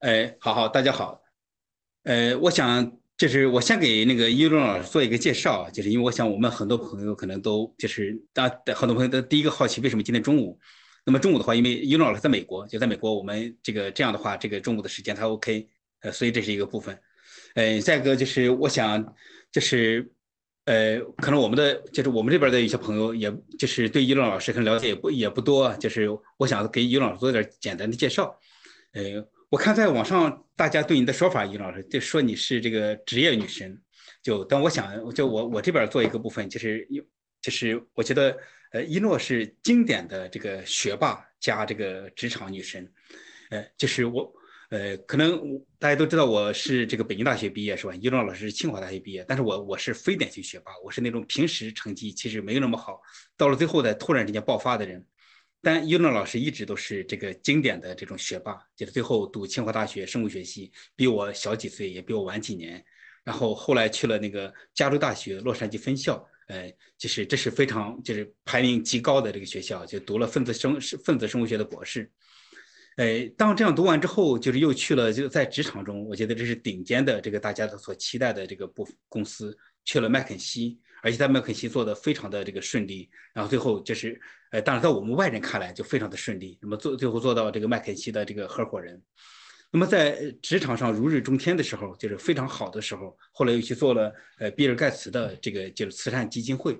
哎，好好，大家好。呃，我想就是我先给那个一龙老师做一个介绍，就是因为我想我们很多朋友可能都就是大很多朋友都第一个好奇为什么今天中午。那么中午的话，因为一龙老师在美国，就在美国，我们这个这样的话，这个中午的时间他 OK，呃，所以这是一个部分。呃，再一个就是我想就是。呃，可能我们的就是我们这边的一些朋友，也就是对一龙老师可能了解也不也不多，就是我想给一龙老师做点简单的介绍。呃，我看在网上大家对你的说法，一龙老师就说你是这个职业女神，就但我想就我我这边做一个部分，就是就是我觉得呃一诺是经典的这个学霸加这个职场女神，呃，就是我。呃，可能大家都知道我是这个北京大学毕业是吧？一诺老师是清华大学毕业，但是我我是非典型学霸，我是那种平时成绩其实没有那么好，到了最后才突然之间爆发的人。但一龙老师一直都是这个经典的这种学霸，就是最后读清华大学生物学系，比我小几岁，也比我晚几年。然后后来去了那个加州大学洛杉矶分校，呃，就是这是非常就是排名极高的这个学校，就读了分子生分子生物学的博士。哎，当这样读完之后，就是又去了，就在职场中，我觉得这是顶尖的，这个大家的所期待的这个部公司，去了麦肯锡，而且在麦肯锡做的非常的这个顺利，然后最后就是，呃，当然在我们外人看来就非常的顺利，那么做最后做到这个麦肯锡的这个合伙人，那么在职场上如日中天的时候，就是非常好的时候，后来又去做了呃比尔盖茨的这个就是慈善基金会。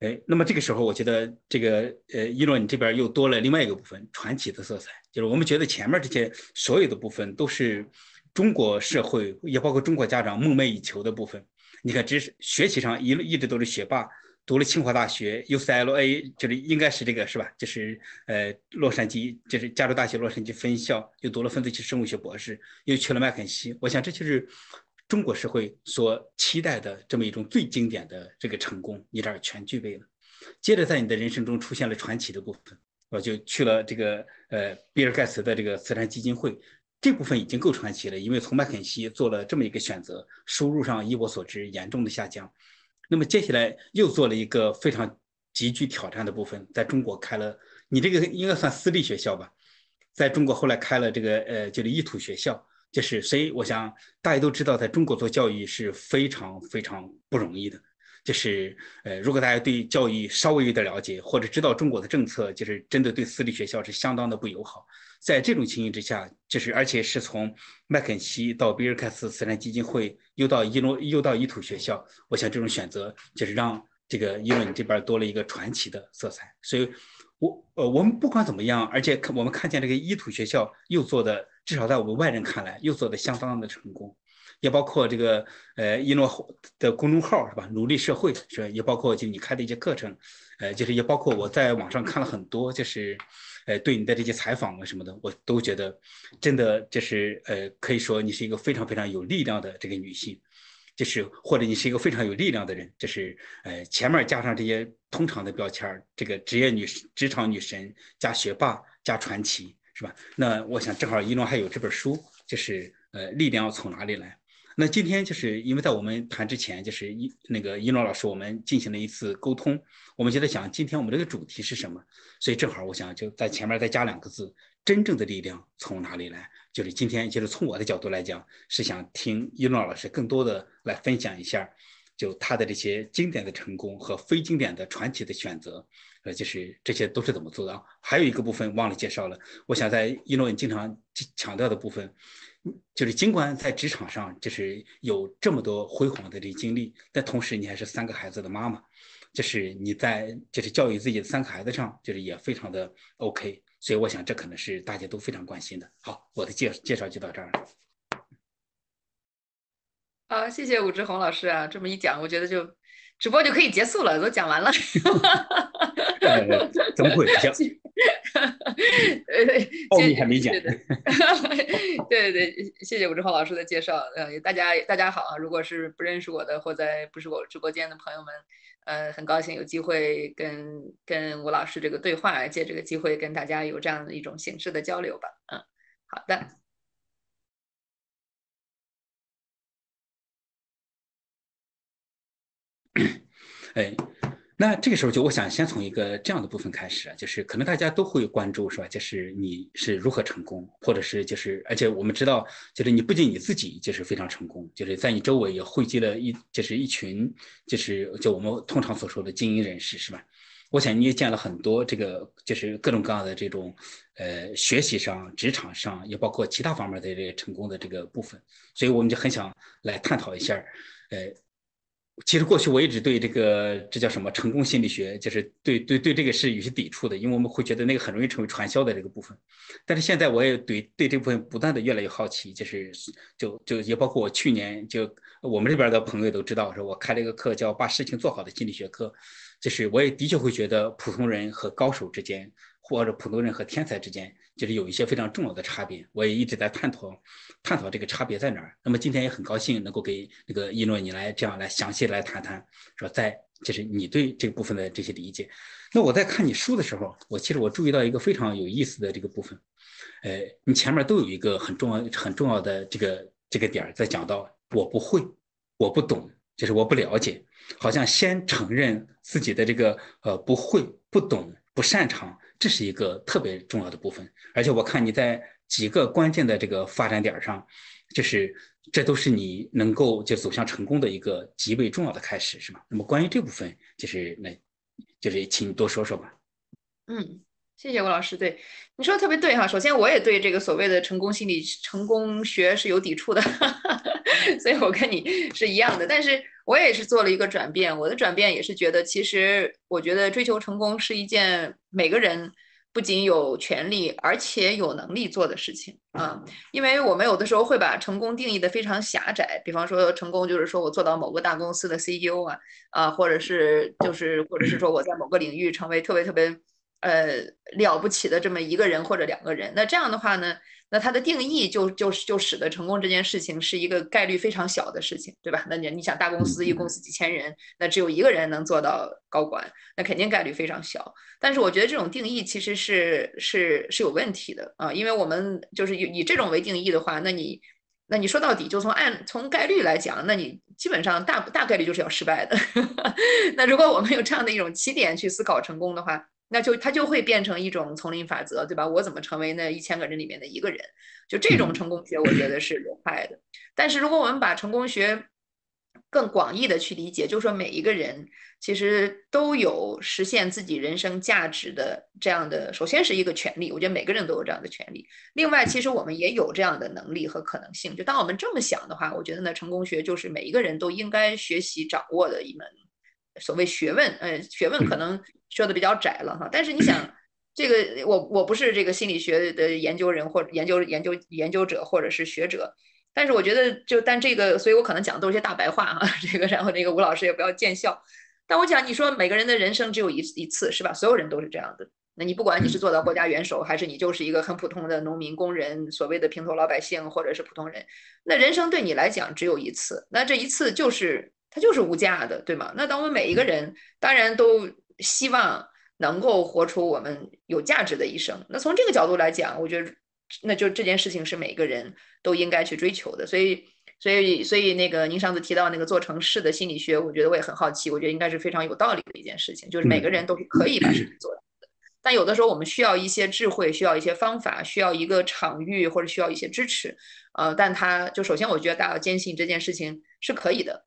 哎，那么这个时候，我觉得这个呃，一诺你这边又多了另外一个部分传奇的色彩，就是我们觉得前面这些所有的部分都是中国社会，也包括中国家长梦寐以求的部分。你看，知识学习上一一直都是学霸，读了清华大学，UCLA 就是应该是这个是吧？就是呃，洛杉矶就是加州大学洛杉矶分校，又读了分子生物学博士，又去了麦肯锡。我想这就是。中国社会所期待的这么一种最经典的这个成功，你这儿全具备了。接着在你的人生中出现了传奇的部分，我就去了这个呃比尔盖茨的这个慈善基金会，这部分已经够传奇了。因为从麦肯锡做了这么一个选择，收入上依我所知严重的下降。那么接下来又做了一个非常极具挑战的部分，在中国开了，你这个应该算私立学校吧？在中国后来开了这个呃就是意图学校。就是，所以我想大家都知道，在中国做教育是非常非常不容易的。就是，呃，如果大家对教育稍微有点了解，或者知道中国的政策，就是真的对私立学校是相当的不友好。在这种情形之下，就是而且是从麦肯锡到比尔盖茨慈善基金会，又到伊诺，又到伊土学校，我想这种选择就是让这个伊诺你这边多了一个传奇的色彩。所以，我呃，我们不管怎么样，而且我们看见这个伊土学校又做的。至少在我们外人看来，又做的相当的成功，也包括这个呃一诺的公众号是吧？努力社会是吧？也包括就你开的一些课程，呃，就是也包括我在网上看了很多，就是呃对你的这些采访啊什么的，我都觉得真的就是呃可以说你是一个非常非常有力量的这个女性，就是或者你是一个非常有力量的人，就是呃前面加上这些通常的标签这个职业女职场女神加学霸加传奇。是吧？那我想正好一诺还有这本书，就是呃，力量要从哪里来？那今天就是因为在我们谈之前，就是一那个一诺老师，我们进行了一次沟通，我们就在想今天我们这个主题是什么？所以正好我想就在前面再加两个字：真正的力量从哪里来？就是今天就是从我的角度来讲，是想听一诺老师更多的来分享一下，就他的这些经典的成功和非经典的传奇的选择。呃，就是这些都是怎么做的？还有一个部分忘了介绍了。我想在一诺你经常强调的部分，就是尽管在职场上就是有这么多辉煌的这经历，但同时你还是三个孩子的妈妈，就是你在就是教育自己的三个孩子上，就是也非常的 OK。所以我想这可能是大家都非常关心的。好，我的介介绍就到这儿了。好，谢谢武志红老师啊，这么一讲，我觉得就。直播就可以结束了，都讲完了。怎么会？行。呃，奥秘还没讲。对对，谢谢吴志浩老师的介绍。呃，大家大家好啊！如果是不认识我的或在不是我直播间的朋友们，呃，很高兴有机会跟跟吴老师这个对话，借这个机会跟大家有这样的一种形式的交流吧。嗯，好的。哎，那这个时候就我想先从一个这样的部分开始啊，就是可能大家都会关注是吧？就是你是如何成功，或者是就是而且我们知道，就是你不仅你自己就是非常成功，就是在你周围也汇集了一就是一群就是就我们通常所说的精英人士是吧？我想你也见了很多这个就是各种各样的这种呃学习上、职场上，也包括其他方面的这个成功的这个部分，所以我们就很想来探讨一下，呃。其实过去我一直对这个这叫什么成功心理学，就是对对对这个是有些抵触的，因为我们会觉得那个很容易成为传销的这个部分。但是现在我也对对这部分不断的越来越好奇，就是就就也包括我去年就我们这边的朋友都知道，说我开了一个课叫把事情做好的心理学课，就是我也的确会觉得普通人和高手之间。或者普通人和天才之间，就是有一些非常重要的差别。我也一直在探讨，探讨这个差别在哪儿。那么今天也很高兴能够给那个一诺你来这样来详细来谈谈，说在就是你对这部分的这些理解。那我在看你书的时候，我其实我注意到一个非常有意思的这个部分，呃，你前面都有一个很重要很重要的这个这个点在讲到我不会，我不懂，就是我不了解，好像先承认自己的这个呃不会、不懂、不擅长。这是一个特别重要的部分，而且我看你在几个关键的这个发展点上，就是这都是你能够就走向成功的一个极为重要的开始，是吗？那么关于这部分，就是那，就是请你多说说吧。嗯，谢谢吴老师，对你说的特别对哈。首先，我也对这个所谓的成功心理、成功学是有抵触的，所以我跟你是一样的，但是。我也是做了一个转变，我的转变也是觉得，其实我觉得追求成功是一件每个人不仅有权利，而且有能力做的事情啊。因为我们有的时候会把成功定义的非常狭窄，比方说成功就是说我做到某个大公司的 CEO 啊，啊，或者是就是或者是说我在某个领域成为特别特别呃了不起的这么一个人或者两个人。那这样的话呢？那它的定义就就就使得成功这件事情是一个概率非常小的事情，对吧？那你你想大公司一公司几千人，那只有一个人能做到高管，那肯定概率非常小。但是我觉得这种定义其实是是是有问题的啊，因为我们就是以以这种为定义的话，那你那你说到底就从按从概率来讲，那你基本上大大概率就是要失败的。那如果我们有这样的一种起点去思考成功的话。那就它就会变成一种丛林法则，对吧？我怎么成为那一千个人里面的一个人？就这种成功学，我觉得是有害的。但是如果我们把成功学更广义的去理解，就说每一个人其实都有实现自己人生价值的这样的，首先是一个权利，我觉得每个人都有这样的权利。另外，其实我们也有这样的能力和可能性。就当我们这么想的话，我觉得呢，成功学就是每一个人都应该学习掌握的一门。所谓学问，呃，学问可能说的比较窄了哈。但是你想，这个我我不是这个心理学的研究人或者研究研究研究者或者是学者，但是我觉得就但这个，所以我可能讲的都是些大白话哈。这个然后这个吴老师也不要见笑。但我讲你说每个人的人生只有一一次是吧？所有人都是这样的。那你不管你是做到国家元首，还是你就是一个很普通的农民工人，所谓的平头老百姓或者是普通人，那人生对你来讲只有一次。那这一次就是。它就是无价的，对吗？那当我们每一个人当然都希望能够活出我们有价值的一生。那从这个角度来讲，我觉得那就这件事情是每个人都应该去追求的。所以，所以，所以那个您上次提到那个做城市的心理学，我觉得我也很好奇。我觉得应该是非常有道理的一件事情，就是每个人都是可以把事情做到的。但有的时候我们需要一些智慧，需要一些方法，需要一个场域，或者需要一些支持。呃，但他就首先我觉得大家要坚信这件事情是可以的。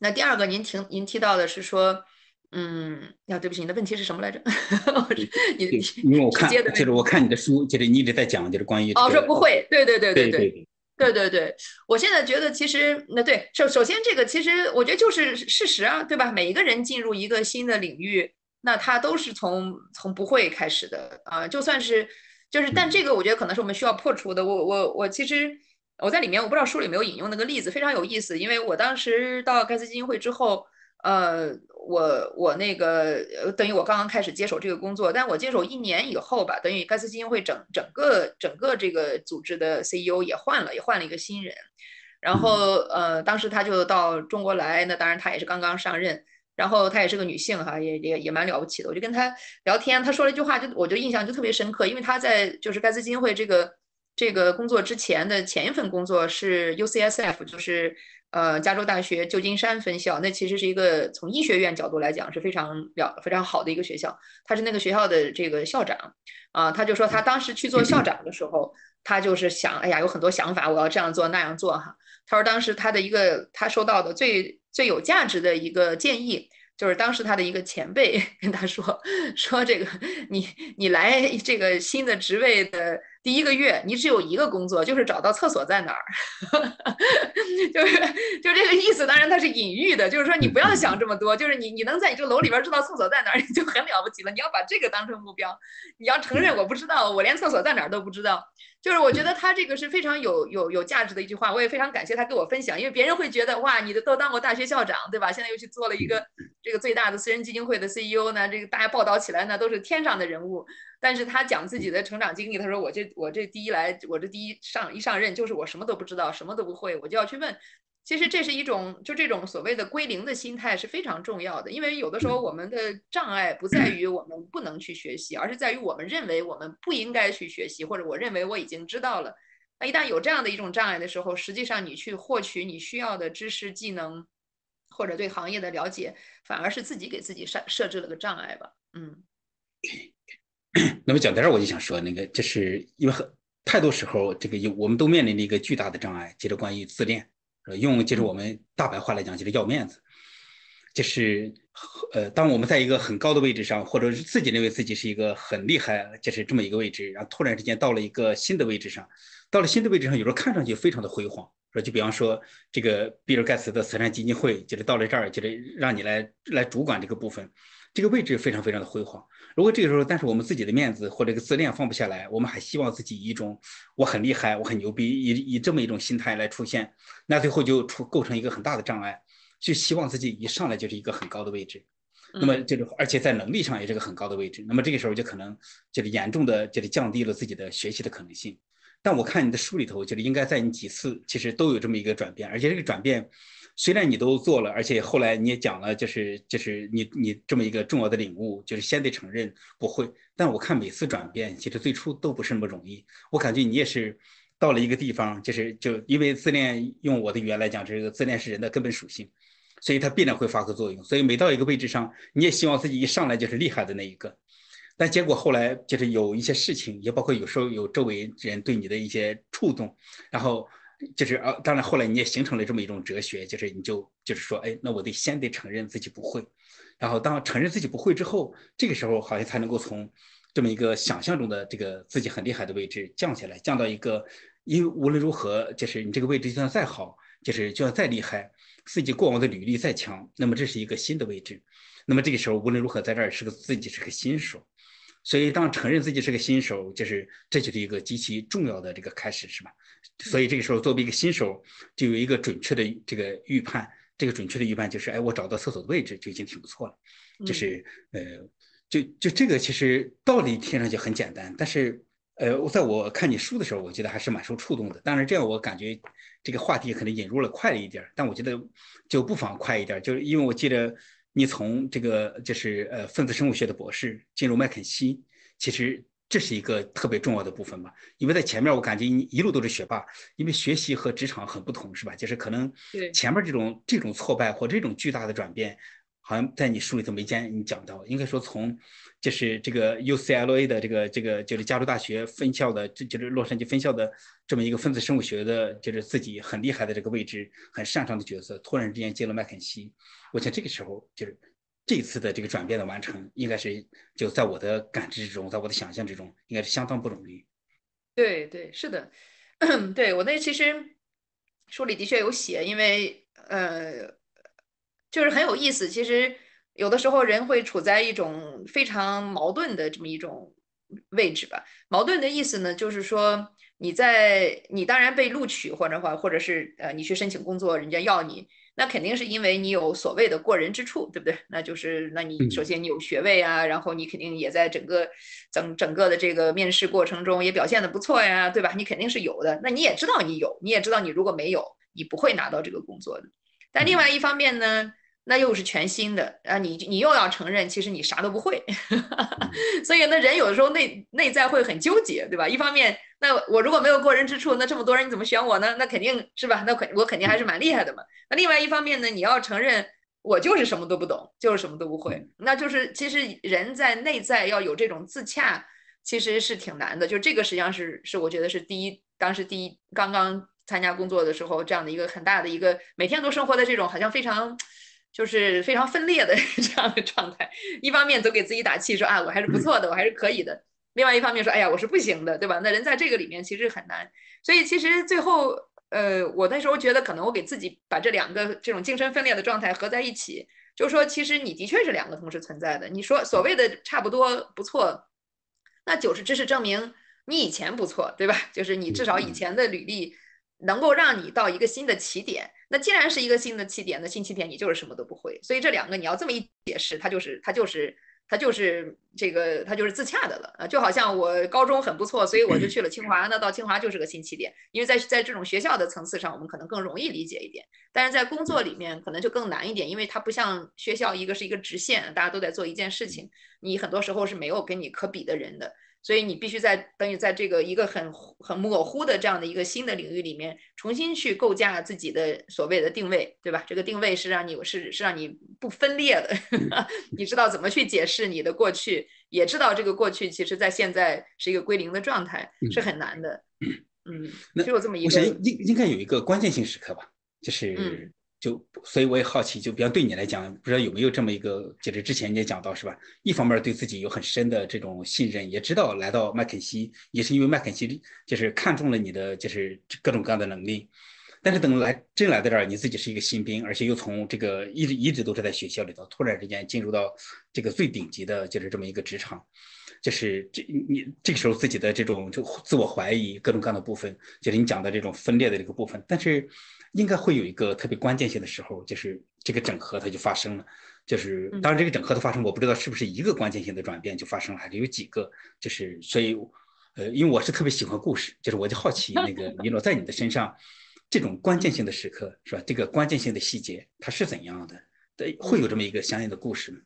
那第二个，您提您提到的是说，嗯，呀，对不起，你的问题是什么来着？你因为我看就是我看你的书，就是你一直在讲，就是关于哦，说不会，对对对对对对对对，我现在觉得其实那对首首先这个其实我觉得就是事实啊，对吧？每一个人进入一个新的领域，那他都是从从不会开始的啊，就算是就是，但这个我觉得可能是我们需要破除的。我我我其实。我在里面，我不知道书里没有引用那个例子，非常有意思。因为我当时到盖茨基金会之后，呃，我我那个等于我刚刚开始接手这个工作，但我接手一年以后吧，等于盖茨基金会整整个整个这个组织的 CEO 也换了，也换了一个新人。然后呃，当时他就到中国来，那当然他也是刚刚上任，然后她也是个女性哈，也也也蛮了不起的。我就跟她聊天，她说了一句话，就我就印象就特别深刻，因为她在就是盖茨基金会这个。这个工作之前的前一份工作是 UCSF，就是呃加州大学旧金山分校，那其实是一个从医学院角度来讲是非常了非常好的一个学校。他是那个学校的这个校长啊，他就说他当时去做校长的时候，他就是想，哎呀，有很多想法，我要这样做那样做哈。他说当时他的一个他收到的最最有价值的一个建议。就是当时他的一个前辈 跟他说说这个你你来这个新的职位的第一个月，你只有一个工作，就是找到厕所在哪儿，就是就这个意思。当然它是隐喻的，就是说你不要想这么多，就是你你能在你这个楼里边知道厕所在哪儿，你就很了不起了。你要把这个当成目标，你要承认我不知道，我连厕所在哪儿都不知道。就是我觉得他这个是非常有有有价值的一句话，我也非常感谢他跟我分享，因为别人会觉得哇，你的都当过大学校长，对吧？现在又去做了一个这个最大的私人基金会的 CEO 呢，这个大家报道起来呢都是天上的人物。但是他讲自己的成长经历，他说我这我这第一来，我这第一上一上任就是我什么都不知道，什么都不会，我就要去问。其实这是一种，就这种所谓的归零的心态是非常重要的，因为有的时候我们的障碍不在于我们不能去学习，而是在于我们认为我们不应该去学习，或者我认为我已经知道了。那一旦有这样的一种障碍的时候，实际上你去获取你需要的知识、技能，或者对行业的了解，反而是自己给自己设设置了个障碍吧。嗯。那么讲到这儿，我就想说，那个就是因为很太多时候，这个有我们都面临着一个巨大的障碍，就是关于自恋。用就是我们大白话来讲，就是要面子，就是呃，当我们在一个很高的位置上，或者是自己认为自己是一个很厉害，就是这么一个位置，然后突然之间到了一个新的位置上，到了新的位置上，有时候看上去非常的辉煌，说就比方说这个比尔盖茨的慈善基金会，就是到了这儿，就是让你来来主管这个部分。这个位置非常非常的辉煌。如果这个时候，但是我们自己的面子或者个自恋放不下来，我们还希望自己以一种我很厉害、我很牛逼，以以这么一种心态来出现，那最后就出构成一个很大的障碍。就希望自己一上来就是一个很高的位置，那么这个而且在能力上也是个很高的位置，那么这个时候就可能就是严重的就是降低了自己的学习的可能性。但我看你的书里头，就是应该在你几次其实都有这么一个转变，而且这个转变。虽然你都做了，而且后来你也讲了，就是就是你你这么一个重要的领悟，就是先得承认不会。但我看每次转变，其实最初都不是那么容易。我感觉你也是到了一个地方，就是就因为自恋，用我的语言来讲，这个自恋是人的根本属性，所以它必然会发挥作用。所以每到一个位置上，你也希望自己一上来就是厉害的那一个。但结果后来就是有一些事情，也包括有时候有周围人对你的一些触动，然后。就是啊，当然后来你也形成了这么一种哲学，就是你就就是说，哎，那我得先得承认自己不会，然后当承认自己不会之后，这个时候好像才能够从这么一个想象中的这个自己很厉害的位置降下来，降到一个，因为无论如何，就是你这个位置就算再好，就是就算再厉害，自己过往的履历再强，那么这是一个新的位置，那么这个时候无论如何在这儿是个自己是个新手。所以，当承认自己是个新手，就是这就是一个极其重要的这个开始，是吧？所以这个时候，作为一个新手，就有一个准确的这个预判。这个准确的预判就是，哎，我找到厕所的位置就已经挺不错了。就是呃，就就这个其实道理听上去很简单，但是呃，在我看你书的时候，我觉得还是蛮受触动的。当然，这样我感觉这个话题可能引入了快了一点，但我觉得就不妨快一点，就是因为我记得。你从这个就是呃分子生物学的博士进入麦肯锡，其实这是一个特别重要的部分吧？因为在前面我感觉你一路都是学霸，因为学习和职场很不同，是吧？就是可能前面这种这种挫败或这种巨大的转变。好像在你书里头没见你讲到，应该说从就是这个 UCLA 的这个这个就是加州大学分校的，这就是洛杉矶分校的这么一个分子生物学的，就是自己很厉害的这个位置，很擅长的角色，突然之间接了麦肯锡。我想这个时候就是这次的这个转变的完成，应该是就在我的感知之中，在我的想象之中，应该是相当不容易。对对，是的，对我那其实书里的确有写，因为呃。就是很有意思，其实有的时候人会处在一种非常矛盾的这么一种位置吧。矛盾的意思呢，就是说你在你当然被录取或者话，或者是呃你去申请工作，人家要你，那肯定是因为你有所谓的过人之处，对不对？那就是那你首先你有学位啊，然后你肯定也在整个整整个的这个面试过程中也表现的不错呀，对吧？你肯定是有的。那你也知道你有，你也知道你如果没有，你不会拿到这个工作的。但另外一方面呢？那又是全新的啊！你你又要承认，其实你啥都不会，所以那人有的时候内内在会很纠结，对吧？一方面，那我如果没有过人之处，那这么多人你怎么选我呢？那肯定是吧？那肯我肯定还是蛮厉害的嘛。那另外一方面呢，你要承认我就是什么都不懂，就是什么都不会，那就是其实人在内在要有这种自洽，其实是挺难的。就这个实际上是是我觉得是第一，当时第一刚刚参加工作的时候，这样的一个很大的一个每天都生活在这种好像非常。就是非常分裂的 这样的状态，一方面总给自己打气说啊我还是不错的，我还是可以的；另外一方面说哎呀我是不行的，对吧？那人在这个里面其实很难。所以其实最后，呃，我那时候觉得可能我给自己把这两个这种精神分裂的状态合在一起，就是说其实你的确是两个同时存在的。你说所谓的差不多不错，那就是只是证明你以前不错，对吧？就是你至少以前的履历能够让你到一个新的起点。那既然是一个新的起点，那新起点你就是什么都不会，所以这两个你要这么一解释，它就是它就是它就是这个它就是自洽的了。啊，就好像我高中很不错，所以我就去了清华，那到清华就是个新起点，因为在在这种学校的层次上，我们可能更容易理解一点，但是在工作里面可能就更难一点，因为它不像学校一个是一个直线，大家都在做一件事情，你很多时候是没有跟你可比的人的。所以你必须在等于在这个一个很很模糊的这样的一个新的领域里面，重新去构架自己的所谓的定位，对吧？这个定位是让你是是让你不分裂的，你知道怎么去解释你的过去，也知道这个过去其实在现在是一个归零的状态，是很难的。嗯，只有这么一个。我想应应该有一个关键性时刻吧，就是。就所以我也好奇，就比方对你来讲，不知道有没有这么一个，就是之前你也讲到是吧？一方面对自己有很深的这种信任，也知道来到麦肯锡也是因为麦肯锡就是看中了你的就是各种各样的能力，但是等来真来到这儿，你自己是一个新兵，而且又从这个一直一直都是在学校里头，突然之间进入到这个最顶级的就是这么一个职场，就是这你这个时候自己的这种就自我怀疑各种各样的部分，就是你讲的这种分裂的这个部分，但是。应该会有一个特别关键性的时候，就是这个整合它就发生了。就是当然这个整合的发生，我不知道是不是一个关键性的转变就发生了，还是有几个。就是所以，呃，因为我是特别喜欢故事，就是我就好奇那个李诺在你的身上，这种关键性的时刻是吧？这个关键性的细节它是怎样的？对，会有这么一个相应的故事吗？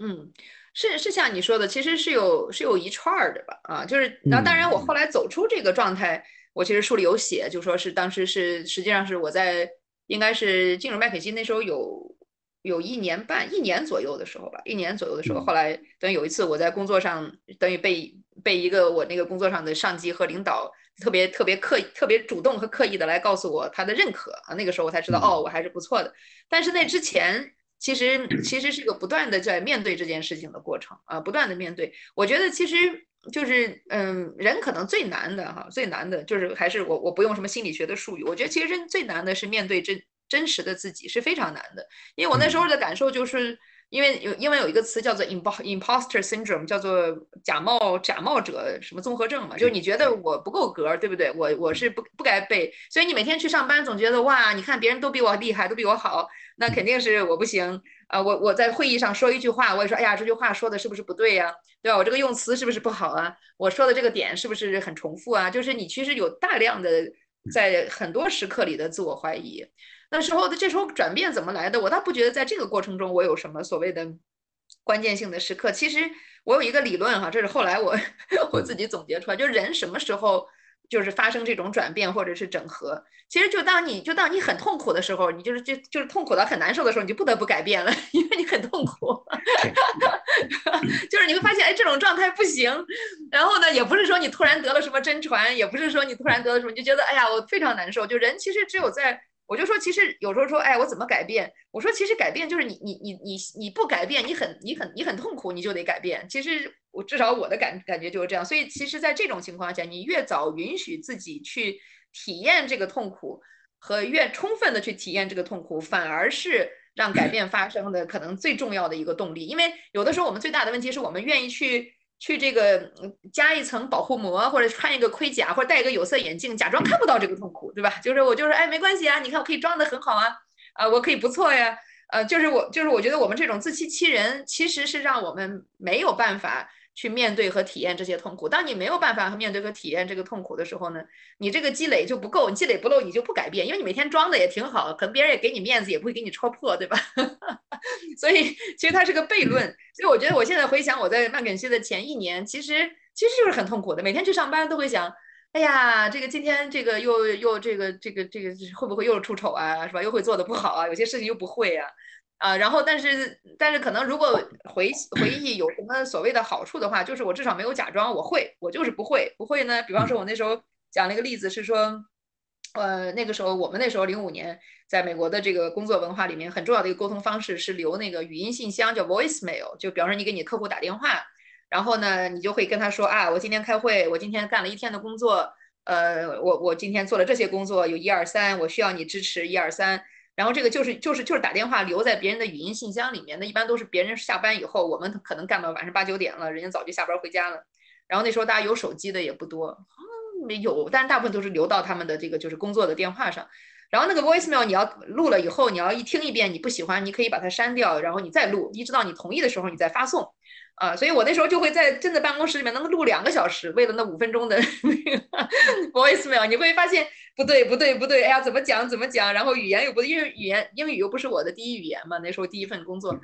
嗯，是是像你说的，其实是有是有一串儿的吧？啊，就是那当然我后来走出这个状态。我其实书里有写，就说是当时是实际上是我在应该是进入麦肯锡那时候有有一年半一年左右的时候吧，一年左右的时候，后来等于有一次我在工作上等于被被一个我那个工作上的上级和领导特别特别刻意特别主动和刻意的来告诉我他的认可啊，那个时候我才知道哦我还是不错的。但是那之前其实其实是一个不断的在面对这件事情的过程啊，不断的面对。我觉得其实。就是嗯，人可能最难的哈，最难的就是还是我我不用什么心理学的术语，我觉得其实人最难的是面对真真实的自己是非常难的，因为我那时候的感受就是因为有因为有一个词叫做 imposter syndrome，叫做假冒假冒者什么综合症嘛，就是你觉得我不够格，对不对？我我是不不该被，所以你每天去上班总觉得哇，你看别人都比我厉害，都比我好，那肯定是我不行。啊，我我在会议上说一句话，我也说，哎呀，这句话说的是不是不对呀？对吧？我这个用词是不是不好啊？我说的这个点是不是很重复啊？就是你其实有大量的在很多时刻里的自我怀疑。那时候的这时候转变怎么来的？我倒不觉得在这个过程中我有什么所谓的关键性的时刻。其实我有一个理论哈，这是后来我 我自己总结出来，就是人什么时候。就是发生这种转变或者是整合，其实就当你就当你很痛苦的时候，你就是就就是痛苦到很难受的时候，你就不得不改变了，因为你很痛苦。就是你会发现，哎，这种状态不行。然后呢，也不是说你突然得了什么真传，也不是说你突然得了什么，你就觉得哎呀，我非常难受。就人其实只有在。我就说，其实有时候说，哎，我怎么改变？我说，其实改变就是你，你，你，你，你不改变，你很，你很，你很痛苦，你就得改变。其实我至少我的感感觉就是这样。所以，其实，在这种情况下，你越早允许自己去体验这个痛苦，和越充分的去体验这个痛苦，反而是让改变发生的可能最重要的一个动力。因为有的时候，我们最大的问题是我们愿意去。去这个加一层保护膜，或者穿一个盔甲，或者戴一个有色眼镜，假装看不到这个痛苦，对吧？就是我就是哎，没关系啊，你看我可以装的很好啊，啊，我可以不错呀，呃，就是我就是我觉得我们这种自欺欺人，其实是让我们没有办法去面对和体验这些痛苦。当你没有办法面对和体验这个痛苦的时候呢，你这个积累就不够，你积累不够，你就不改变，因为你每天装的也挺好，可能别人也给你面子，也不会给你戳破，对吧？所以其实它是个悖论。所以我觉得我现在回想我在麦肯锡的前一年，其实其实就是很痛苦的，每天去上班都会想，哎呀，这个今天这个又又这个这个这个会不会又出丑啊，是吧？又会做的不好啊，有些事情又不会啊。啊，然后但是但是可能如果回回忆有什么所谓的好处的话，就是我至少没有假装我会，我就是不会，不会呢。比方说，我那时候讲了一个例子是说，呃，那个时候我们那时候零五年在美国的这个工作文化里面，很重要的一个沟通方式是留那个语音信箱，叫 voicemail。就比方说你给你客户打电话，然后呢，你就会跟他说啊，我今天开会，我今天干了一天的工作，呃，我我今天做了这些工作，有一二三，我需要你支持一二三。然后这个就是就是就是打电话留在别人的语音信箱里面，那一般都是别人下班以后，我们可能干到晚上八九点了，人家早就下班回家了。然后那时候大家有手机的也不多，嗯，有，但是大部分都是留到他们的这个就是工作的电话上。然后那个 voicemail 你要录了以后，你要一听一遍，你不喜欢你可以把它删掉，然后你再录，一直到你同意的时候你再发送。啊，所以我那时候就会在真的办公室里面能录两个小时，为了那五分钟的 那个 voicemail，你会发现不对不对不对，哎呀怎么讲怎么讲，然后语言又不因为语言英语又不是我的第一语言嘛，那时候第一份工作，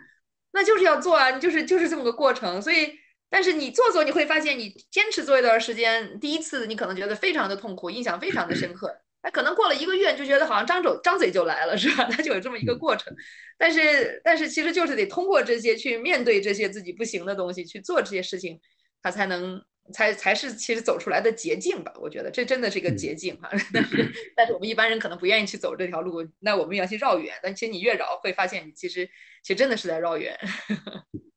那就是要做啊，就是就是这么个过程。所以，但是你做做你会发现，你坚持做一段时间，第一次你可能觉得非常的痛苦，印象非常的深刻。他可能过了一个月就觉得好像张嘴张嘴就来了，是吧？他就有这么一个过程，但是但是其实就是得通过这些去面对这些自己不行的东西去做这些事情，他才能才才是其实走出来的捷径吧？我觉得这真的是一个捷径哈。但是但是我们一般人可能不愿意去走这条路，那我们要去绕远。但其实你越绕，会发现你其实其实真的是在绕远。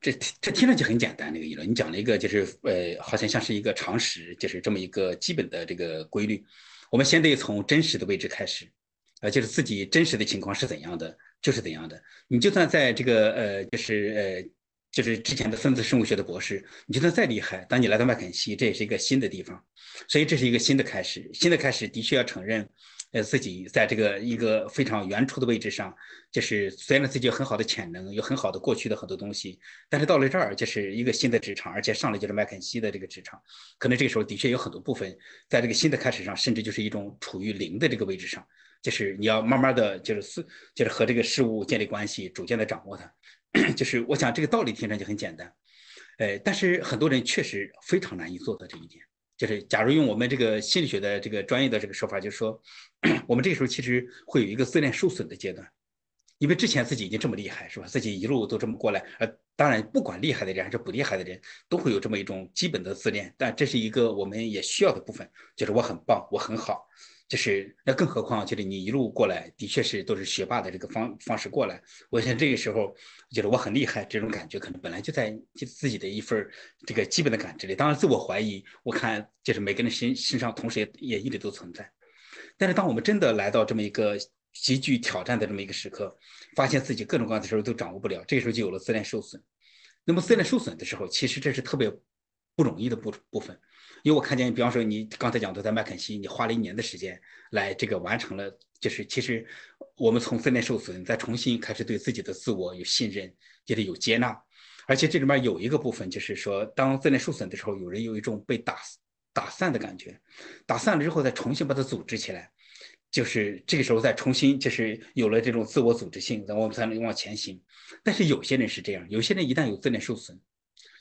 这这这听上去很简单，那个议论，你讲了一个就是呃，好像像是一个常识，就是这么一个基本的这个规律。我们先得从真实的位置开始，呃，就是自己真实的情况是怎样的，就是怎样的。你就算在这个呃，就是呃，就是之前的分子生物学的博士，你就算再厉害，当你来到麦肯锡，这也是一个新的地方，所以这是一个新的开始。新的开始的确要承认。呃，自己在这个一个非常原初的位置上，就是虽然自己有很好的潜能，有很好的过去的很多东西，但是到了这儿就是一个新的职场，而且上来就是麦肯锡的这个职场，可能这个时候的确有很多部分，在这个新的开始上，甚至就是一种处于零的这个位置上，就是你要慢慢的就是是就是和这个事物建立关系，逐渐的掌握它。就是我想这个道理听上去很简单，呃，但是很多人确实非常难以做到这一点。就是假如用我们这个心理学的这个专业的这个说法，就是说。我们这时候其实会有一个自恋受损的阶段，因为之前自己已经这么厉害，是吧？自己一路都这么过来，呃，当然不管厉害的人还是不厉害的人，都会有这么一种基本的自恋，但这是一个我们也需要的部分，就是我很棒，我很好，就是那更何况就是你一路过来，的确是都是学霸的这个方方式过来，我想这个时候觉得我很厉害，这种感觉可能本来就在自己的一份这个基本的感知里，当然自我怀疑，我看就是每个人身身上同时也也一直都存在。但是，当我们真的来到这么一个极具挑战的这么一个时刻，发现自己各种各样的时候都掌握不了，这个时候就有了自恋受损。那么，自恋受损的时候，其实这是特别不容易的部部分。因为我看见，比方说你刚才讲的在麦肯锡，你花了一年的时间来这个完成了，就是其实我们从自恋受损再重新开始对自己的自我有信任，也得有接纳。而且这里面有一个部分，就是说，当自恋受损的时候，有人有一种被打死。打散的感觉，打散了之后再重新把它组织起来，就是这个时候再重新就是有了这种自我组织性，然后我们才能往前行。但是有些人是这样，有些人一旦有自恋受损，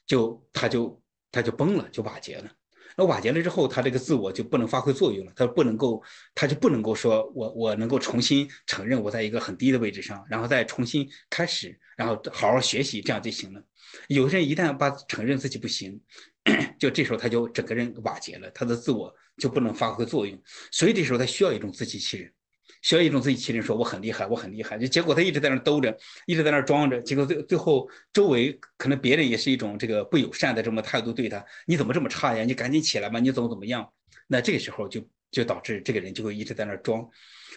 就他就他就崩了，就瓦解了。那瓦解了之后，他这个自我就不能发挥作用了，他不能够，他就不能够说我我能够重新承认我在一个很低的位置上，然后再重新开始，然后好好学习，这样就行了。有的人一旦把承认自己不行。就这时候他就整个人瓦解了，他的自我就不能发挥作用，所以这时候他需要一种自欺欺人，需要一种自欺欺人，说我很厉害，我很厉害。就结果他一直在那兜着，一直在那装着，结果最最后周围可能别人也是一种这个不友善的这么态度对他，你怎么这么差呀？你赶紧起来吧，你怎么怎么样？那这个时候就就导致这个人就会一直在那装，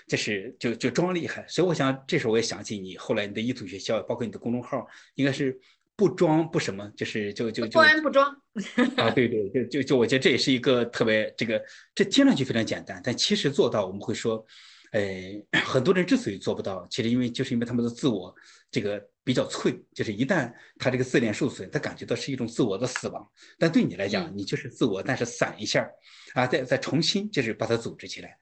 这是就就装厉害。所以我想这时候我也想起你后来你的意图学校，包括你的公众号，应该是。不装不什么，就是就就就不装不装啊，对对，就就就我觉得这也是一个特别这个，这听上去非常简单，但其实做到我们会说，呃，很多人之所以做不到，其实因为就是因为他们的自我这个比较脆，就是一旦他这个自恋受损，他感觉到是一种自我的死亡。但对你来讲，你就是自我，但是散一下，啊，再再重新就是把它组织起来。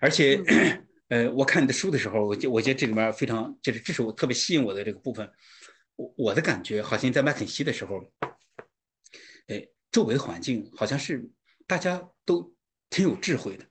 而且，呃，我看你的书的时候，我觉我觉得这里面非常就是这是我特别吸引我的这个部分。我我的感觉好像在麦肯锡的时候，哎，周围的环境好像是大家都挺有智慧的，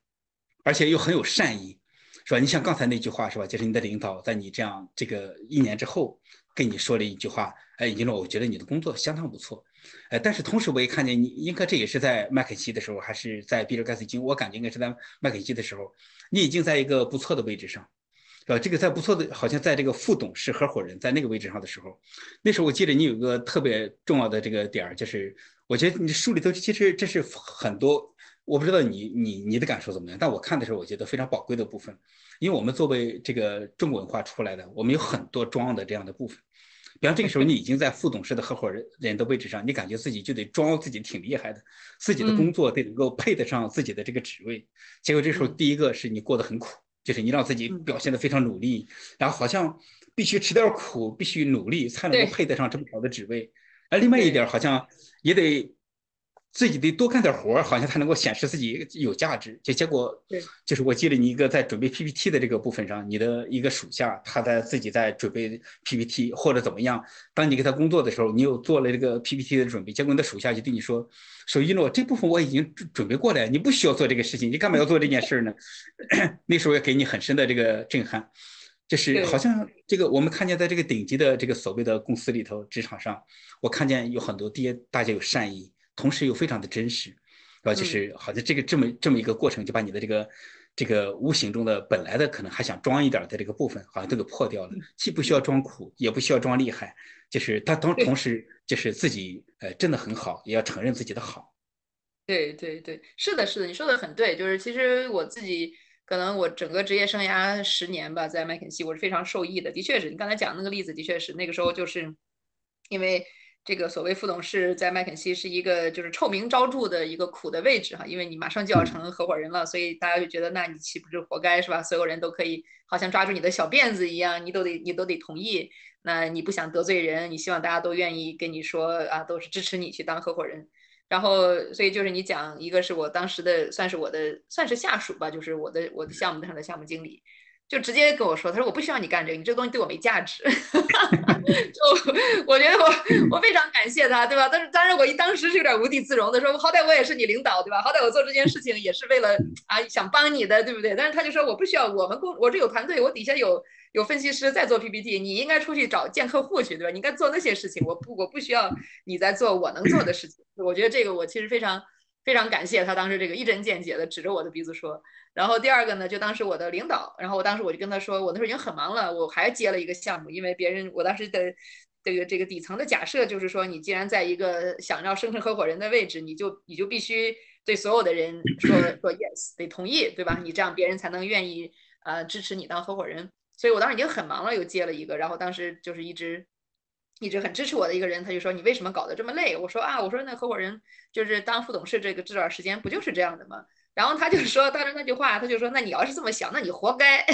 而且又很有善意，是吧？你像刚才那句话是吧？就是你的领导在你这样这个一年之后跟你说了一句话，哎，一诺，我觉得你的工作相当不错，哎，但是同时我也看见你，应该这也是在麦肯锡的时候，还是在比尔盖茨经？我感觉应该是在麦肯锡的时候，你已经在一个不错的位置上。是吧？这个在不错的，好像在这个副董事合伙人，在那个位置上的时候，那时候我记得你有个特别重要的这个点儿，就是我觉得你书里头其实这是很多，我不知道你你你的感受怎么样，但我看的时候我觉得非常宝贵的部分，因为我们作为这个中国文化出来的，我们有很多装的这样的部分，比方这个时候你已经在副董事的合伙人人的位置上，你感觉自己就得装自己挺厉害的，自己的工作得能够配得上自己的这个职位，结果这时候第一个是你过得很苦。就是你让自己表现得非常努力，然后好像必须吃点苦，必须努力才能够配得上这么好的职位，而另外一点好像也得。自己得多干点活儿，好像才能够显示自己有价值。就结果，就是我记得你一个在准备 PPT 的这个部分上，你的一个属下他在自己在准备 PPT 或者怎么样，当你给他工作的时候，你又做了这个 PPT 的准备，结果你的属下就对你说：“说一诺，这部分我已经准备过了，你不需要做这个事情，你干嘛要做这件事呢？” 那时候也给你很深的这个震撼，就是好像这个我们看见在这个顶级的这个所谓的公司里头，职场上，我看见有很多第一大家有善意。同时又非常的真实，是吧？就是好像这个这么这么一个过程，就把你的这个这个无形中的本来的可能还想装一点的这个部分，好像都给破掉了。既不需要装苦，也不需要装厉害，就是他同同时就是自己呃真的很好，也要承认自己的好。对对对，是的，是的，你说的很对。就是其实我自己可能我整个职业生涯十年吧，在麦肯锡我是非常受益的。的确是你刚才讲那个例子，的确是那个时候就是因为。这个所谓副董事在麦肯锡是一个就是臭名昭著的一个苦的位置哈，因为你马上就要成合伙人了，所以大家就觉得那你岂不是活该是吧？所有人都可以好像抓住你的小辫子一样，你都得你都得同意。那你不想得罪人，你希望大家都愿意跟你说啊，都是支持你去当合伙人。然后所以就是你讲一个是我当时的算是我的算是下属吧，就是我的我的项目上的项目经理。就直接跟我说，他说我不需要你干这个，你这个东西对我没价值。就我觉得我我非常感谢他，对吧？但是当然我一当时是有点无地自容的，说好歹我也是你领导，对吧？好歹我做这件事情也是为了啊想帮你的，对不对？但是他就说我不需要，我们公我这有团队，我底下有有分析师在做 PPT，你应该出去找见客户去，对吧？你应该做那些事情，我不我不需要你在做我能做的事情。我觉得这个我其实非常非常感谢他当时这个一针见血的指着我的鼻子说。然后第二个呢，就当时我的领导，然后我当时我就跟他说，我那时候已经很忙了，我还接了一个项目，因为别人我当时的这个这个底层的假设就是说，你既然在一个想要升成合伙人的位置，你就你就必须对所有的人 说说 yes，得同意，对吧？你这样别人才能愿意呃支持你当合伙人。所以我当时已经很忙了，又接了一个，然后当时就是一直一直很支持我的一个人，他就说你为什么搞得这么累？我说啊，我说那合伙人就是当副董事这个这段时间不就是这样的吗？然后他就说，当时那句话，他就说，那你要是这么想，那你活该。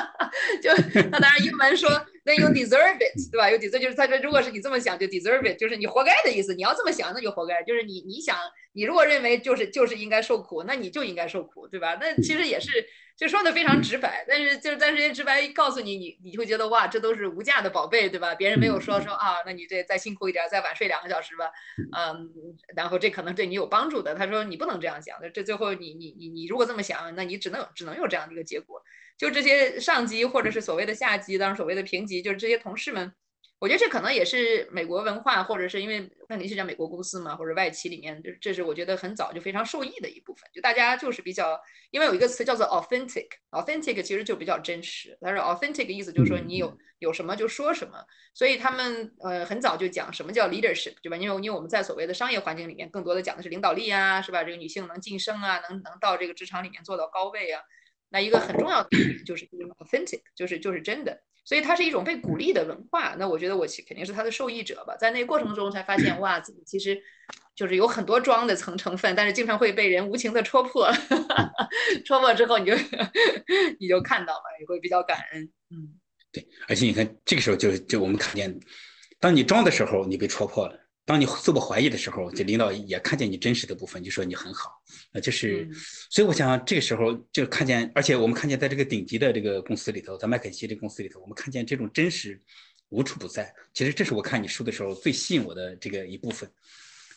就他当然英文说，那 you deserve it，对吧？you deserve 就是他说，如果是你这么想，就 deserve it，就是你活该的意思。你要这么想，那就活该。就是你你想，你如果认为就是就是应该受苦，那你就应该受苦，对吧？那其实也是。就说的非常直白，但是就是但是直白告诉你，你你会觉得哇，这都是无价的宝贝，对吧？别人没有说说啊，那你这再辛苦一点，再晚睡两个小时吧，嗯，然后这可能对你有帮助的。他说你不能这样想，这最后你你你你如果这么想，那你只能只能有这样的一个结果。就这些上级或者是所谓的下级，当然所谓的平级，就是这些同事们。我觉得这可能也是美国文化，或者是因为那你是讲美国公司嘛，或者外企里面，就这是我觉得很早就非常受益的一部分。就大家就是比较，因为有一个词叫做 authentic，authentic 其实就比较真实。但是 authentic 意思就是说你有有什么就说什么，所以他们呃很早就讲什么叫 leadership，对吧？因为因为我们在所谓的商业环境里面，更多的讲的是领导力啊，是吧？这个女性能晋升啊，能能到这个职场里面做到高位啊，那一个很重要的就是 authentic，就是就是真的。所以它是一种被鼓励的文化，那我觉得我其肯定是它的受益者吧。在那个过程中才发现，哇，自己其实就是有很多装的层成分，但是经常会被人无情的戳破，戳破之后你就 你就看到了，也会比较感恩。嗯，对，而且你看这个时候就就我们看见，当你装的时候，你被戳破了；当你自我怀疑的时候，这领导也看见你真实的部分，就说你很好。呃，就是，所以我想这个时候就看见，而且我们看见在这个顶级的这个公司里头，在麦肯锡这个公司里头，我们看见这种真实无处不在。其实这是我看你书的时候最吸引我的这个一部分，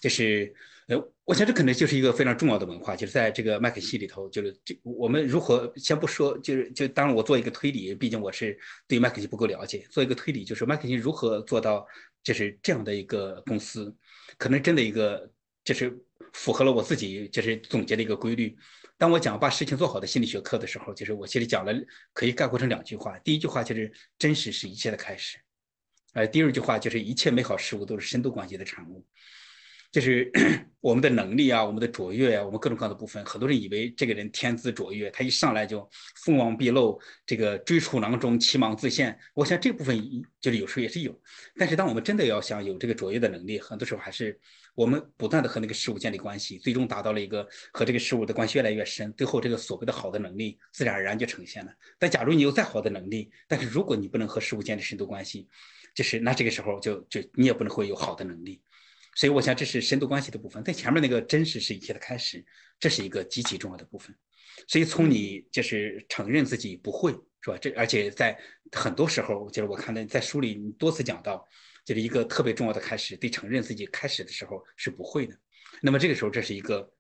就是。呃，我想这可能就是一个非常重要的文化，就是在这个麦肯锡里头，就是这我们如何先不说，就是就当然我做一个推理，毕竟我是对麦肯锡不够了解，做一个推理，就是麦肯锡如何做到就是这样的一个公司，可能真的一个就是符合了我自己就是总结的一个规律。当我讲把事情做好的心理学课的时候，就是我其实讲了可以概括成两句话，第一句话就是真实是一切的开始，呃，第二句话就是一切美好事物都是深度关系的产物。就是 我们的能力啊，我们的卓越啊，我们各种各样的部分，很多人以为这个人天资卓越，他一上来就锋芒毕露，这个追逐囊中，其芒自现。我想这部分就是有时候也是有，但是当我们真的要想有这个卓越的能力，很多时候还是我们不断的和那个事物建立关系，最终达到了一个和这个事物的关系越来越深，最后这个所谓的好的能力自然而然就呈现了。但假如你有再好的能力，但是如果你不能和事物建立深度关系，就是那这个时候就就你也不能会有好的能力。所以我想这是深度关系的部分，在前面那个真实是一切的开始，这是一个极其重要的部分。所以从你就是承认自己不会，是吧？这而且在很多时候，就是我看到在书里你多次讲到，就是一个特别重要的开始，对承认自己开始的时候是不会的。那么这个时候，这是一个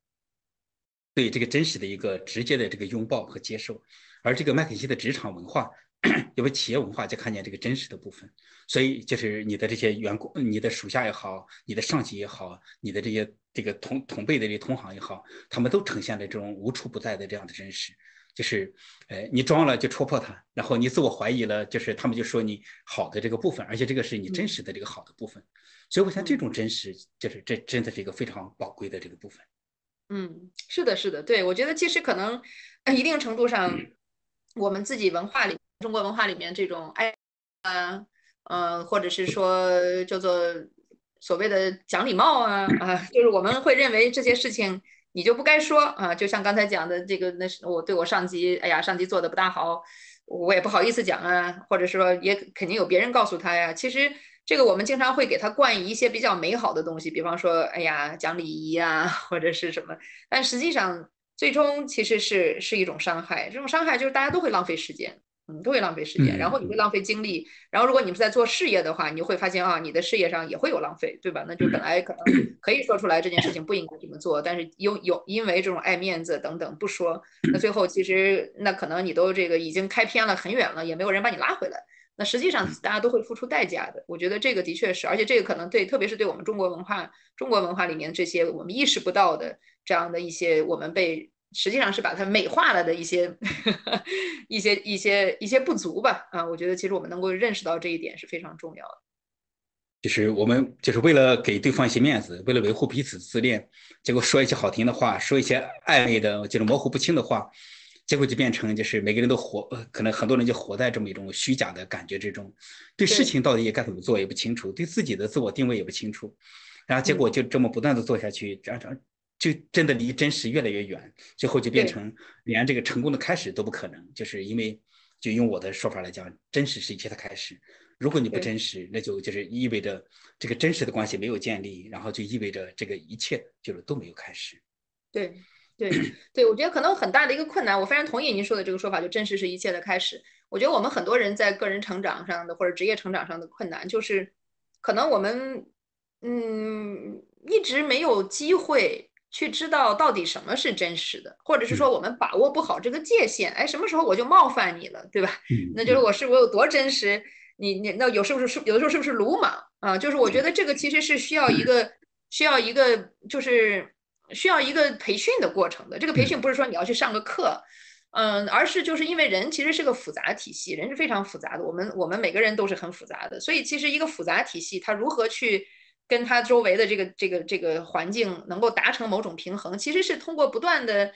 对这个真实的一个直接的这个拥抱和接受。而这个麦肯锡的职场文化。因为企业文化就看见这个真实的部分，所以就是你的这些员工、你的属下也好，你的上级也好，你的这些这个同同辈的这同行也好，他们都呈现了这种无处不在的这样的真实。就是，呃，你装了就戳破它，然后你自我怀疑了，就是他们就说你好的这个部分，而且这个是你真实的这个好的部分。所以我想这种真实，就是这真的是一个非常宝贵的这个部分。嗯，是的，是的，对我觉得其实可能一定程度上，我们自己文化里。中国文化里面这种爱啊，呃，或者是说叫做所谓的讲礼貌啊啊，就是我们会认为这些事情你就不该说啊，就像刚才讲的这个，那是我对我上级，哎呀，上级做的不大好，我也不好意思讲啊，或者是说也肯定有别人告诉他呀。其实这个我们经常会给他冠以一些比较美好的东西，比方说，哎呀，讲礼仪啊，或者是什么，但实际上最终其实是是一种伤害，这种伤害就是大家都会浪费时间。嗯，都会浪费时间，然后你会浪费精力，然后如果你们在做事业的话，你就会发现啊，你的事业上也会有浪费，对吧？那就本来可能可以说出来这件事情不应该这么做，但是有有因为这种爱面子等等不说，那最后其实那可能你都这个已经开偏了很远了，也没有人把你拉回来。那实际上大家都会付出代价的，我觉得这个的确是，而且这个可能对，特别是对我们中国文化、中国文化里面这些我们意识不到的这样的一些我们被。实际上是把它美化了的一些 一些一些一些不足吧啊，我觉得其实我们能够认识到这一点是非常重要的。就是我们就是为了给对方一些面子，为了维护彼此自恋，结果说一些好听的话，说一些暧昧的，就是模糊不清的话，结果就变成就是每个人都活，可能很多人就活在这么一种虚假的感觉之中，对事情到底该怎么做也不清楚，对自己的自我定位也不清楚，然后结果就这么不断的做下去，这样。就真的离真实越来越远，最后就变成连这个成功的开始都不可能。就是因为，就用我的说法来讲，真实是一切的开始。如果你不真实，那就就是意味着这个真实的关系没有建立，然后就意味着这个一切就是都没有开始。对，对，对，我觉得可能很大的一个困难，我非常同意您说的这个说法，就真实是一切的开始。我觉得我们很多人在个人成长上的或者职业成长上的困难，就是可能我们嗯一直没有机会。去知道到底什么是真实的，或者是说我们把握不好这个界限，哎，什么时候我就冒犯你了，对吧？那就是我是我有多真实，你你那有是不是是有的时候是不是鲁莽啊？就是我觉得这个其实是需要一个需要一个就是需要一个培训的过程的。这个培训不是说你要去上个课，嗯，而是就是因为人其实是个复杂体系，人是非常复杂的，我们我们每个人都是很复杂的，所以其实一个复杂体系它如何去。跟他周围的这个这个这个环境能够达成某种平衡，其实是通过不断的，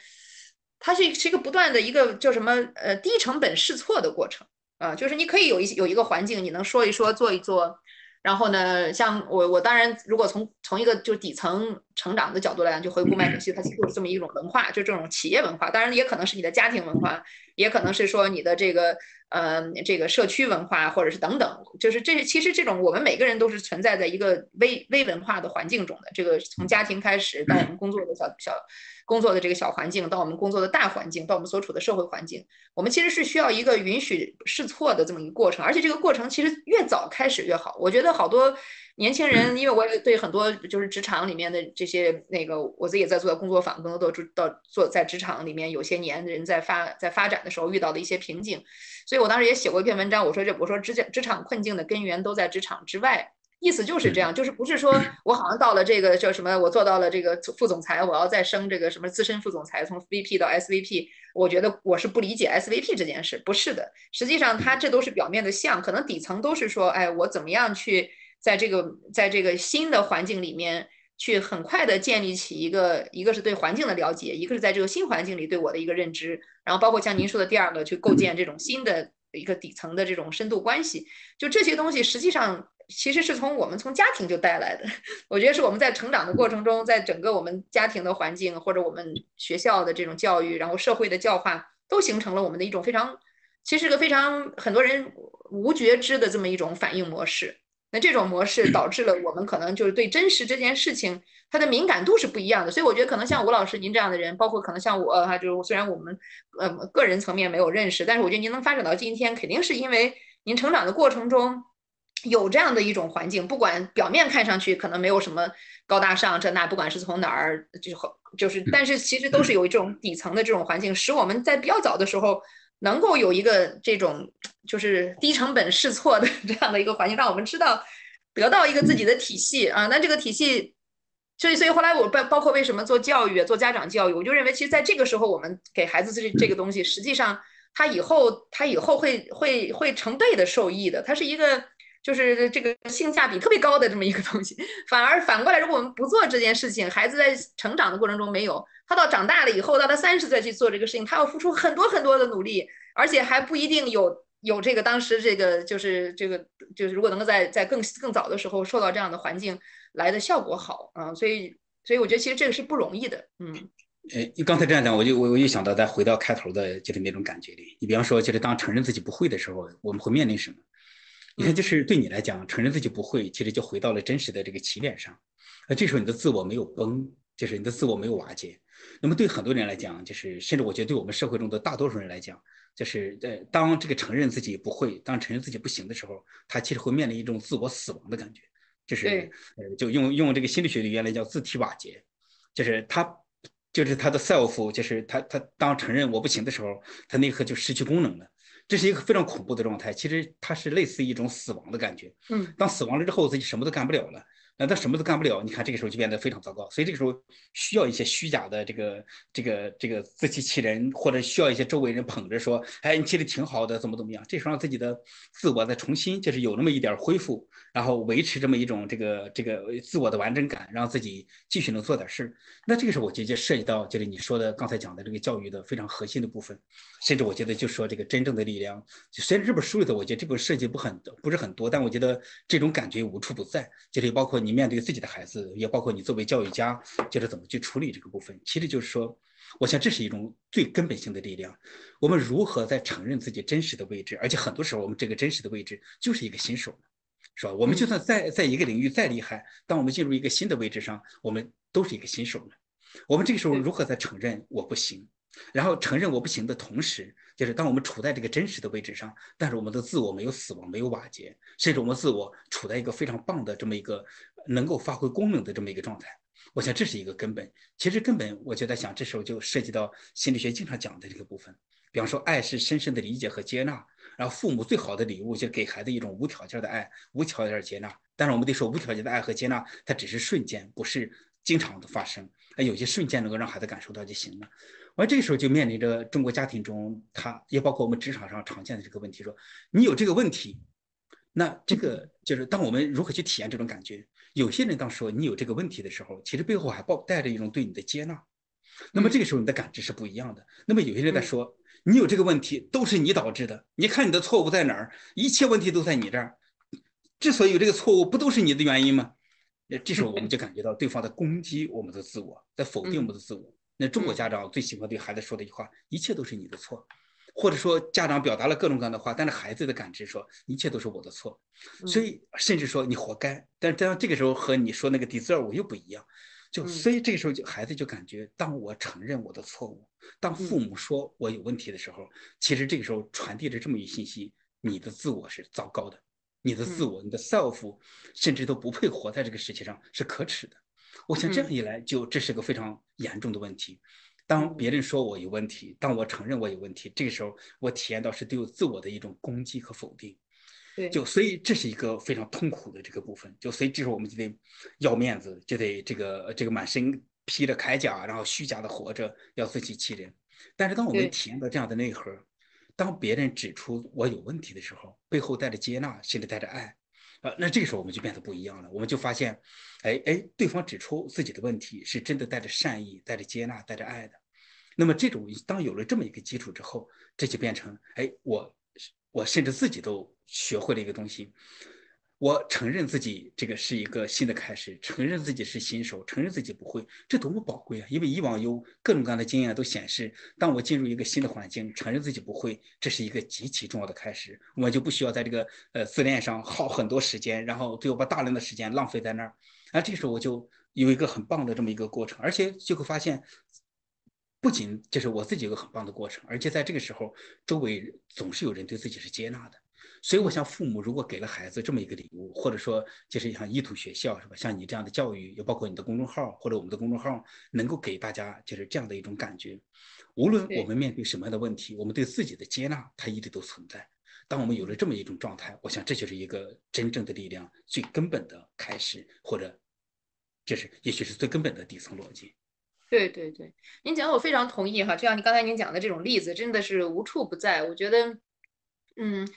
它是是一个不断的一个叫什么呃低成本试错的过程。啊，就是你可以有一有一个环境，你能说一说做一做，然后呢，像我我当然如果从从一个就底层成长的角度来讲，就回顾麦肯锡，它其实就是这么一种文化，就这种企业文化，当然也可能是你的家庭文化，也可能是说你的这个呃这个社区文化，或者是等等，就是这其实这种我们每个人都是存在在一个微微文化的环境中的。这个从家庭开始，到我们工作的小小工作的这个小环境，到我们工作的大环境，到我们所处的社会环境，我们其实是需要一个允许试错的这么一个过程。而且这个过程其实越早开始越好。我觉得好多。年轻人，因为我也对很多就是职场里面的这些那个，我自己也在做工作坊，更多都到做在职场里面有些年的人在发在发展的时候遇到的一些瓶颈，所以我当时也写过一篇文章，我说这我说职职场困境的根源都在职场之外，意思就是这样，就是不是说 我好像到了这个叫什么，我做到了这个副总裁，我要再升这个什么资深副总裁，从 VP 到 SVP，我觉得我是不理解 SVP 这件事，不是的，实际上它这都是表面的像，可能底层都是说，哎，我怎么样去。在这个在这个新的环境里面，去很快的建立起一个，一个是对环境的了解，一个是在这个新环境里对我的一个认知，然后包括像您说的第二个，去构建这种新的一个底层的这种深度关系，就这些东西实际上其实是从我们从家庭就带来的，我觉得是我们在成长的过程中，在整个我们家庭的环境或者我们学校的这种教育，然后社会的教化，都形成了我们的一种非常，其实是个非常很多人无觉知的这么一种反应模式。那这种模式导致了我们可能就是对真实这件事情它的敏感度是不一样的，所以我觉得可能像吴老师您这样的人，包括可能像我哈，就是虽然我们呃个人层面没有认识，但是我觉得您能发展到今天，肯定是因为您成长的过程中有这样的一种环境，不管表面看上去可能没有什么高大上这那，不管是从哪儿就就是，但是其实都是有这种底层的这种环境，使我们在比较早的时候。能够有一个这种就是低成本试错的这样的一个环境，让我们知道得到一个自己的体系啊。那这个体系，所以所以后来我包包括为什么做教育、做家长教育，我就认为其实在这个时候，我们给孩子这这个东西，实际上他以后他以后会会会成倍的受益的。它是一个就是这个性价比特别高的这么一个东西。反而反过来，如果我们不做这件事情，孩子在成长的过程中没有。他到长大了以后，到他三十岁去做这个事情，他要付出很多很多的努力，而且还不一定有有这个当时这个就是这个就是如果能够在在更更早的时候受到这样的环境来的效果好啊，所以所以我觉得其实这个是不容易的，嗯。呃，你刚才这样讲，我就我我又想到再回到开头的就是那种感觉里，你比方说就是当承认自己不会的时候，我们会面临什么？你看，就是对你来讲，承认自己不会，其实就回到了真实的这个起点上，那这时候你的自我没有崩，就是你的自我没有瓦解。那么对很多人来讲，就是甚至我觉得对我们社会中的大多数人来讲，就是呃当这个承认自己不会，当承认自己不行的时候，他其实会面临一种自我死亡的感觉，就是呃，就用用这个心理学的语言来叫自体瓦解，就是他就是他的 self，就是他他当承认我不行的时候，他那一刻就失去功能了，这是一个非常恐怖的状态。其实它是类似一种死亡的感觉。嗯，当死亡了之后，自己什么都干不了了。那他什么都干不了，你看这个时候就变得非常糟糕，所以这个时候需要一些虚假的这个这个这个自欺欺人，或者需要一些周围人捧着说，哎，你其实挺好的，怎么怎么样？这时候让自己的自我再重新就是有那么一点恢复，然后维持这么一种这个这个自我的完整感，让自己继续能做点事那这个时候我觉得涉及到就是你说的刚才讲的这个教育的非常核心的部分，甚至我觉得就说这个真正的力量，虽然这本书里头我觉得这本设计不很不是很多，但我觉得这种感觉无处不在，就是包括。你面对自己的孩子，也包括你作为教育家，就是怎么去处理这个部分。其实就是说，我想这是一种最根本性的力量。我们如何在承认自己真实的位置？而且很多时候，我们这个真实的位置就是一个新手，是吧？我们就算在在一个领域再厉害，当我们进入一个新的位置上，我们都是一个新手呢。我们这个时候如何在承认我不行？然后承认我不行的同时，就是当我们处在这个真实的位置上，但是我们的自我没有死亡，没有瓦解，甚至我们自我处在一个非常棒的这么一个能够发挥功能的这么一个状态。我想这是一个根本。其实根本，我就在想，这时候就涉及到心理学经常讲的这个部分。比方说，爱是深深的理解和接纳。然后父母最好的礼物就给孩子一种无条件的爱，无条件的接纳。但是我们得说，无条件的爱和接纳，它只是瞬间，不是经常的发生。那有些瞬间能够让孩子感受到就行了。而这个时候就面临着中国家庭中，他也包括我们职场上常见的这个问题：说你有这个问题，那这个就是当我们如何去体验这种感觉？有些人当说你有这个问题的时候，其实背后还抱带着一种对你的接纳。那么这个时候你的感知是不一样的。那么有些人在说你有这个问题都是你导致的，你看你的错误在哪儿？一切问题都在你这儿。之所以有这个错误，不都是你的原因吗？那这时候我们就感觉到对方在攻击我们的自我，在否定我们的自我。那中国家长最喜欢对孩子说的一句话：“一切都是你的错。”或者说家长表达了各种各样的话，但是孩子的感知说一切都是我的错，所以甚至说你活该。但是当这个时候和你说那个 deserve 又不一样，就所以这个时候就孩子就感觉，当我承认我的错误，当父母说我有问题的时候，其实这个时候传递着这么一信息：你的自我是糟糕的，你的自我，你的 self 甚至都不配活在这个世界上，是可耻的。我想这样一来，就这是个非常严重的问题。当别人说我有问题，当我承认我有问题，这个时候我体验到是对我自我的一种攻击和否定。对，就所以这是一个非常痛苦的这个部分。就所以这时候我们就得要面子，就得这个这个满身披着铠甲，然后虚假的活着，要自欺欺人。但是当我们体验到这样的内核，当别人指出我有问题的时候，背后带着接纳，甚至带着爱。啊，那这个时候我们就变得不一样了。我们就发现，哎哎，对方指出自己的问题是真的带着善意、带着接纳、带着爱的。那么这种当有了这么一个基础之后，这就变成，哎，我我甚至自己都学会了一个东西。我承认自己这个是一个新的开始，承认自己是新手，承认自己不会，这多么宝贵啊！因为以往有各种各样的经验都显示，当我进入一个新的环境，承认自己不会，这是一个极其重要的开始。我就不需要在这个呃自恋上耗很多时间，然后最后把大量的时间浪费在那儿。啊，这时候我就有一个很棒的这么一个过程，而且就会发现，不仅就是我自己有个很棒的过程，而且在这个时候，周围总是有人对自己是接纳的。所以，我想父母如果给了孩子这么一个礼物，或者说就是像意图学校是吧？像你这样的教育，也包括你的公众号或者我们的公众号，能够给大家就是这样的一种感觉。无论我们面对什么样的问题，我们对自己的接纳，它一直都存在。当我们有了这么一种状态，我想这就是一个真正的力量，最根本的开始，或者这是也许是最根本的底层逻辑。对对对，您讲的我非常同意哈。就像你刚才您讲的这种例子，真的是无处不在。我觉得，嗯。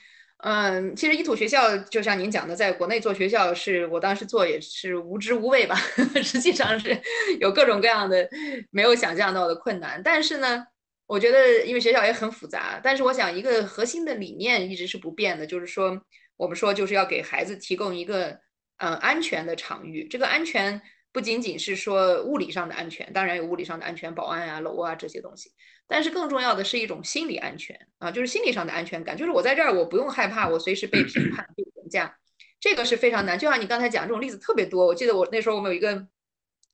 嗯，其实一土学校就像您讲的，在国内做学校是我当时做也是无知无畏吧，实际上是有各种各样的没有想象到的困难。但是呢，我觉得因为学校也很复杂，但是我想一个核心的理念一直是不变的，就是说我们说就是要给孩子提供一个嗯安全的场域，这个安全。不仅仅是说物理上的安全，当然有物理上的安全，保安啊、楼啊这些东西，但是更重要的是一种心理安全啊，就是心理上的安全感，就是我在这儿我不用害怕，我随时被评判、被评价，这个是非常难。就像你刚才讲这种例子特别多，我记得我那时候我们有一个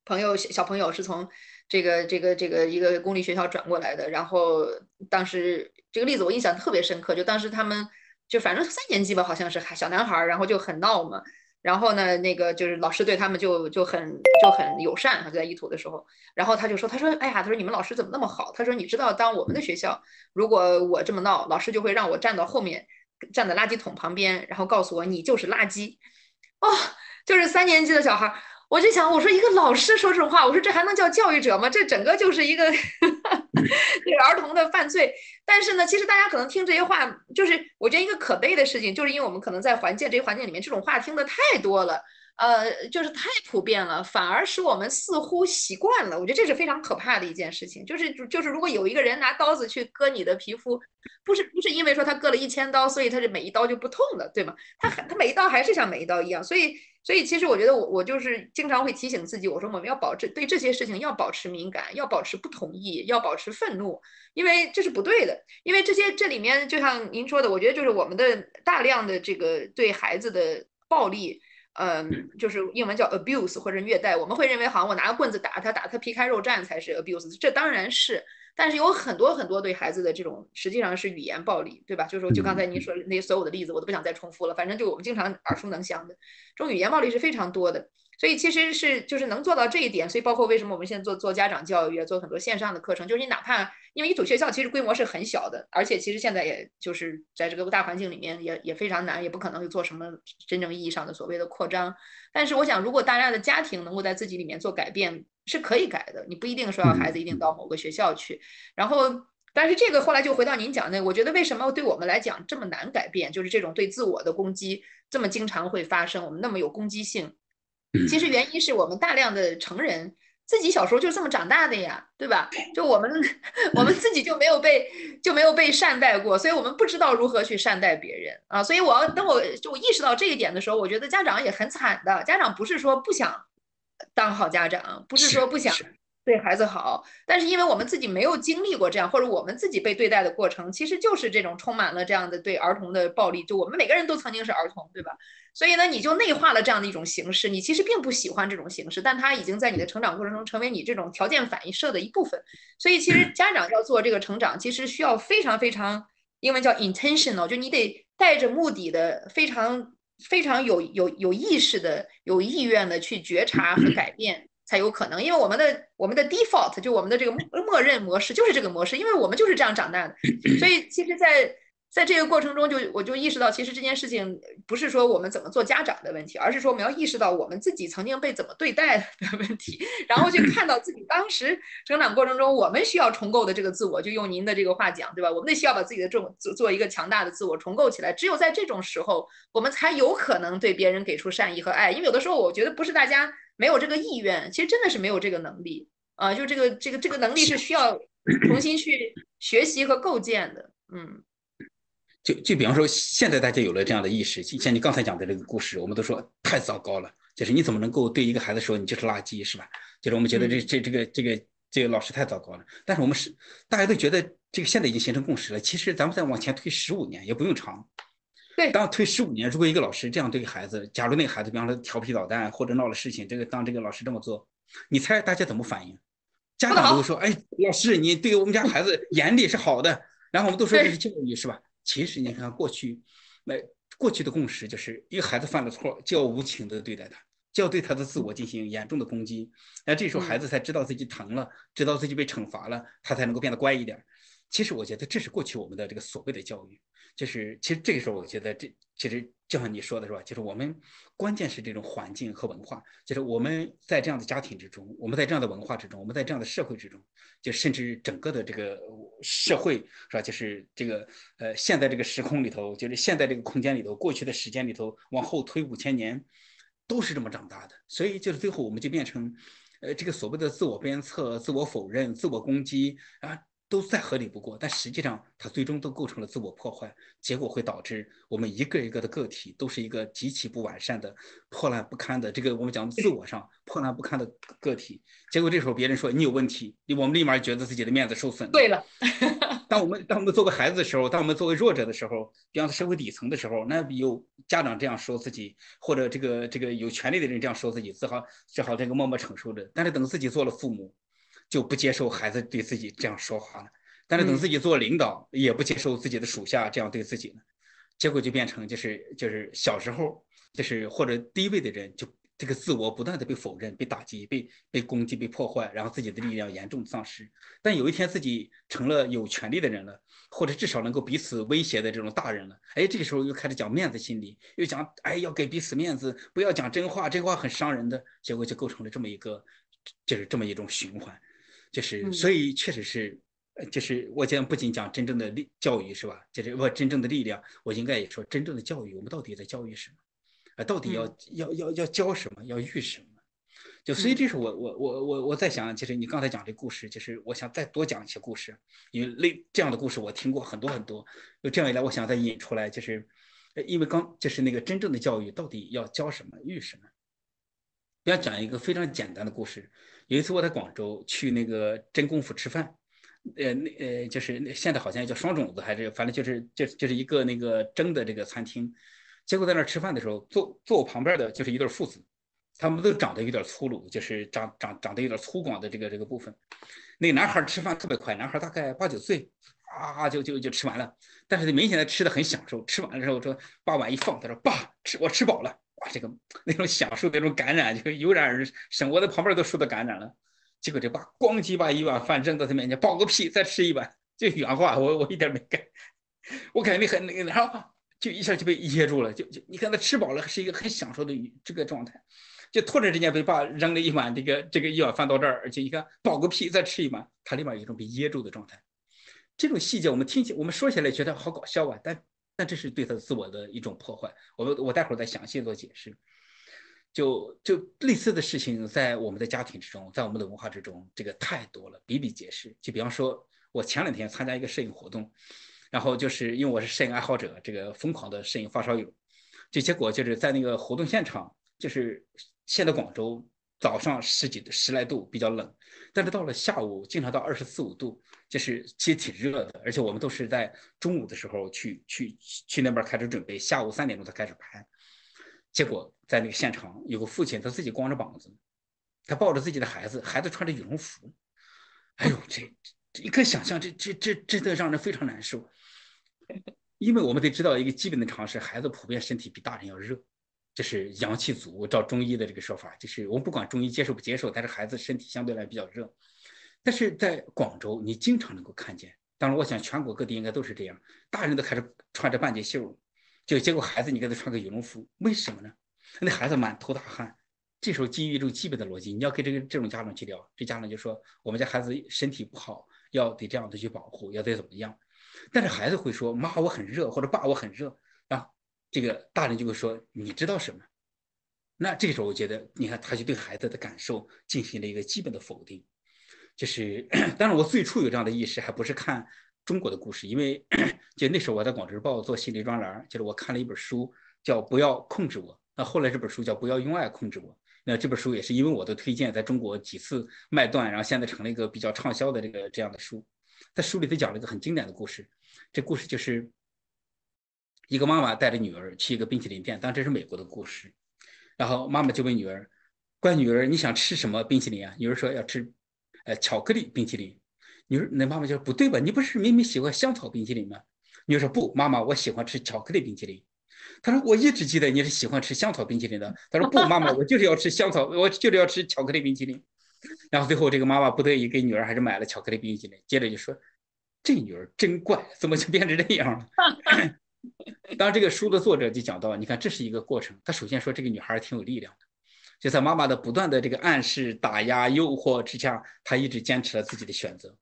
朋友小朋友是从这个这个这个一个公立学校转过来的，然后当时这个例子我印象特别深刻，就当时他们就反正三年级吧，好像是还小男孩，然后就很闹嘛。然后呢，那个就是老师对他们就就很就很友善，他在一图的时候，然后他就说，他说，哎呀，他说你们老师怎么那么好？他说，你知道，当我们的学校，如果我这么闹，老师就会让我站到后面，站在垃圾桶旁边，然后告诉我你就是垃圾。哦，就是三年级的小孩。我就想，我说一个老师说这种话，我说这还能叫教育者吗？这整个就是一个 这个儿童的犯罪。但是呢，其实大家可能听这些话，就是我觉得一个可悲的事情，就是因为我们可能在环境这些环境里面，这种话听的太多了。呃，就是太普遍了，反而使我们似乎习惯了。我觉得这是非常可怕的一件事情。就是就是，如果有一个人拿刀子去割你的皮肤，不是不是因为说他割了一千刀，所以他这每一刀就不痛了，对吗？他他每一刀还是像每一刀一样。所以所以，其实我觉得我我就是经常会提醒自己，我说我们要保持对这些事情要保持敏感，要保持不同意，要保持愤怒，因为这是不对的。因为这些这里面就像您说的，我觉得就是我们的大量的这个对孩子的暴力。嗯，就是英文叫 abuse 或者虐待，我们会认为好像我拿个棍子打他，打他皮开肉绽才是 abuse，这当然是，但是有很多很多对孩子的这种实际上是语言暴力，对吧？就是说，就刚才您说那些所有的例子，我都不想再重复了，反正就我们经常耳熟能详的，这种语言暴力是非常多的。所以其实是就是能做到这一点，所以包括为什么我们现在做做家长教育，做很多线上的课程，就是你哪怕因为一所学校其实规模是很小的，而且其实现在也就是在这个大环境里面也也非常难，也不可能去做什么真正意义上的所谓的扩张。但是我想，如果大家的家庭能够在自己里面做改变，是可以改的。你不一定说要孩子一定到某个学校去。然后，但是这个后来就回到您讲的，我觉得为什么对我们来讲这么难改变，就是这种对自我的攻击这么经常会发生，我们那么有攻击性。其实原因是我们大量的成人自己小时候就这么长大的呀，对吧？就我们 我们自己就没有被就没有被善待过，所以我们不知道如何去善待别人啊。所以我要等我就我意识到这一点的时候，我觉得家长也很惨的。家长不是说不想当好家长，不是说不想对孩子好，但是因为我们自己没有经历过这样，或者我们自己被对待的过程，其实就是这种充满了这样的对儿童的暴力。就我们每个人都曾经是儿童，对吧？所以呢，你就内化了这样的一种形式，你其实并不喜欢这种形式，但它已经在你的成长过程中成为你这种条件反射的一部分。所以其实 家长要做这个成长，其实需要非常非常，英文叫 intentional，就你得带着目的的，非常非常有有有意识的、有意愿的去觉察和改变。才有可能，因为我们的我们的 default 就我们的这个默认模式就是这个模式，因为我们就是这样长大的，所以其实，在在这个过程中，就我就意识到，其实这件事情不是说我们怎么做家长的问题，而是说我们要意识到我们自己曾经被怎么对待的问题，然后去看到自己当时成长过程中我们需要重构的这个自我，就用您的这个话讲，对吧？我们得需要把自己的这种做做一个强大的自我重构起来，只有在这种时候，我们才有可能对别人给出善意和爱，因为有的时候我觉得不是大家。没有这个意愿，其实真的是没有这个能力啊！就这个这个这个能力是需要 重新去学习和构建的。嗯，就就比方说，现在大家有了这样的意识，像你刚才讲的这个故事，我们都说太糟糕了。就是你怎么能够对一个孩子说你就是垃圾，是吧？就是我们觉得这这这个这个这个老师太糟糕了。但是我们是大家都觉得这个现在已经形成共识了。其实咱们再往前推十五年也不用长。对，当推十五年，如果一个老师这样对孩子，假如那个孩子比方说调皮捣蛋或者闹了事情，这个当这个老师这么做，你猜大家怎么反应？家长都会说：“哎，老师，你对我们家孩子 严厉是好的。”然后我们都说这是教育，是吧？其实你看过去，那过去的共识就是一个孩子犯了错，就要无情的对待他，就要对他的自我进行严重的攻击。那这时候孩子才知道自己疼了，知道自己被惩罚了，他才能够变得乖一点。其实我觉得这是过去我们的这个所谓的教育。就是，其实这个时候，我觉得这其实就像你说的是吧？就是我们关键是这种环境和文化，就是我们在这样的家庭之中，我们在这样的文化之中，我们在这样的社会之中，就甚至整个的这个社会是吧？就是这个呃，现在这个时空里头，就是现在这个空间里头，过去的时间里头，往后推五千年，都是这么长大的。所以就是最后我们就变成，呃，这个所谓的自我鞭策、自我否认、自我攻击啊。都再合理不过，但实际上它最终都构成了自我破坏，结果会导致我们一个一个的个体都是一个极其不完善的、破烂不堪的这个我们讲自我上破烂不堪的个体。结果这时候别人说你有问题，我们立马觉得自己的面子受损。对了，当我们当我们作为孩子的时候，当我们作为弱者的时候，比方说社会底层的时候，那有家长这样说自己，或者这个这个有权利的人这样说自己，只好只好这个默默承受着。但是等自己做了父母。就不接受孩子对自己这样说话了，但是等自己做领导，也不接受自己的属下这样对自己了，结果就变成就是就是小时候就是或者低位的人就。这个自我不断的被否认、被打击、被被攻击、被破坏，然后自己的力量严重丧失。但有一天自己成了有权利的人了，或者至少能够彼此威胁的这种大人了，哎，这个时候又开始讲面子心理，又讲哎要给彼此面子，不要讲真话，真话很伤人的。结果就构成了这么一个，就是这么一种循环。就是，所以确实是，就是我讲不仅讲真正的力教育是吧？就是我真正的力量，我应该也说真正的教育，我们到底在教育什么？啊，到底要要要要教什么？要育什么？就所以这是我我我我我在想，就是你刚才讲这故事，就是我想再多讲一些故事，因为类这样的故事我听过很多很多。就这样一来，我想再引出来，就是因为刚就是那个真正的教育到底要教什么？育什么？要讲一个非常简单的故事。有一次我在广州去那个真功夫吃饭，呃，那呃就是现在好像叫双种子还是反正就是就就是一个那个蒸的这个餐厅，结果在那儿吃饭的时候，坐坐我旁边的就是一对父子，他们都长得有点粗鲁，就是长长长得有点粗犷的这个这个部分。那男孩吃饭特别快，男孩大概八九岁，啊就就就吃完了，但是明显的吃的很享受，吃完了之后说把碗一放，他说爸吃我吃饱了。哇，这个那种享受那种感染就油然而生，我在旁边都受到感染了。结果这爸咣叽把一碗饭扔到他面前，饱个屁，再吃一碗。就原话，我我一点没改，我感觉很那个，然后就一下就被噎住了。就就你看他吃饱了，是一个很享受的这个状态。就突然之间被爸扔了一碗这个这个一碗饭到这儿，而且你看饱个屁，再吃一碗，他立马有一种被噎住的状态。这种细节我们听起我们说起来觉得好搞笑啊，但。但这是对他自我的一种破坏，我我待会儿再详细做解释。就就类似的事情，在我们的家庭之中，在我们的文化之中，这个太多了，比比皆是。就比方说，我前两天参加一个摄影活动，然后就是因为我是摄影爱好者，这个疯狂的摄影发烧友，就结果就是在那个活动现场，就是现在广州早上十几十来度比较冷，但是到了下午经常到二十四五度，就是其实挺热的。而且我们都是在中午的时候去去去那边开始准备，下午三点钟才开始拍。结果在那个现场有个父亲，他自己光着膀子，他抱着自己的孩子，孩子穿着羽绒服。哎呦，这这你可以想象，这这这真的让人非常难受。因为我们得知道一个基本的常识，孩子普遍身体比大人要热，这是阳气足。照中医的这个说法，就是我们不管中医接受不接受，但是孩子身体相对来比较热。但是在广州，你经常能够看见，当然我想全国各地应该都是这样，大人都开始穿着半截袖，就结果孩子你给他穿个羽绒服，为什么呢？那孩子满头大汗。这时候基于一种基本的逻辑，你要跟这个这种家长去聊，这家长就说我们家孩子身体不好，要得这样的去保护，要得怎么样。但是孩子会说：“妈，我很热，或者爸，我很热。”这个大人就会说：“你知道什么？”那这个时候，我觉得，你看，他就对孩子的感受进行了一个基本的否定。就是，当然，我最初有这样的意识，还不是看中国的故事，因为就那时候我在《广州日报》做心理专栏，就是我看了一本书，叫《不要控制我》。那后来这本书叫《不要用爱控制我》。那这本书也是因为我的推荐，在中国几次卖断，然后现在成了一个比较畅销的这个这样的书。在书里头讲了一个很经典的故事，这故事就是一个妈妈带着女儿去一个冰淇淋店，当这是美国的故事。然后妈妈就问女儿：“乖女儿，你想吃什么冰淇淋啊？”女儿说：“要吃，呃，巧克力冰淇淋。”女儿那妈妈就说：“不对吧？你不是明明喜欢香草冰淇淋吗？”女儿说：“不，妈妈，我喜欢吃巧克力冰淇淋。”她说：“我一直记得你是喜欢吃香草冰淇淋的。”她说：“不，妈妈，我就是要吃香草，我就是要吃巧克力冰淇淋。”然后最后这个妈妈不得已给女儿还是买了巧克力冰淇淋，接着就说：“这女儿真怪，怎么就变成这样了？” 当这个书的作者就讲到，你看这是一个过程。他首先说这个女孩挺有力量的，就在妈妈的不断的这个暗示、打压、诱惑之下，她一直坚持了自己的选择。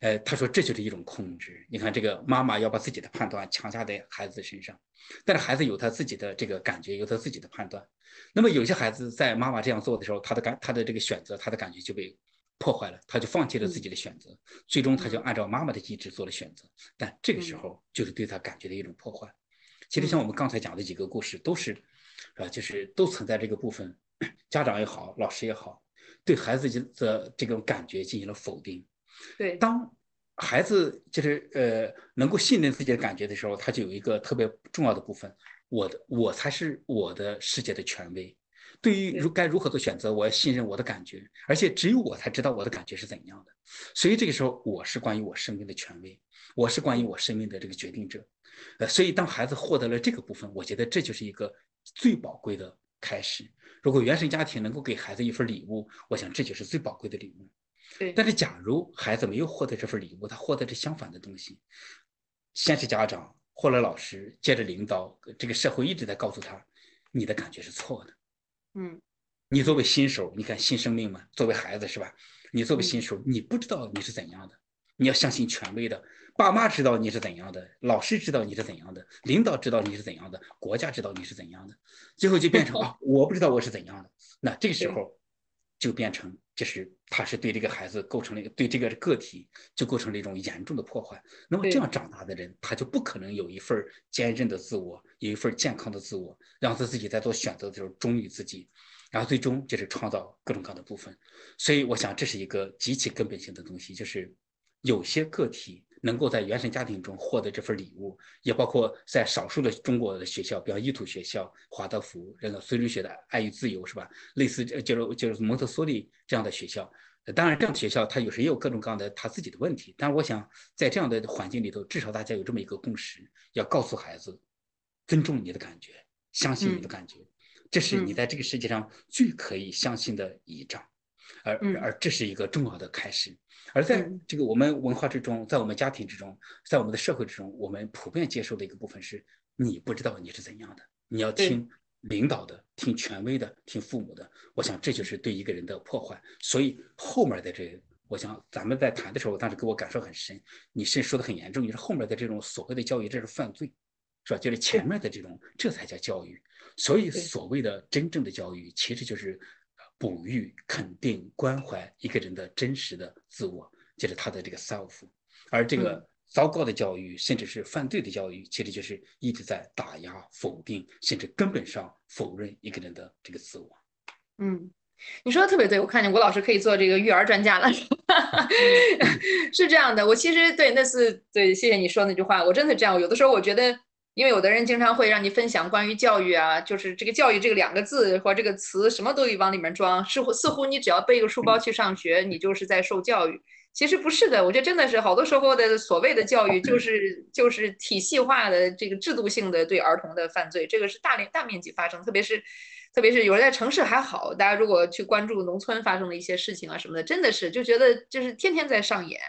呃，他说这就是一种控制。你看这个妈妈要把自己的判断强加在孩子身上，但是孩子有他自己的这个感觉，有他自己的判断。那么有些孩子在妈妈这样做的时候，他的感他的这个选择，他的感觉就被破坏了，他就放弃了自己的选择，最终他就按照妈妈的意志做了选择。但这个时候就是对他感觉的一种破坏。其实像我们刚才讲的几个故事，都是，啊，就是都存在这个部分，家长也好，老师也好，对孩子的这种感觉进行了否定。对，当孩子就是呃能够信任自己的感觉的时候，他就有一个特别重要的部分，我的我才是我的世界的权威。对于如该如何做选择，我要信任我的感觉，而且只有我才知道我的感觉是怎样的。所以这个时候，我是关于我生命的权威，我是关于我生命的这个决定者。呃，所以当孩子获得了这个部分，我觉得这就是一个最宝贵的开始。如果原生家庭能够给孩子一份礼物，我想这就是最宝贵的礼物。对，但是假如孩子没有获得这份礼物，他获得这相反的东西，先是家长，后来老师，接着领导，这个社会一直在告诉他，你的感觉是错的。嗯，你作为新手，你看新生命嘛，作为孩子是吧？你作为新手，你不知道你是怎样的，你要相信权威的，爸妈知道你是怎样的，老师知道你是怎样的，领导知道你是怎样的，国家知道你是怎样的，最后就变成啊，我不知道我是怎样的。那这个时候。就变成，就是他是对这个孩子构成了一个对这个个体就构成了一种严重的破坏。那么这样长大的人，他就不可能有一份坚韧的自我，有一份健康的自我，让他自己在做选择的时候忠于自己，然后最终就是创造各种各样的部分。所以我想这是一个极其根本性的东西，就是有些个体。能够在原生家庭中获得这份礼物，也包括在少数的中国的学校，比方伊土学校、华德福、这个孙中学的爱与自由，是吧？类似就是就是蒙特梭利这样的学校。当然，这样的学校它有时也有各种各样的他自己的问题。但是，我想在这样的环境里头，至少大家有这么一个共识：要告诉孩子，尊重你的感觉，相信你的感觉，这是你在这个世界上最可以相信的一仗。而而这是一个重要的开始。而在这个我们文化之中，在我们家庭之中，在我们的社会之中，我们普遍接受的一个部分是：你不知道你是怎样的，你要听领导的、听权威的、听父母的。我想这就是对一个人的破坏。所以后面的这，我想咱们在谈的时候，当时给我感受很深。你是说的很严重，你是后面的这种所谓的教育，这是犯罪，是吧？就是前面的这种，这才叫教育。所以所谓的真正的教育，其实就是。哺育、肯定、关怀一个人的真实的自我，就是他的这个 self，而这个糟糕的教育，甚至是犯罪的教育，其实就是一直在打压、否定，甚至根本上否认一个人的这个自我。嗯，你说的特别对，我看见吴老师可以做这个育儿专家了，是这样的。我其实对那次对，谢谢你说那句话，我真的这样。有的时候我觉得，因为有的人经常会让你分享关于教育啊，就是这个教育这个两个字或这个词，什么都得往里面装，似乎似乎你只要背个书包去上学，你就是在受教育。其实不是的，我觉得真的是好多时候的所谓的教育，就是就是体系化的这个制度性的对儿童的犯罪，这个是大面大面积发生，特别是。特别是有人在城市还好，大家如果去关注农村发生的一些事情啊什么的，真的是就觉得就是天天在上演，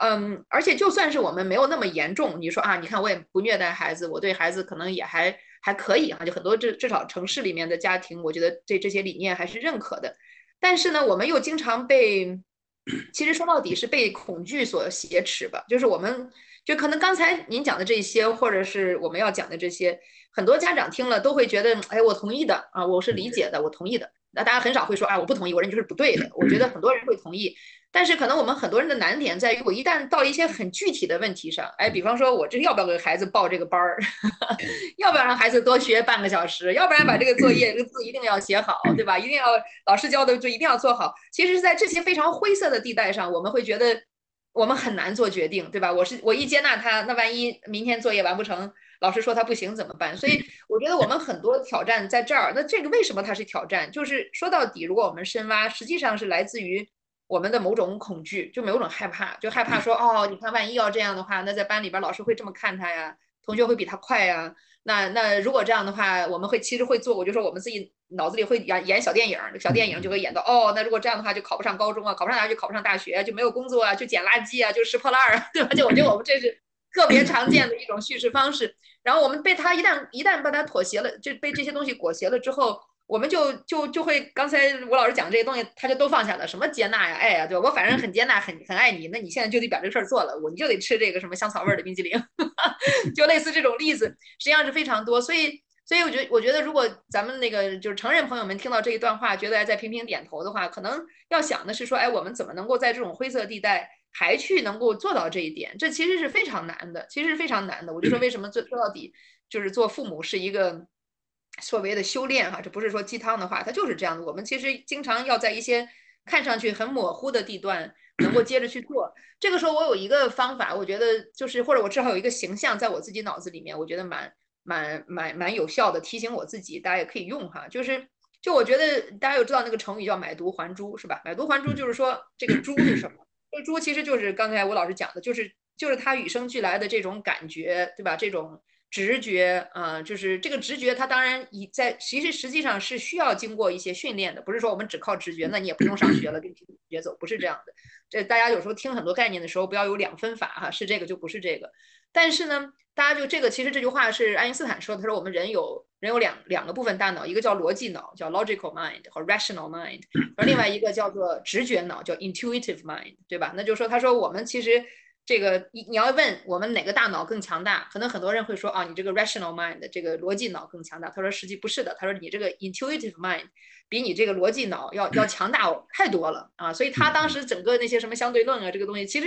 嗯，而且就算是我们没有那么严重，你说啊，你看我也不虐待孩子，我对孩子可能也还还可以哈，就很多至至少城市里面的家庭，我觉得对这些理念还是认可的。但是呢，我们又经常被，其实说到底是被恐惧所挟持吧，就是我们就可能刚才您讲的这些，或者是我们要讲的这些。很多家长听了都会觉得，哎，我同意的啊，我是理解的，我同意的。那大家很少会说，啊，我不同意，我认为就是不对的。我觉得很多人会同意，但是可能我们很多人的难点在于，我一旦到一些很具体的问题上，哎，比方说，我这要不要给孩子报这个班儿，要不要让孩子多学半个小时，要不然把这个作业这个字一定要写好，对吧？一定要老师教的就一定要做好。其实是在这些非常灰色的地带上，我们会觉得我们很难做决定，对吧？我是我一接纳他，那万一明天作业完不成？老师说他不行怎么办？所以我觉得我们很多挑战在这儿。那这个为什么它是挑战？就是说到底，如果我们深挖，实际上是来自于我们的某种恐惧，就某种害怕，就害怕说哦，你看万一要这样的话，那在班里边老师会这么看他呀，同学会比他快呀。那那如果这样的话，我们会其实会做，我就说我们自己脑子里会演演小电影，小电影就会演到哦，那如果这样的话就考不上高中啊，考不上大学就考不上大学，就没有工作啊，就捡垃圾啊，就拾破烂儿啊，对吧？就我觉得我们这是特别常见的一种叙事方式。然后我们被他一旦一旦把他妥协了，就被这些东西裹挟了之后，我们就就就会刚才吴老师讲这些东西，他就都放下了，什么接纳呀、爱呀，对吧？我反正很接纳，很很爱你，那你现在就得把这个事儿做了，我你就得吃这个什么香草味的冰激凌，就类似这种例子，实际上是非常多。所以，所以我觉得，我觉得如果咱们那个就是成人朋友们听到这一段话，觉得在频频点头的话，可能要想的是说，哎，我们怎么能够在这种灰色地带？还去能够做到这一点，这其实是非常难的，其实是非常难的。我就说为什么做说到底，就是做父母是一个所谓的修炼哈，这不是说鸡汤的话，它就是这样的。我们其实经常要在一些看上去很模糊的地段，能够接着去做。这个时候我有一个方法，我觉得就是或者我至少有一个形象在我自己脑子里面，我觉得蛮蛮蛮蛮有效的，提醒我自己，大家也可以用哈。就是就我觉得大家有知道那个成语叫买椟还珠是吧？买椟还珠就是说这个珠是什么？这个珠其实就是刚才吴老师讲的，就是就是他与生俱来的这种感觉，对吧？这种直觉啊，就是这个直觉，它当然以在其实实际上是需要经过一些训练的，不是说我们只靠直觉，那你也不用上学了，跟直觉走，不是这样的。这大家有时候听很多概念的时候，不要有两分法哈，是这个就不是这个。但是呢，大家就这个其实这句话是爱因斯坦说的，他说我们人有人有两两个部分大脑，一个叫逻辑脑，叫 logical mind 和 rational mind，而另外一个叫做直觉脑，叫 intuitive mind，对吧？那就是说，他说我们其实这个你你要问我们哪个大脑更强大，可能很多人会说啊，你这个 rational mind 这个逻辑脑更强大。他说实际不是的，他说你这个 intuitive mind 比你这个逻辑脑要要强大太多了啊。所以他当时整个那些什么相对论啊，这个东西其实。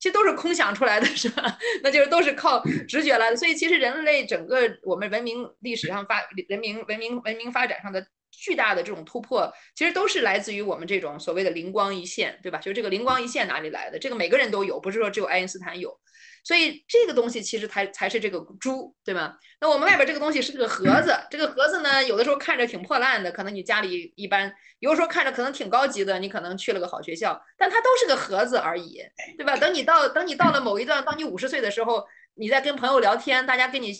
其实都是空想出来的，是吧？那就是都是靠直觉来的。所以其实人类整个我们文明历史上发人民文明文明发展上的巨大的这种突破，其实都是来自于我们这种所谓的灵光一现，对吧？就是这个灵光一现哪里来的？这个每个人都有，不是说只有爱因斯坦有。所以这个东西其实才才是这个珠，对吗？那我们外边这个东西是个盒子，这个盒子呢，有的时候看着挺破烂的，可能你家里一般；有的时候看着可能挺高级的，你可能去了个好学校，但它都是个盒子而已，对吧？等你到等你到了某一段，当你五十岁的时候，你在跟朋友聊天，大家跟你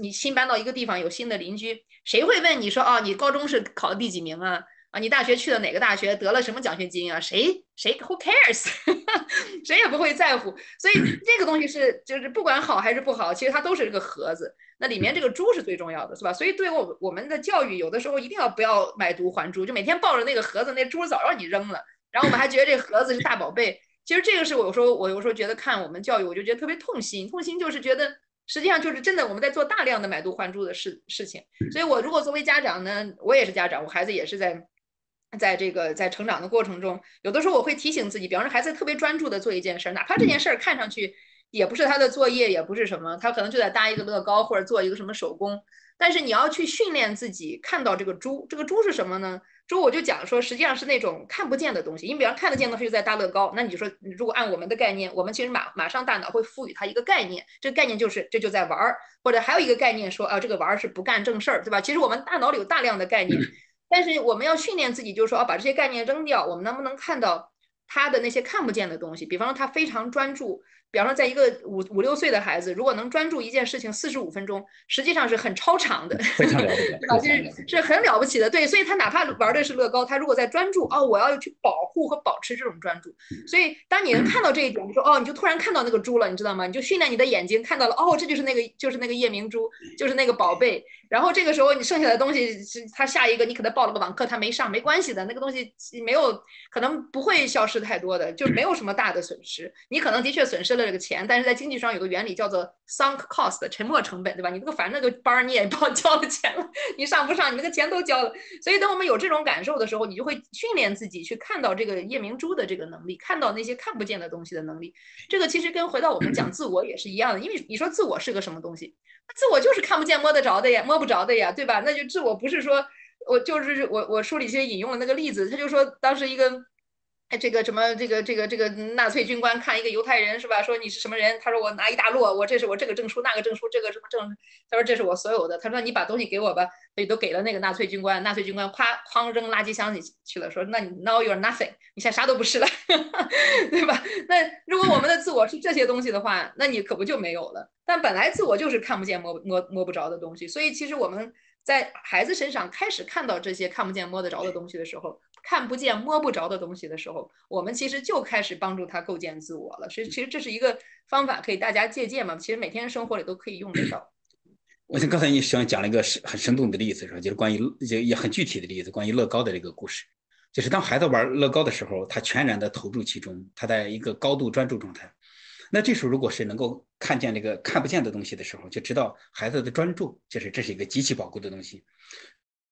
你新搬到一个地方，有新的邻居，谁会问你说哦，你高中是考的第几名啊？啊，你大学去了哪个大学？得了什么奖学金啊？谁谁 Who cares？谁也不会在乎。所以 这个东西是，就是不管好还是不好，其实它都是这个盒子。那里面这个猪是最重要的，是吧？所以对我我们的教育，有的时候一定要不要买椟还珠，就每天抱着那个盒子，那珠早让你扔了，然后我们还觉得这盒子是大宝贝。其实这个是我有时候我有时候觉得看我们教育，我就觉得特别痛心。痛心就是觉得实际上就是真的我们在做大量的买椟还珠的事事情。所以我如果作为家长呢，我也是家长，我孩子也是在。在这个在成长的过程中，有的时候我会提醒自己，比方说孩子特别专注的做一件事儿，哪怕这件事儿看上去也不是他的作业，也不是什么，他可能就在搭一个乐高或者做一个什么手工。但是你要去训练自己看到这个猪，这个猪是什么呢？猪我就讲说，实际上是那种看不见的东西。你比方看得见的东西就在大乐高，那你就说，如果按我们的概念，我们其实马马上大脑会赋予它一个概念，这个概念就是这就在玩儿，或者还有一个概念说啊，这个玩儿是不干正事儿，对吧？其实我们大脑里有大量的概念，但是我们要训练自己，就是说啊，把这些概念扔掉，我们能不能看到他的那些看不见的东西？比方说他非常专注。比方说，在一个五五六岁的孩子，如果能专注一件事情四十五分钟，实际上是很超长的，非常了不起，是是很了不起的。对，所以他哪怕玩的是乐高，他如果在专注，哦，我要去保护和保持这种专注。所以，当你能看到这一点，你说，哦，你就突然看到那个猪了，你知道吗？你就训练你的眼睛看到了，哦，这就是那个，就是那个夜明珠，就是那个宝贝。然后这个时候，你剩下的东西是他下一个，你可能报了个网课，他没上，没关系的，那个东西没有可能不会消失太多的，就没有什么大的损失。你可能的确损失了这个钱，但是在经济上有个原理叫做 sunk cost 沉没成本，对吧？你这个反正那个班你也报 交了钱了，你上不上你那个钱都交了。所以等我们有这种感受的时候，你就会训练自己去看到这个夜明珠的这个能力，看到那些看不见的东西的能力。这个其实跟回到我们讲自我也是一样的，因为你说自我是个什么东西？自我就是看不见摸得着的呀，摸不着的呀，对吧？那就自我不是说我就是我我书里其实引用了那个例子，他就说当时一个。这个什么，这个这个这个纳粹军官看一个犹太人是吧？说你是什么人？他说我拿一大摞，我这是我这个证书那个证书，这个什么证？他说这是我所有的。他说你把东西给我吧，所以都给了那个纳粹军官。纳粹军官咵哐扔垃圾箱里去了，说那你 now you're nothing，你现在啥都不是了，对吧？那如果我们的自我是这些东西的话，那你可不就没有了？但本来自我就是看不见摸摸摸不着的东西，所以其实我们在孩子身上开始看到这些看不见摸得着的东西的时候。看不见摸不着的东西的时候，我们其实就开始帮助他构建自我了。所以，其实这是一个方法，可以大家借鉴嘛。其实每天生活里都可以用得到。我想刚才你实际上讲了一个是很生动的例子，是吧？就是关于也也很具体的例子，关于乐高的这个故事。就是当孩子玩乐高的时候，他全然的投入其中，他在一个高度专注状态。那这时候，如果是能够看见这个看不见的东西的时候，就知道孩子的专注，就是这是一个极其宝贵的东西。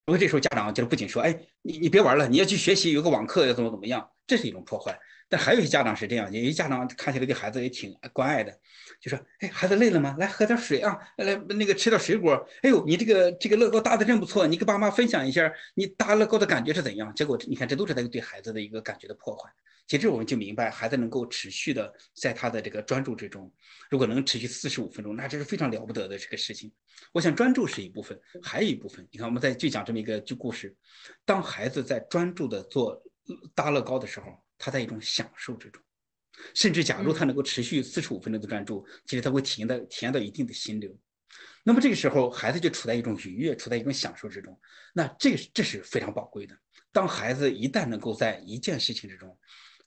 不过这时候家长就是不仅说，哎，你你别玩了，你要去学习，有个网课要怎么怎么样，这是一种破坏。但还有一些家长是这样，有些家长看起来对孩子也挺关爱的，就说，哎，孩子累了吗？来喝点水啊，来那个吃点水果。哎呦，你这个这个乐高搭的真不错，你跟爸妈分享一下你搭乐高的感觉是怎样？结果你看，这都是在对孩子的一个感觉的破坏。其实我们就明白，孩子能够持续的在他的这个专注之中，如果能持续四十五分钟，那这是非常了不得的这个事情。我想专注是一部分，还有一部分，你看我们在就讲这么一个就故事，当孩子在专注的做搭乐高的时候，他在一种享受之中，甚至假如他能够持续四十五分钟的专注，其实他会体验到体验到一定的心流。那么这个时候，孩子就处在一种愉悦，处在一种享受之中。那这个这是非常宝贵的。当孩子一旦能够在一件事情之中，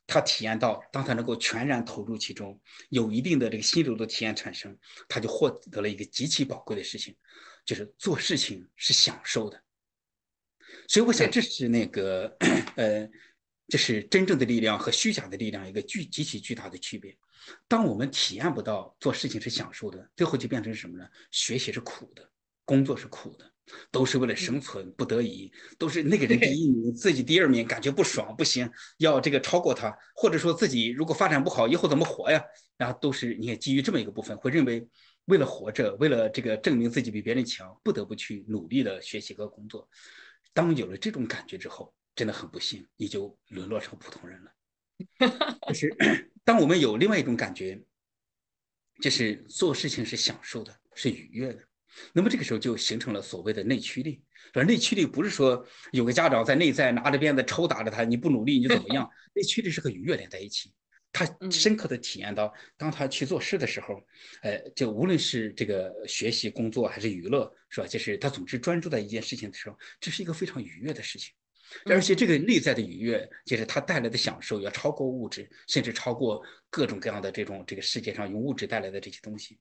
他体验到，当他能够全然投入其中，有一定的这个心流的体验产生，他就获得了一个极其宝贵的事情，就是做事情是享受的。所以我想，这是那个，呃，这是真正的力量和虚假的力量一个巨极其巨大的区别。当我们体验不到做事情是享受的，最后就变成什么呢？学习是苦的，工作是苦的。都是为了生存，不得已，都是那个人第一名，自己第二名，感觉不爽，不行，要这个超过他，或者说自己如果发展不好，以后怎么活呀？然后都是你也基于这么一个部分，会认为为了活着，为了这个证明自己比别人强，不得不去努力的学习和工作。当有了这种感觉之后，真的很不幸，你就沦落成普通人了。就是 当我们有另外一种感觉，就是做事情是享受的，是愉悦的。那么这个时候就形成了所谓的内驱力，而内驱力不是说有个家长在内在拿着鞭子抽打着他，你不努力你就怎么样？内驱力是和愉悦连在一起，他深刻的体验到，当他去做事的时候，呃，就无论是这个学习、工作还是娱乐，是吧？就是他总是专注在一件事情的时候，这是一个非常愉悦的事情。而且这个内在的愉悦，就是它带来的享受，要超过物质，甚至超过各种各样的这种这个世界上用物质带来的这些东西。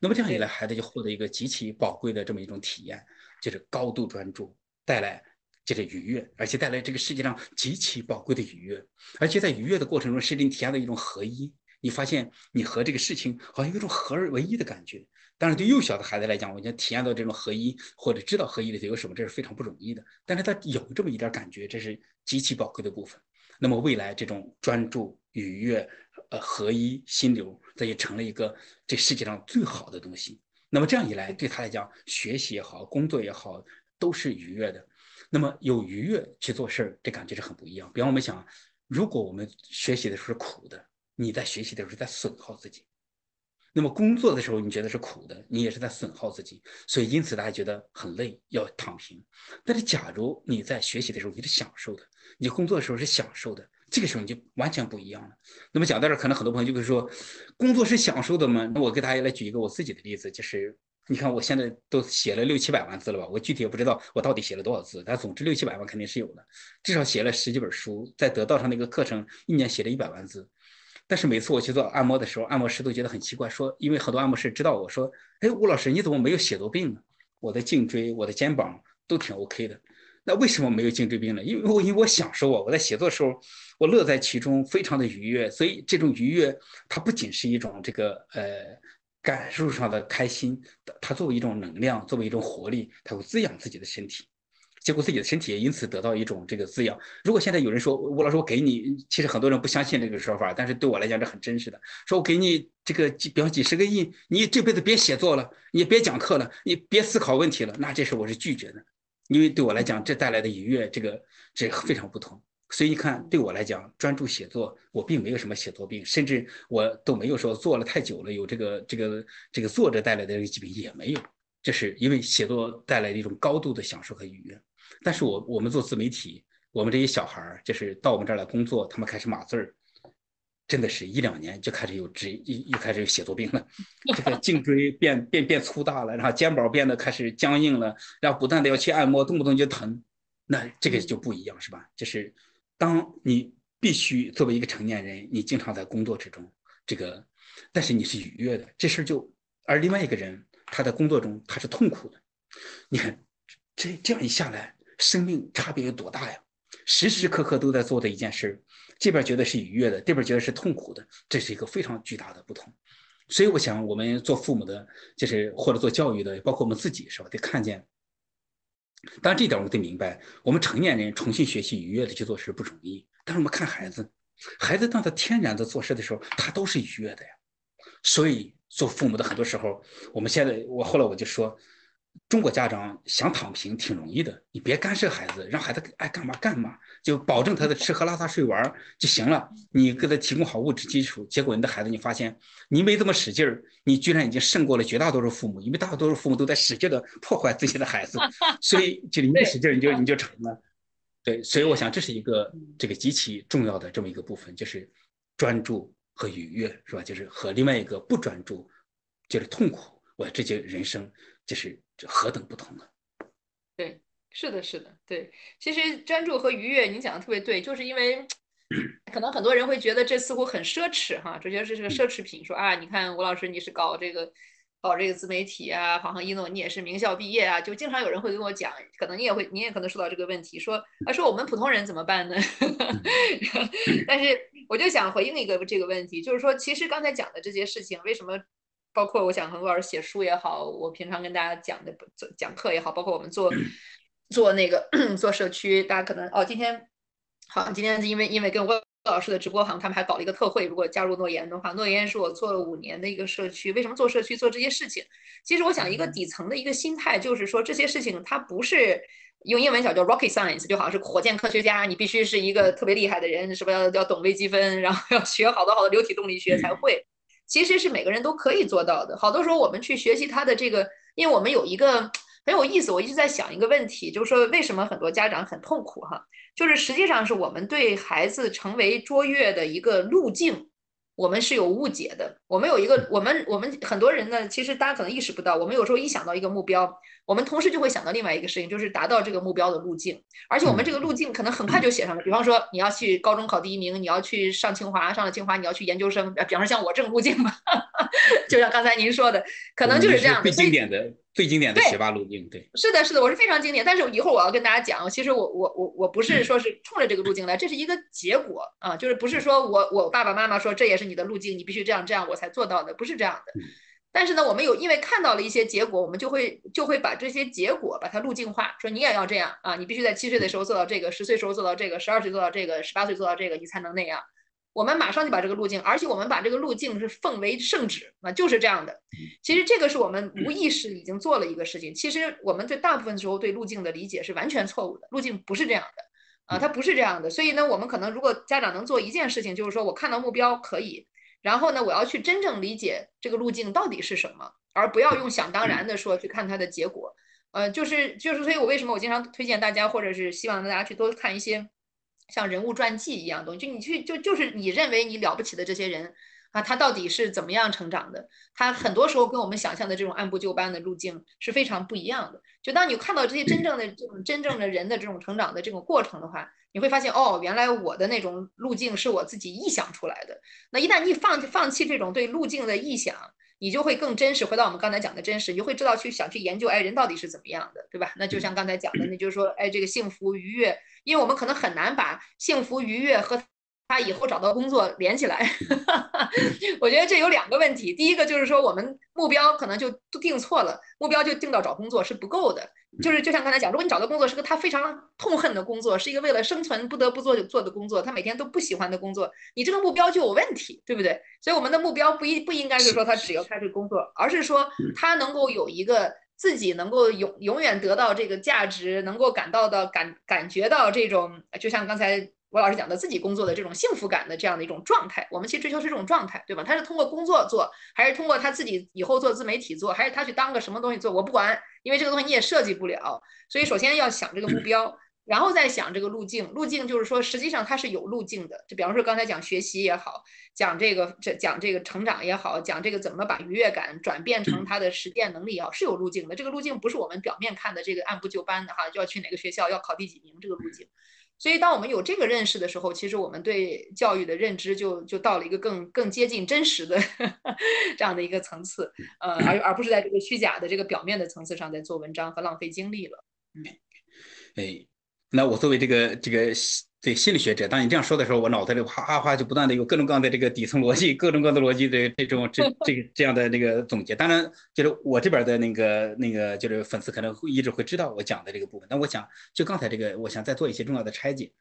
那么这样一来，孩子就获得一个极其宝贵的这么一种体验，就是高度专注带来这个愉悦，而且带来这个世界上极其宝贵的愉悦。而且在愉悦的过程中，甚至你体验到一种合一，你发现你和这个事情好像有种合而为一的感觉。当然，对幼小的孩子来讲，我觉得体验到这种合一，或者知道合一里头有什么，这是非常不容易的。但是他有这么一点感觉，这是极其宝贵的部分。那么未来这种专注、愉悦、呃合一心流，这也成了一个这世界上最好的东西。那么这样一来，对他来讲，学习也好，工作也好，都是愉悦的。那么有愉悦去做事儿，这感觉是很不一样。比方我们想，如果我们学习的时候是苦的，你在学习的时候在损耗自己；那么工作的时候你觉得是苦的，你也是在损耗自己。所以因此大家觉得很累，要躺平。但是假如你在学习的时候你是享受的，你工作的时候是享受的，这个时候你就完全不一样了。那么讲到这儿，可能很多朋友就会说，工作是享受的吗？那我给大家来举一个我自己的例子，就是。你看，我现在都写了六七百万字了吧？我具体也不知道我到底写了多少字，但总之六七百万肯定是有的，至少写了十几本书，在得道上那个课程一年写了一百万字。但是每次我去做按摩的时候，按摩师都觉得很奇怪，说因为很多按摩师知道我说，哎，吴老师你怎么没有写作病呢？我的颈椎、我的肩膀都挺 OK 的，那为什么没有颈椎病呢？因为我因为我享受啊，我在写作的时候我乐在其中，非常的愉悦，所以这种愉悦它不仅是一种这个呃。感受上的开心，它作为一种能量，作为一种活力，它会滋养自己的身体，结果自己的身体也因此得到一种这个滋养。如果现在有人说吴老师，我给你，其实很多人不相信这个说法，但是对我来讲这很真实的。说我给你这个几，比方几十个亿，你这辈子别写作了，你别讲课了，你别思考问题了，那这事我是拒绝的，因为对我来讲，这带来的愉悦，这个这非常不同。所以你看，对我来讲，专注写作，我并没有什么写作病，甚至我都没有说做了太久了有这个这个这个作者带来的这个疾病也没有。这是因为写作带来的一种高度的享受和愉悦。但是我我们做自媒体，我们这些小孩儿就是到我们这儿来工作，他们开始码字儿，真的是一两年就开始有职一又开始有写作病了，这个 颈椎变变变粗大了，然后肩膀变得开始僵硬了，然后不断的要去按摩，动不动就疼，那这个就不一样，是吧？就是。当你必须作为一个成年人，你经常在工作之中，这个，但是你是愉悦的，这事儿就，而另外一个人他在工作中他是痛苦的，你看，这这样一下来，生命差别有多大呀？时时刻刻都在做的一件事，这边觉得是愉悦的，这边觉得是痛苦的，这是一个非常巨大的不同。所以我想，我们做父母的，就是或者做教育的，包括我们自己，是吧？得看见。当然，这点我们得明白，我们成年人重新学习愉悦的去做事不容易。但是我们看孩子，孩子当他天然的做事的时候，他都是愉悦的呀。所以做父母的很多时候，我们现在我后来我就说。中国家长想躺平挺容易的，你别干涉孩子，让孩子爱干嘛干嘛，就保证他的吃喝拉撒睡玩就行了。你给他提供好物质基础，结果你的孩子你发现你没这么使劲儿，你居然已经胜过了绝大多数父母，因为大多数父母都在使劲的破坏自己的孩子，所以就你一使劲儿你就你就成了。对，所以我想这是一个这个极其重要的这么一个部分，就是专注和愉悦，是吧？就是和另外一个不专注就是痛苦，我这就人生就是。这何等不同呢？对，是的，是的，对。其实专注和愉悦，你讲的特别对，就是因为 可能很多人会觉得这似乎很奢侈哈，这觉得这是个奢侈品。说啊，你看吴老师你是搞这个搞这个自媒体啊，好像一诺你也是名校毕业啊，就经常有人会跟我讲，可能你也会，你也可能说到这个问题，说啊说我们普通人怎么办呢？但是我就想回应一个这个问题，就是说其实刚才讲的这些事情，为什么？包括我想和吴老师写书也好，我平常跟大家讲的做讲课也好，包括我们做 做那个 做社区，大家可能哦，今天好像今天因为因为跟吴老师的直播，好像他们还搞了一个特惠。如果加入诺言的话，诺言是我做了五年的一个社区。为什么做社区做这些事情？其实我想一个底层的一个心态就是说，这些事情它不是用英文讲叫 rocket science，就好像是火箭科学家，你必须是一个特别厉害的人，是不是要要懂微积分，然后要学好多好多流体动力学才会。其实是每个人都可以做到的。好多时候我们去学习他的这个，因为我们有一个很有意思，我一直在想一个问题，就是说为什么很多家长很痛苦哈？就是实际上是我们对孩子成为卓越的一个路径。我们是有误解的。我们有一个，我们我们很多人呢，其实大家可能意识不到，我们有时候一想到一个目标，我们同时就会想到另外一个事情，就是达到这个目标的路径。而且我们这个路径可能很快就写上了。比方说，你要去高中考第一名，你要去上清华，上了清华你要去研究生。比方说像我这个路径吧，就像刚才您说的，可能就是这样。最经典的。最经典的学霸路径，对，是的，是的，我是非常经典。但是一会儿我要跟大家讲，其实我我我我不是说是冲着这个路径来，这是一个结果啊，就是不是说我我爸爸妈妈说这也是你的路径，你必须这样这样我才做到的，不是这样的。但是呢，我们有因为看到了一些结果，我们就会就会把这些结果把它路径化，说你也要这样啊，你必须在七岁的时候做到这个，十岁时候做到这个，十二岁做到这个，十八岁做到这个，你才能那样。我们马上就把这个路径，而且我们把这个路径是奉为圣旨啊，就是这样的。其实这个是我们无意识已经做了一个事情。其实我们对大部分时候对路径的理解是完全错误的，路径不是这样的啊，它不是这样的。所以呢，我们可能如果家长能做一件事情，就是说我看到目标可以，然后呢，我要去真正理解这个路径到底是什么，而不要用想当然的说去看它的结果。呃，就是就是，所以我为什么我经常推荐大家，或者是希望大家去多看一些。像人物传记一样东西，就你去就就是你认为你了不起的这些人啊，他到底是怎么样成长的？他很多时候跟我们想象的这种按部就班的路径是非常不一样的。就当你看到这些真正的这种真正的人的这种成长的这种过程的话，你会发现哦，原来我的那种路径是我自己臆想出来的。那一旦你放放弃这种对路径的臆想，你就会更真实。回到我们刚才讲的真实，你就会知道去想去研究，哎，人到底是怎么样的，对吧？那就像刚才讲的，那就是说，哎，这个幸福愉悦，因为我们可能很难把幸福愉悦和他以后找到工作连起来。我觉得这有两个问题，第一个就是说我们目标可能就定错了，目标就定到找工作是不够的。就是就像刚才讲，如果你找的工作是个他非常痛恨的工作，是一个为了生存不得不做做的工作，他每天都不喜欢的工作，你这个目标就有问题，对不对？所以我们的目标不一不应该是说他只要开始工作，而是说他能够有一个自己能够永永远得到这个价值，能够感到的感感觉到这种，就像刚才。我老师讲的自己工作的这种幸福感的这样的一种状态，我们其实追求是这种状态，对吧？他是通过工作做，还是通过他自己以后做自媒体做，还是他去当个什么东西做？我不管，因为这个东西你也设计不了。所以首先要想这个目 标，然后再想这个路径。路径就是说，实际上它是有路径的。就比方说刚才讲学习也好，讲这个这讲这个成长也好，讲这个怎么把愉悦感转变成他的实践能力也好，是有路径的。这个路径不是我们表面看的这个按部就班的哈，就要去哪个学校，要考第几名这个路径。所以，当我们有这个认识的时候，其实我们对教育的认知就就到了一个更更接近真实的 这样的一个层次，呃，而而不是在这个虚假的这个表面的层次上在做文章和浪费精力了。嗯，哎，那我作为这个这个。对心理学者，当你这样说的时候，我脑袋里哗哗哗就不断的有各种各样的这个底层逻辑，各种各样的逻辑的这种这 这个这样的那个总结。当然，就是我这边的那个那个就是粉丝可能会一直会知道我讲的这个部分。那我想就刚才这个，我想再做一些重要的拆解。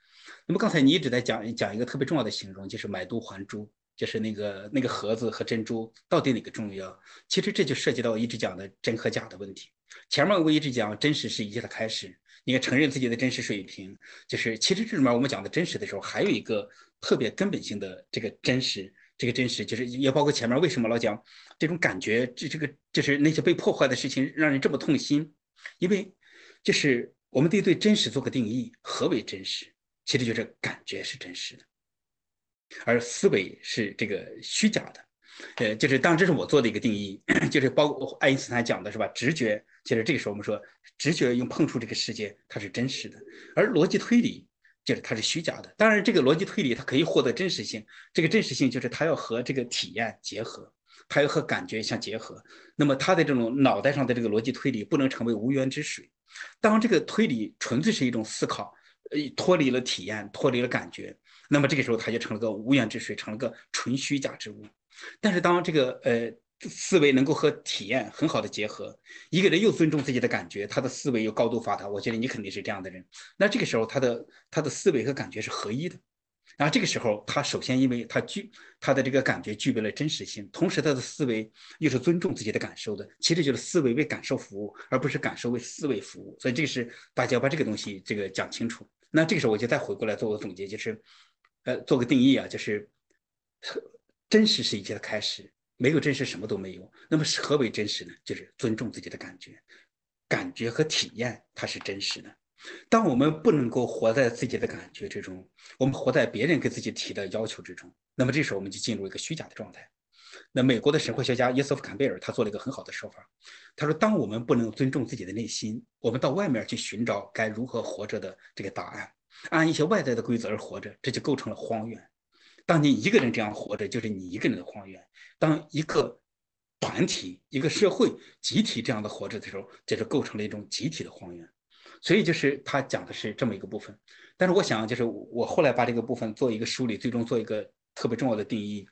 那么刚才你一直在讲讲一个特别重要的形容，就是买椟还珠，就是那个那个盒子和珍珠到底哪个重要？其实这就涉及到我一直讲的真和假的问题。前面我一直讲真实是一切的开始。你要承认自己的真实水平，就是其实这里面我们讲的真实的时候，还有一个特别根本性的这个真实，这个真实就是也包括前面为什么老讲这种感觉，这这个就是那些被破坏的事情让人这么痛心，因为就是我们得对真实做个定义，何为真实？其实就是感觉是真实的，而思维是这个虚假的。呃，就是当然这是我做的一个定义，就是包括爱因斯坦讲的是吧？直觉，其实这个时候我们说，直觉用碰触这个世界，它是真实的；而逻辑推理就是它是虚假的。当然，这个逻辑推理它可以获得真实性，这个真实性就是它要和这个体验结合，它要和感觉相结合。那么它的这种脑袋上的这个逻辑推理不能成为无源之水。当这个推理纯粹是一种思考，呃，脱离了体验，脱离了感觉，那么这个时候它就成了个无源之水，成了个纯虚假之物。但是当这个呃思维能够和体验很好的结合，一个人又尊重自己的感觉，他的思维又高度发达，我觉得你肯定是这样的人。那这个时候他的他的思维和感觉是合一的，然后这个时候他首先因为他具他的这个感觉具备了真实性，同时他的思维又是尊重自己的感受的，其实就是思维为感受服务，而不是感受为思维服务。所以这个是大家要把这个东西这个讲清楚。那这个时候我就再回过来做个总结，就是呃做个定义啊，就是。真实是一切的开始，没有真实什么都没有。那么何为真实呢？就是尊重自己的感觉，感觉和体验它是真实的。当我们不能够活在自己的感觉之中，我们活在别人给自己提的要求之中，那么这时候我们就进入一个虚假的状态。那美国的神话学家约瑟夫坎贝尔他做了一个很好的说法，他说：当我们不能尊重自己的内心，我们到外面去寻找该如何活着的这个答案，按一些外在的规则而活着，这就构成了荒原。当你一个人这样活着，就是你一个人的荒原；当一个团体、一个社会、集体这样的活着的时候，这就构成了一种集体的荒原。所以，就是他讲的是这么一个部分。但是，我想，就是我后来把这个部分做一个梳理，最终做一个特别重要的定义，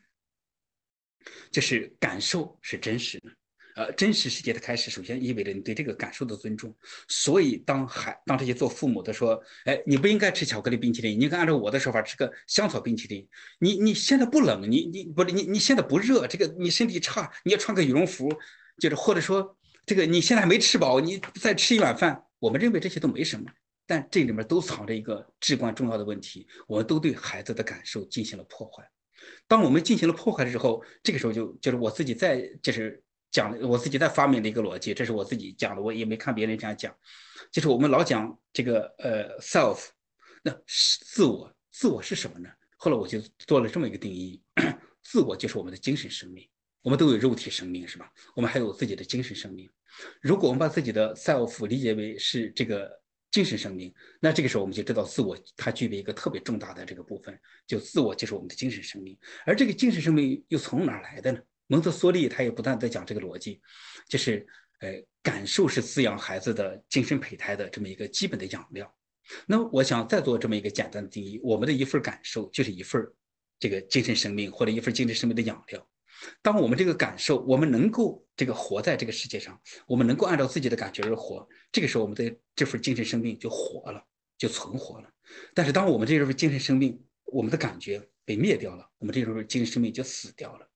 就是感受是真实的，呃，真实世界的开始，首先意味着你对这个感受的尊重。所以，当孩当这些做父母的说，哎，你不应该吃巧克力冰淇淋，你应该按照我的说法吃个香草冰淇淋。你你现在不冷，你你不是你你现在不热，这个你身体差，你要穿个羽绒服，就是或者说这个你现在还没吃饱，你再吃一碗饭。我们认为这些都没什么，但这里面都藏着一个至关重要的问题，我们都对孩子的感受进行了破坏。当我们进行了破坏之后，这个时候就就是我自己在就是讲我自己在发明的一个逻辑，这是我自己讲的，我也没看别人这样讲。就是我们老讲这个呃 self，那自我，自我是什么呢？后来我就做了这么一个定义，自我就是我们的精神生命。我们都有肉体生命是吧？我们还有自己的精神生命。如果我们把自己的 self 理解为是这个。精神生命，那这个时候我们就知道自我它具备一个特别重大的这个部分，就自我就是我们的精神生命，而这个精神生命又从哪来的呢？蒙特梭利他也不断在讲这个逻辑，就是呃，感受是滋养孩子的精神胚胎的这么一个基本的养料。那我想再做这么一个简单的定义，我们的一份感受就是一份这个精神生命或者一份精神生命的养料。当我们这个感受，我们能够这个活在这个世界上，我们能够按照自己的感觉而活，这个时候我们的这份精神生命就活了，就存活了。但是当我们这份精神生命，我们的感觉被灭掉了，我们这份精神生命就死掉了。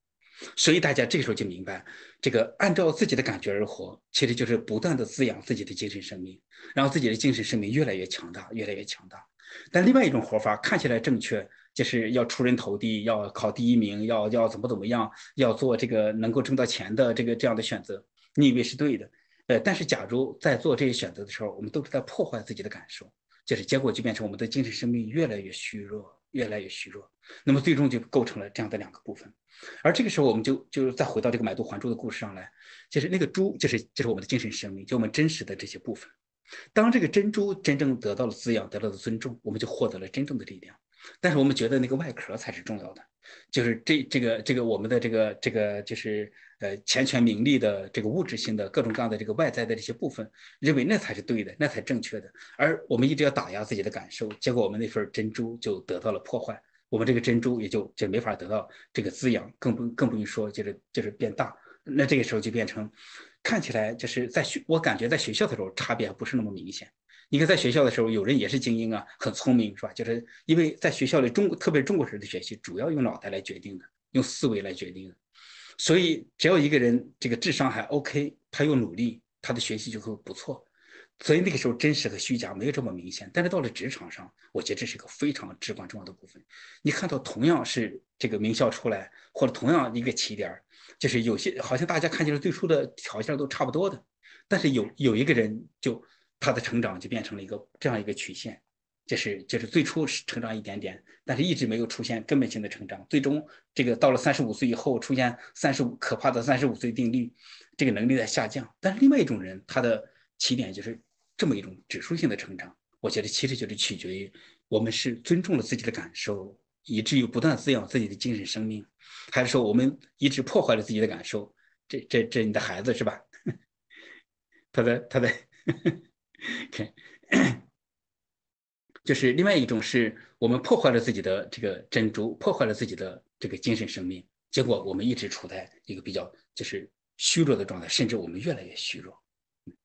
所以大家这个时候就明白，这个按照自己的感觉而活，其实就是不断的滋养自己的精神生命，然后自己的精神生命越来越强大，越来越强大。但另外一种活法看起来正确。就是要出人头地，要考第一名，要要怎么怎么样，要做这个能够挣到钱的这个这样的选择，你以为是对的，呃，但是假如在做这些选择的时候，我们都是在破坏自己的感受，就是结果就变成我们的精神生命越来越虚弱，越来越虚弱，那么最终就构成了这样的两个部分，而这个时候我们就就再回到这个买椟还珠的故事上来，就是那个珠，就是就是我们的精神生命，就我们真实的这些部分，当这个珍珠真正得到了滋养，得到了尊重，我们就获得了真正的力量。但是我们觉得那个外壳才是重要的，就是这这个这个我们的这个这个就是呃钱权名利的这个物质性的各种各样的这个外在的这些部分，认为那才是对的，那才正确的。而我们一直要打压自己的感受，结果我们那份珍珠就得到了破坏，我们这个珍珠也就就没法得到这个滋养，更不更不用说就是就是变大。那这个时候就变成看起来就是在学，我感觉在学校的时候差别还不是那么明显。你看，在学校的时候，有人也是精英啊，很聪明，是吧？就是因为在学校里，中特别中国式的学习，主要用脑袋来决定的，用思维来决定的。所以，只要一个人这个智商还 OK，他又努力，他的学习就会不错。所以那个时候，真实和虚假没有这么明显。但是到了职场上，我觉得这是一个非常至关重要的部分。你看到同样是这个名校出来，或者同样一个起点，就是有些好像大家看起来最初的条件都差不多的，但是有有一个人就。他的成长就变成了一个这样一个曲线，就是就是最初是成长一点点，但是一直没有出现根本性的成长，最终这个到了三十五岁以后出现三十五可怕的三十五岁定律，这个能力在下降。但是另外一种人，他的起点就是这么一种指数性的成长。我觉得其实就是取决于我们是尊重了自己的感受，以至于不断滋养自己的精神生命，还是说我们一直破坏了自己的感受？这这这，你的孩子是吧？他 的他的。OK，就是另外一种是我们破坏了自己的这个珍珠，破坏了自己的这个精神生命，结果我们一直处在一个比较就是虚弱的状态，甚至我们越来越虚弱。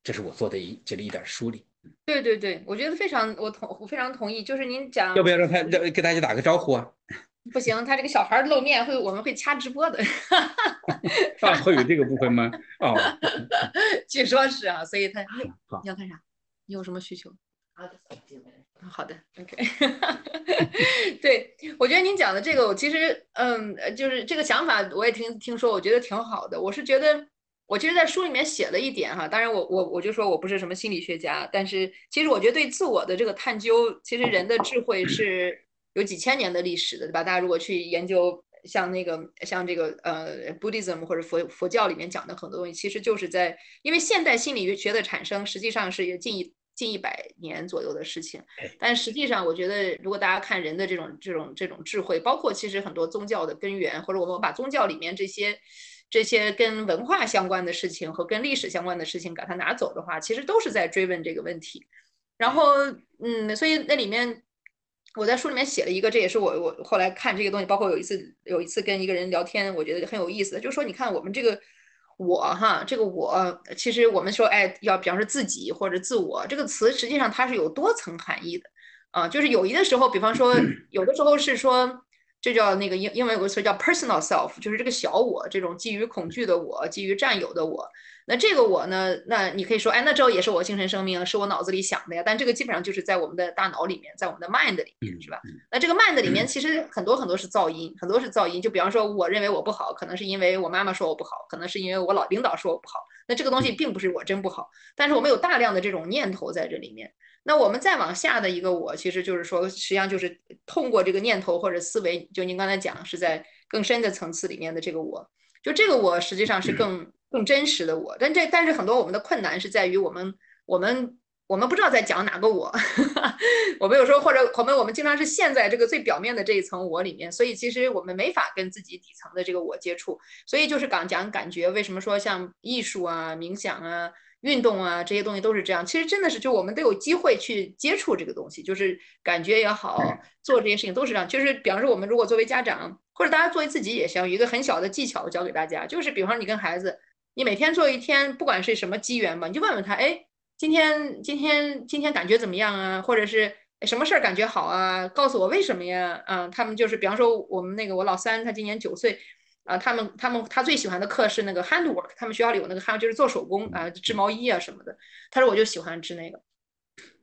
这是我做的一这里一点梳理。对对对，我觉得非常我同我非常同意。就是您讲要不要让他让给大家打个招呼啊？不行，他这个小孩露面会我们会掐直播的。啊，会有这个部分吗？哦，据说是啊，所以他你要看啥？你有什么需求？好的，OK。对我觉得您讲的这个，我其实，嗯，就是这个想法，我也听听说，我觉得挺好的。我是觉得，我其实，在书里面写了一点哈。当然，我我我就说我不是什么心理学家，但是其实我觉得对自我的这个探究，其实人的智慧是有几千年的历史的，对吧？大家如果去研究像那个像这个呃，Buddhism 或者佛佛教里面讲的很多东西，其实就是在因为现代心理学的产生，实际上是有近一。近一百年左右的事情，但实际上，我觉得如果大家看人的这种这种这种智慧，包括其实很多宗教的根源，或者我们把宗教里面这些这些跟文化相关的事情和跟历史相关的事情，把它拿走的话，其实都是在追问这个问题。然后，嗯，所以那里面我在书里面写了一个，这也是我我后来看这个东西，包括有一次有一次跟一个人聊天，我觉得很有意思的，就是说，你看我们这个。我哈，这个我其实我们说，哎，要表示自己或者自我这个词，实际上它是有多层含义的啊。就是有一的时候，比方说有的时候是说，这叫那个英英文有个词叫 personal self，就是这个小我，这种基于恐惧的我，基于占有的我。那这个我呢？那你可以说，哎，那这也是我精神生命，是我脑子里想的呀。但这个基本上就是在我们的大脑里面，在我们的 mind 里面，是吧？那这个 mind 里面其实很多很多是噪音，很多是噪音。就比方说，我认为我不好，可能是因为我妈妈说我不好，可能是因为我老领导说我不好。那这个东西并不是我真不好，但是我们有大量的这种念头在这里面。那我们再往下的一个我，其实就是说，实际上就是通过这个念头或者思维，就您刚才讲是在更深的层次里面的这个我，就这个我实际上是更。更真实的我，但这但是很多我们的困难是在于我们我们我们不知道在讲哪个我，我们有时候或者我们我们经常是陷在这个最表面的这一层我里面，所以其实我们没法跟自己底层的这个我接触，所以就是讲讲感觉，为什么说像艺术啊、冥想啊、运动啊这些东西都是这样？其实真的是就我们都有机会去接触这个东西，就是感觉也好，做这些事情都是这样。就是比方说我们如果作为家长或者大家作为自己也行，有一个很小的技巧教给大家，就是比方说你跟孩子。你每天做一天，不管是什么机缘吧，你就问问他，哎，今天今天今天感觉怎么样啊？或者是什么事儿感觉好啊？告诉我为什么呀？嗯，他们就是，比方说我们那个我老三，他今年九岁，啊，他们他们他最喜欢的课是那个 handwork，他们学校里有那个 hand，就是做手工啊，织毛衣啊什么的。他说我就喜欢织那个。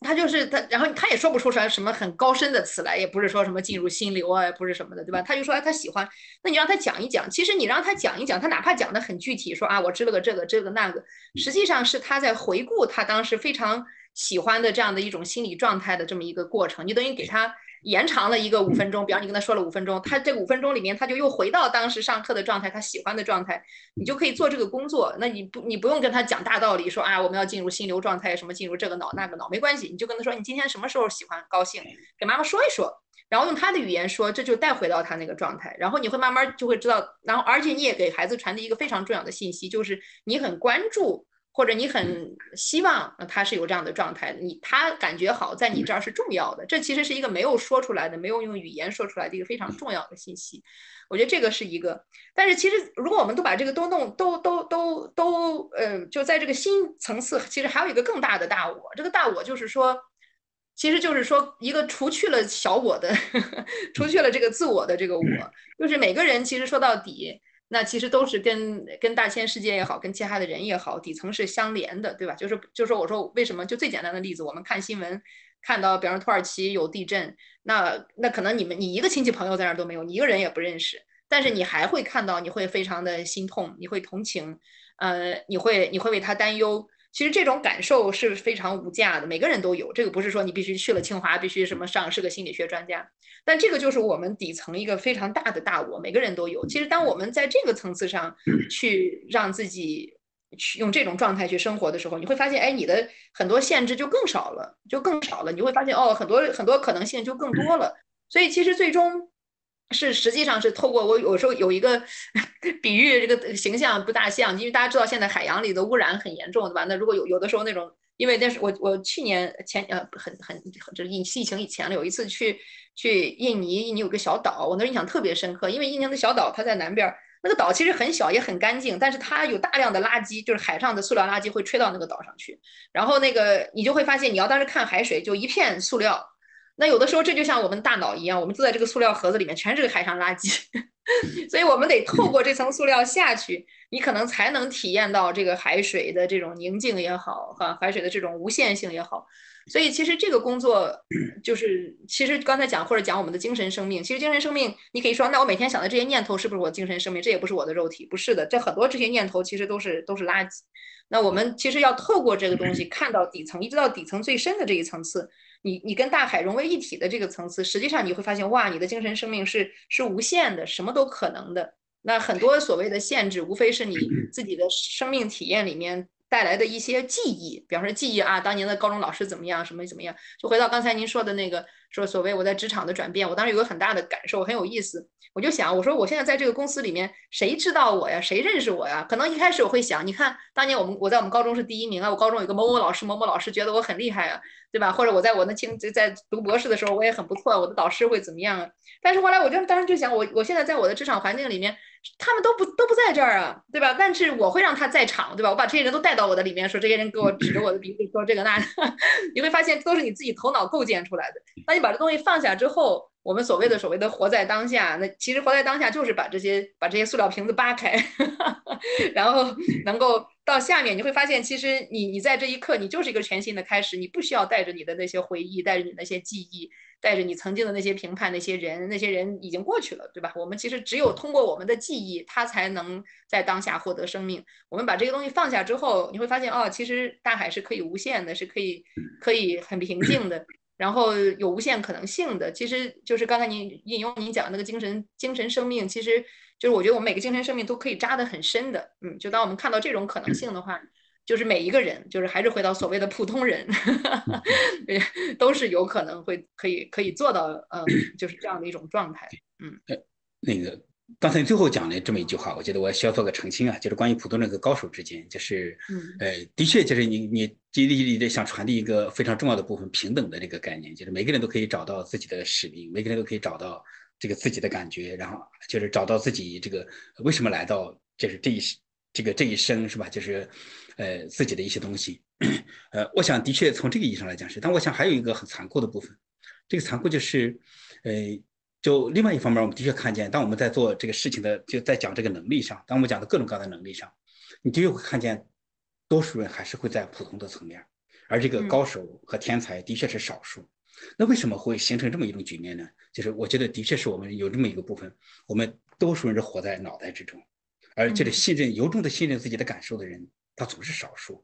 他就是他，然后他也说不出来什么很高深的词来，也不是说什么进入心流啊，也不是什么的，对吧？他就说他喜欢，那你让他讲一讲。其实你让他讲一讲，他哪怕讲的很具体，说啊，我织了个这个这个那个，实际上是他在回顾他当时非常喜欢的这样的一种心理状态的这么一个过程。你等于给他。延长了一个五分钟，比方你跟他说了五分钟，他这五分钟里面他就又回到当时上课的状态，他喜欢的状态，你就可以做这个工作。那你不你不用跟他讲大道理，说啊我们要进入心流状态，什么进入这个脑那个脑没关系，你就跟他说你今天什么时候喜欢高兴，给妈妈说一说，然后用他的语言说，这就带回到他那个状态，然后你会慢慢就会知道，然后而且你也给孩子传递一个非常重要的信息，就是你很关注。或者你很希望他是有这样的状态，你他感觉好，在你这儿是重要的。这其实是一个没有说出来的，没有用语言说出来的一个非常重要的信息。我觉得这个是一个。但是其实，如果我们都把这个都弄都都都都呃，就在这个新层次，其实还有一个更大的大我。这个大我就是说，其实就是说一个除去了小我的，除去了这个自我的这个我，就是每个人其实说到底。那其实都是跟跟大千世界也好，跟其他的人也好，底层是相连的，对吧？就是就说我说为什么就最简单的例子，我们看新闻看到，比方土耳其有地震，那那可能你们你一个亲戚朋友在那儿都没有，你一个人也不认识，但是你还会看到，你会非常的心痛，你会同情，呃，你会你会为他担忧。其实这种感受是非常无价的，每个人都有。这个不是说你必须去了清华，必须什么上是个心理学专家，但这个就是我们底层一个非常大的大我，每个人都有。其实当我们在这个层次上去让自己去用这种状态去生活的时候，你会发现，哎，你的很多限制就更少了，就更少了。你会发现，哦，很多很多可能性就更多了。所以其实最终。是，实际上是透过我有时候有一个 比喻，这个形象不大像，因为大家知道现在海洋里的污染很严重，对吧？那如果有有的时候那种，因为那是我我去年前呃很很就是疫疫情以前了，有一次去去印尼，印尼有个小岛，我那印象特别深刻，因为印尼的小岛它在南边，那个岛其实很小也很干净，但是它有大量的垃圾，就是海上的塑料垃圾会吹到那个岛上去，然后那个你就会发现，你要当时看海水，就一片塑料。那有的时候这就像我们大脑一样，我们坐在这个塑料盒子里面，全是个海上垃圾，所以我们得透过这层塑料下去，你可能才能体验到这个海水的这种宁静也好，哈，海水的这种无限性也好。所以其实这个工作 就是，其实刚才讲或者讲我们的精神生命，其实精神生命，你可以说，那我每天想的这些念头是不是我精神生命？这也不是我的肉体，不是的，这很多这些念头其实都是都是垃圾。那我们其实要透过这个东西看到底层，一直到底层最深的这一层次。你你跟大海融为一体的这个层次，实际上你会发现，哇，你的精神生命是是无限的，什么都可能的。那很多所谓的限制，无非是你 自己的生命体验里面带来的一些记忆，比方说记忆啊，当年的高中老师怎么样，什么怎么样。就回到刚才您说的那个，说所谓我在职场的转变，我当时有个很大的感受，很有意思。我就想，我说我现在在这个公司里面，谁知道我呀？谁认识我呀？可能一开始我会想，你看当年我们我在我们高中是第一名啊，我高中有个某某老师，某某老师觉得我很厉害啊，对吧？或者我在我那青在读博士的时候，我也很不错，我的导师会怎么样啊？但是后来我就当时就想，我我现在在我的职场环境里面。他们都不都不在这儿啊，对吧？但是我会让他在场，对吧？我把这些人都带到我的里面，说这些人给我指着我的鼻子说这个那的，你会发现都是你自己头脑构建出来的。那你把这东西放下之后，我们所谓的所谓的活在当下，那其实活在当下就是把这些把这些塑料瓶子扒开，然后能够到下面，你会发现其实你你在这一刻你就是一个全新的开始，你不需要带着你的那些回忆，带着你那些记忆。带着你曾经的那些评判，那些人，那些人已经过去了，对吧？我们其实只有通过我们的记忆，他才能在当下获得生命。我们把这个东西放下之后，你会发现，哦，其实大海是可以无限的，是可以可以很平静的，然后有无限可能性的。其实就是刚才您引用您讲那个精神精神生命，其实就是我觉得我们每个精神生命都可以扎得很深的。嗯，就当我们看到这种可能性的话。就是每一个人，就是还是回到所谓的普通人，都是有可能会可以可以做到，嗯，就是这样的一种状态。嗯，那个刚才最后讲的这么一句话，我觉得我需要做个澄清啊，就是关于普通人和高手之间，就是，呃，的确就是你你你你的想传递一个非常重要的部分，平等的这个概念，就是每个人都可以找到自己的使命，每个人都可以找到这个自己的感觉，然后就是找到自己这个为什么来到，就是这一这个这一生是吧？就是。呃，自己的一些东西，呃，我想的确从这个意义上来讲是，但我想还有一个很残酷的部分，这个残酷就是，呃，就另外一方面，我们的确看见，当我们在做这个事情的，就在讲这个能力上，当我们讲的各种各样的能力上，你的确会看见，多数人还是会在普通的层面，而这个高手和天才的确是少数。那为什么会形成这么一种局面呢？就是我觉得的确是我们有这么一个部分，我们多数人是活在脑袋之中，而这个信任由衷的信任自己的感受的人。他总是少数，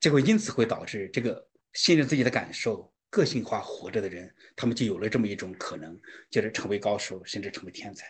结果因此会导致这个信任自己的感受、个性化活着的人，他们就有了这么一种可能，就是成为高手，甚至成为天才。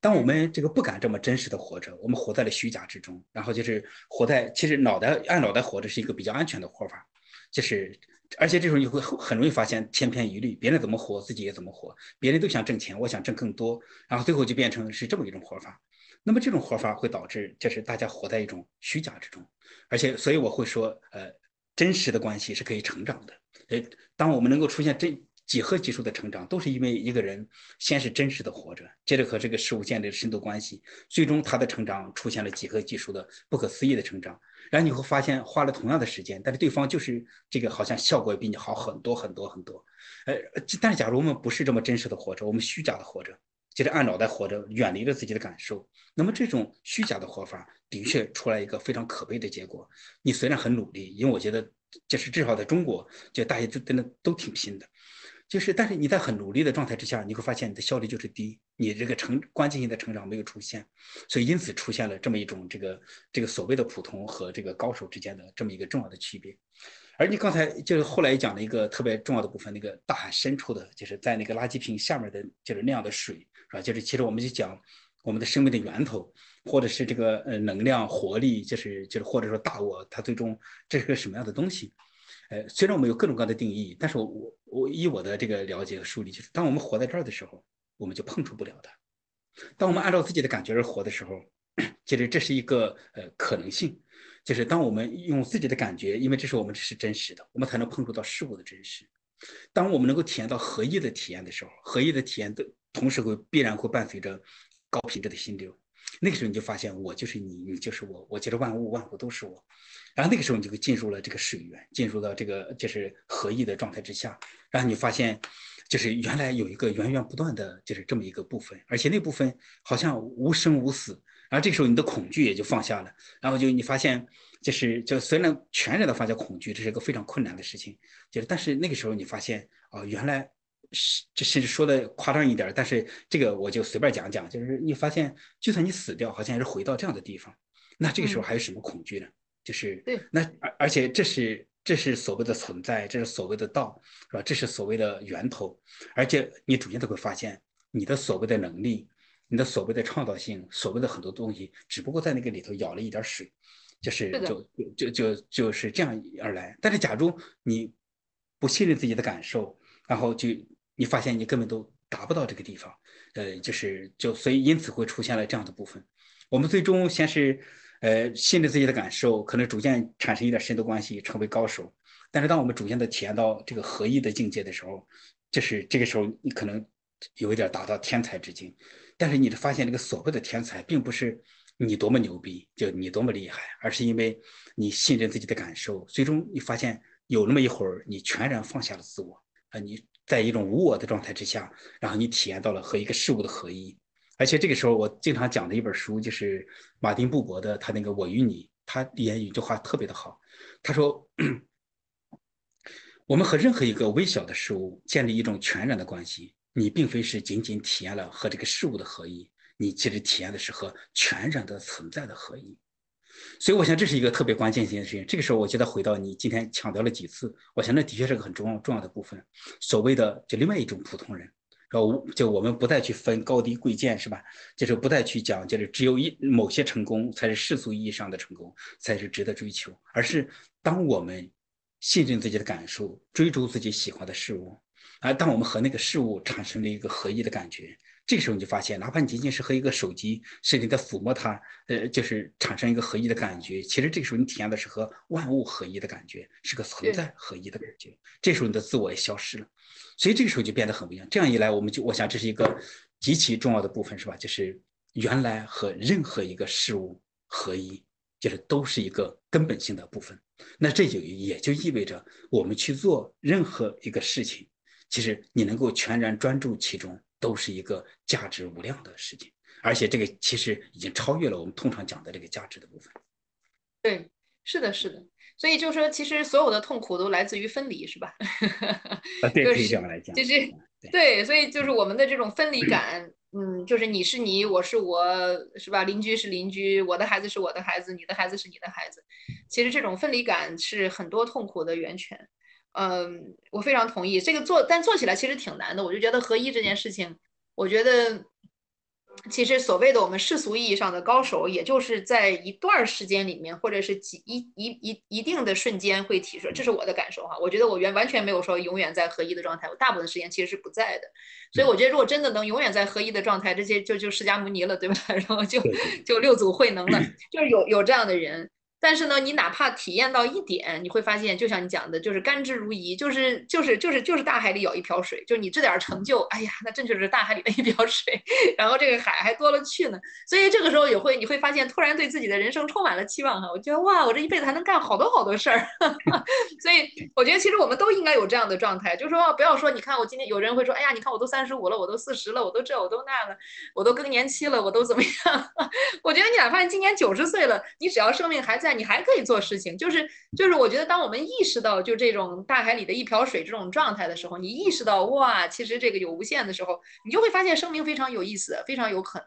当我们这个不敢这么真实的活着，我们活在了虚假之中，然后就是活在其实脑袋按脑袋活着是一个比较安全的活法，就是而且这时候你会很容易发现千篇一律，别人怎么活自己也怎么活，别人都想挣钱，我想挣更多，然后最后就变成是这么一种活法。那么这种活法会导致，就是大家活在一种虚假之中，而且所以我会说，呃，真实的关系是可以成长的。呃，当我们能够出现这几何级数的成长，都是因为一个人先是真实的活着，接着和这个事物建立深度关系，最终他的成长出现了几何级数的不可思议的成长。然后你会发现，花了同样的时间，但是对方就是这个好像效果比你好很多很多很多。呃，但是假如我们不是这么真实的活着，我们虚假的活着。就是按脑袋活着，远离了自己的感受。那么这种虚假的活法，的确出来一个非常可悲的结果。你虽然很努力，因为我觉得，就是至少在中国，就大家都真的都挺拼的。就是，但是你在很努力的状态之下，你会发现你的效率就是低，你这个成关键性的成长没有出现。所以因此出现了这么一种这个这个所谓的普通和这个高手之间的这么一个重要的区别。而你刚才就是后来讲的一个特别重要的部分，那个大海深处的，就是在那个垃圾瓶下面的，就是那样的水，是吧？就是其实我们就讲我们的生命的源头，或者是这个呃能量、活力，就是就是或者说大我，它最终这是个什么样的东西？呃，虽然我们有各种各样的定义，但是我我我以我的这个了解和梳理，就是当我们活在这儿的时候，我们就碰触不了它；当我们按照自己的感觉而活的时候，其实这是一个呃可能性。就是当我们用自己的感觉，因为这是我们是真实的，我们才能碰触到事物的真实。当我们能够体验到合一的体验的时候，合一的体验的同时会必然会伴随着高品质的心流。那个时候你就发现，我就是你，你就是我，我觉得万物万物都是我。然后那个时候你就会进入了这个水源，进入到这个就是合一的状态之下。然后你发现，就是原来有一个源源不断的就是这么一个部分，而且那部分好像无生无死。然后这个时候你的恐惧也就放下了，然后就你发现，就是就虽然全然的放下恐惧，这是一个非常困难的事情，就是但是那个时候你发现哦，原来这甚至说的夸张一点，但是这个我就随便讲讲，就是你发现就算你死掉，好像也是回到这样的地方，那这个时候还有什么恐惧呢？就是对，那而而且这是这是所谓的存在，这是所谓的道，是吧？这是所谓的源头，而且你逐渐都会发现你的所谓的能力。你的所谓的创造性，所谓的很多东西，只不过在那个里头舀了一点水，就是就就就就是这样而来。但是，假如你不信任自己的感受，然后就你发现你根本都达不到这个地方，呃，就是就所以因此会出现了这样的部分。我们最终先是呃信任自己的感受，可能逐渐产生一点深度关系，成为高手。但是当我们逐渐的体验到这个合一的境界的时候，就是这个时候你可能有一点达到天才之境。但是你发现这个所谓的天才，并不是你多么牛逼，就你多么厉害，而是因为你信任自己的感受，最终你发现有那么一会儿，你全然放下了自我，啊，你在一种无我的状态之下，然后你体验到了和一个事物的合一。而且这个时候，我经常讲的一本书就是马丁布伯的他那个《我与你》，他里面有一句话特别的好，他说：“我们和任何一个微小的事物建立一种全然的关系。”你并非是仅仅体验了和这个事物的合一，你其实体验的是和全然的存在的合一。所以，我想这是一个特别关键性的事情。这个时候，我觉得回到你今天强调了几次，我想那的确是个很重要重要的部分。所谓的就另外一种普通人，然后就我们不再去分高低贵贱，是吧？就是不再去讲，就是只有一某些成功才是世俗意义上的成功，才是值得追求，而是当我们信任自己的感受，追逐自己喜欢的事物。而当我们和那个事物产生了一个合一的感觉，这个时候你就发现，哪怕你仅仅是和一个手机，甚至在抚摸它，呃，就是产生一个合一的感觉，其实这个时候你体验的是和万物合一的感觉，是个存在合一的感觉。这时候你的自我也消失了，所以这个时候就变得很不一样。这样一来，我们就我想这是一个极其重要的部分，是吧？就是原来和任何一个事物合一，就是都是一个根本性的部分。那这就也就意味着，我们去做任何一个事情。其实你能够全然专注其中，都是一个价值无量的事情，而且这个其实已经超越了我们通常讲的这个价值的部分。对，是的，是的。所以就是说，其实所有的痛苦都来自于分离，是吧？啊，对，可以这样来讲。就是对，所以就是我们的这种分离感，嗯，就是你是你，我是我，是吧？邻居是邻居，我的孩子是我的孩子，你的孩子是你的孩子。其实这种分离感是很多痛苦的源泉。嗯，我非常同意这个做，但做起来其实挺难的。我就觉得合一这件事情，我觉得其实所谓的我们世俗意义上的高手，也就是在一段时间里面，或者是几一一一一定的瞬间会提出，这是我的感受哈。我觉得我原完全没有说永远在合一的状态，我大部分时间其实是不在的。所以我觉得如果真的能永远在合一的状态，这些就就释迦牟尼了，对吧？然后就就六祖慧能了，就是有有这样的人。但是呢，你哪怕体验到一点，你会发现，就像你讲的，就是甘之如饴，就是就是就是就是大海里舀一瓢水，就你这点成就，哎呀，那真就是大海里的一瓢水，然后这个海还多了去呢。所以这个时候也会，你会发现，突然对自己的人生充满了期望哈。我觉得哇，我这一辈子还能干好多好多事儿。所以我觉得其实我们都应该有这样的状态，就是说不要说，你看我今天有人会说，哎呀，你看我都三十五了，我都四十了，我都这我都那了，我都更年期了，我都怎么样？我觉得你哪怕今年九十岁了，你只要生命还在。你还可以做事情，就是就是，我觉得当我们意识到就这种大海里的一瓢水这种状态的时候，你意识到哇，其实这个有无限的时候，你就会发现生命非常有意思，非常有可能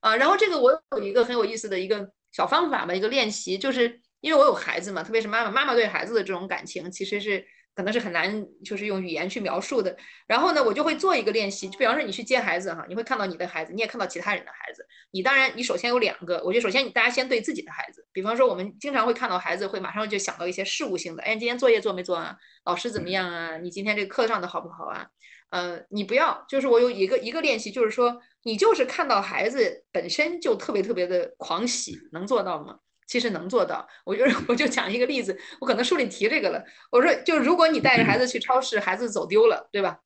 啊。然后这个我有一个很有意思的一个小方法吧，一个练习，就是因为我有孩子嘛，特别是妈妈，妈妈对孩子的这种感情其实是。可能是很难，就是用语言去描述的。然后呢，我就会做一个练习，就比方说你去接孩子哈，你会看到你的孩子，你也看到其他人的孩子。你当然，你首先有两个，我觉得首先你大家先对自己的孩子。比方说，我们经常会看到孩子会马上就想到一些事务性的，哎，今天作业做没做啊？老师怎么样啊？你今天这个课上的好不好啊？呃，你不要，就是我有一个一个练习，就是说你就是看到孩子本身就特别特别的狂喜，能做到吗？其实能做到，我就 我就讲一个例子，我可能书里提这个了。我说，就如果你带着孩子去超市，孩子走丢了，对吧？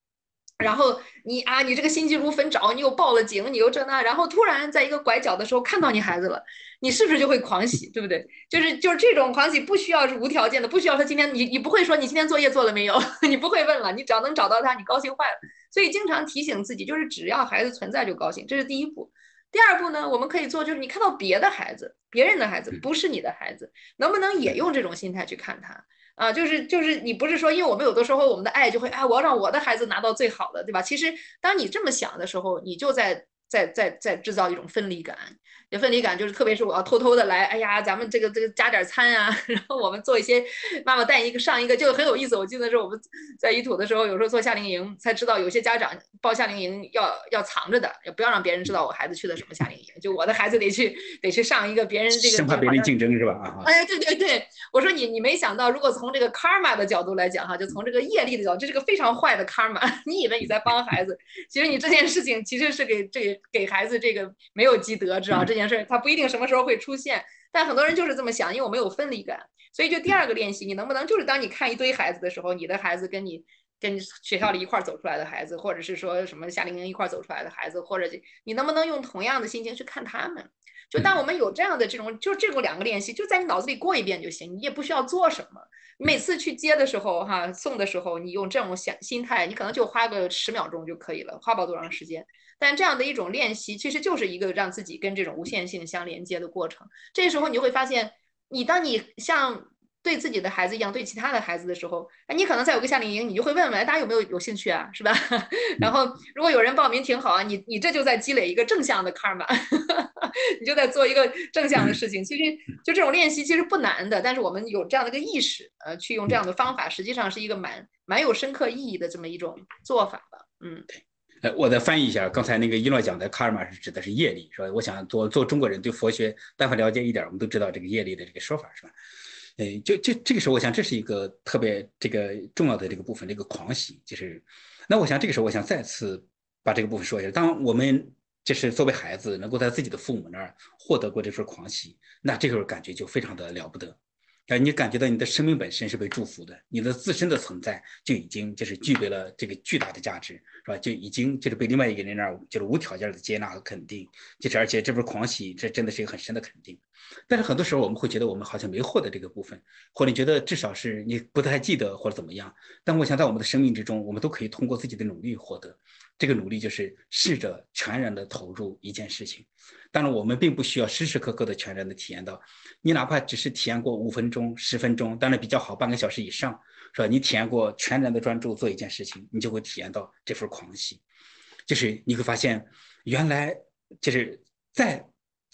然后你啊，你这个心急如焚找，你又报了警，你又这那，然后突然在一个拐角的时候看到你孩子了，你是不是就会狂喜，对不对？就是就是这种狂喜，不需要是无条件的，不需要说今天你你不会说你今天作业做了没有，你不会问了，你只要能找到他，你高兴坏了。所以经常提醒自己，就是只要孩子存在就高兴，这是第一步。第二步呢，我们可以做，就是你看到别的孩子，别人的孩子不是你的孩子，能不能也用这种心态去看他啊？就是就是你不是说，因为我们有的时候我们的爱就会，哎，我要让我的孩子拿到最好的，对吧？其实当你这么想的时候，你就在在在在制造一种分离感。这分离感就是，特别是我要偷偷的来，哎呀，咱们这个这个加点餐啊，然后我们做一些，妈妈带一个上一个就很有意思。我记得是我们在一土的时候，有时候做夏令营才知道，有些家长报夏令营要要藏着的，也不要让别人知道我孩子去的什么夏令营。就我的孩子得去得去上一个别人这个，生怕别人竞争是吧？哎呀，对对对，我说你你没想到，如果从这个 karma 的角度来讲哈，就从这个业力的角度，这是个非常坏的 karma。你以为你在帮孩子，其实你这件事情其实是给这给孩子这个没有积德，知道这件事儿他不一定什么时候会出现，但很多人就是这么想，因为我没有分离感，所以就第二个练习，你能不能就是当你看一堆孩子的时候，你的孩子跟你跟学校里一块儿走出来的孩子，或者是说什么夏令营一块儿走出来的孩子，或者你能不能用同样的心情去看他们？就当我们有这样的这种，就这种两个练习，就在你脑子里过一遍就行，你也不需要做什么。每次去接的时候，哈送的时候，你用这种想心态，你可能就花个十秒钟就可以了，花不了多长时间。但这样的一种练习，其实就是一个让自己跟这种无限性相连接的过程。这时候你就会发现，你当你像对自己的孩子一样对其他的孩子的时候，哎，你可能在有个夏令营，你就会问问，大家有没有有兴趣啊，是吧？然后如果有人报名挺好啊，你你这就在积累一个正向的 karma，你就在做一个正向的事情。其实就这种练习其实不难的，但是我们有这样的一个意识，呃，去用这样的方法，实际上是一个蛮蛮有深刻意义的这么一种做法吧。嗯，对。呃，我再翻译一下，刚才那个一诺讲的卡尔玛是指的是业力，是吧？我想做做中国人对佛学但凡了解一点，我们都知道这个业力的这个说法，是吧？哎，就就这个时候，我想这是一个特别这个重要的这个部分，这个狂喜，就是那我想这个时候，我想再次把这个部分说一下。当我们就是作为孩子，能够在自己的父母那儿获得过这份狂喜，那这个时候感觉就非常的了不得。啊，你感觉到你的生命本身是被祝福的，你的自身的存在就已经就是具备了这个巨大的价值，是吧？就已经就是被另外一个人那儿就是无条件的接纳和肯定，就是而且这份狂喜，这真的是一个很深的肯定。但是很多时候我们会觉得我们好像没获得这个部分，或者你觉得至少是你不太记得或者怎么样。但我想在我们的生命之中，我们都可以通过自己的努力获得。这个努力就是试着全然的投入一件事情。当然，我们并不需要时时刻刻的全然的体验到。你哪怕只是体验过五分钟、十分钟，当然比较好，半个小时以上，是吧？你体验过全然的专注做一件事情，你就会体验到这份狂喜。就是你会发现，原来就是在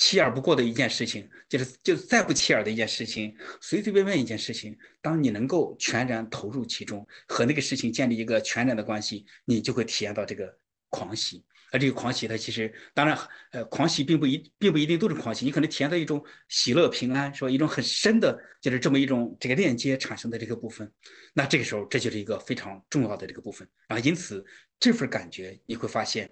起耳不过的一件事情，就是就是再不起耳的一件事情，随随便便一件事情，当你能够全然投入其中，和那个事情建立一个全然的关系，你就会体验到这个狂喜。而这个狂喜，它其实当然，呃，狂喜并不一，并不一定都是狂喜，你可能体验到一种喜乐平安，是吧？一种很深的，就是这么一种这个链接产生的这个部分。那这个时候，这就是一个非常重要的这个部分。然后，因此这份感觉，你会发现，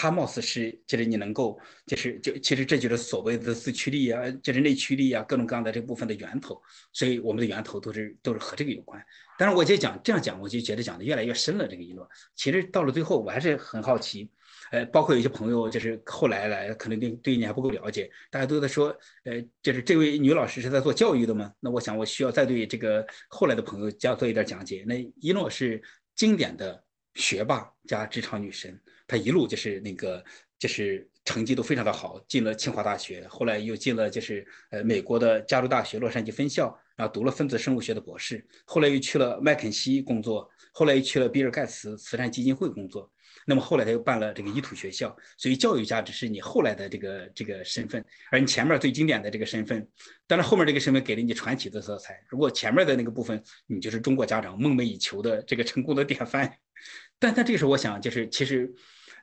它貌似是就是你能够，就是就其实这就是所谓的自驱力啊，就是内驱力啊，各种各样的这部分的源头。所以，我们的源头都是都是和这个有关。但是，我就讲这样讲，我就觉得讲的越来越深了。这个一诺，其实到了最后，我还是很好奇。呃，包括有些朋友，就是后来来，可能对对你还不够了解，大家都在说，呃，就是这位女老师是在做教育的吗？那我想，我需要再对这个后来的朋友加做一点讲解。那一诺是经典的学霸加职场女神，他一路就是那个，就是成绩都非常的好，进了清华大学，后来又进了就是呃美国的加州大学洛杉矶分校，然后读了分子生物学的博士，后来又去了麦肯锡工作，后来又去了比尔盖茨慈善基金会工作。那么后来他又办了这个伊土学校，所以教育家只是你后来的这个这个身份，而你前面最经典的这个身份，但是后面这个身份给了你传奇的色彩。如果前面的那个部分，你就是中国家长梦寐以求的这个成功的典范。但但这个时候，我想就是其实，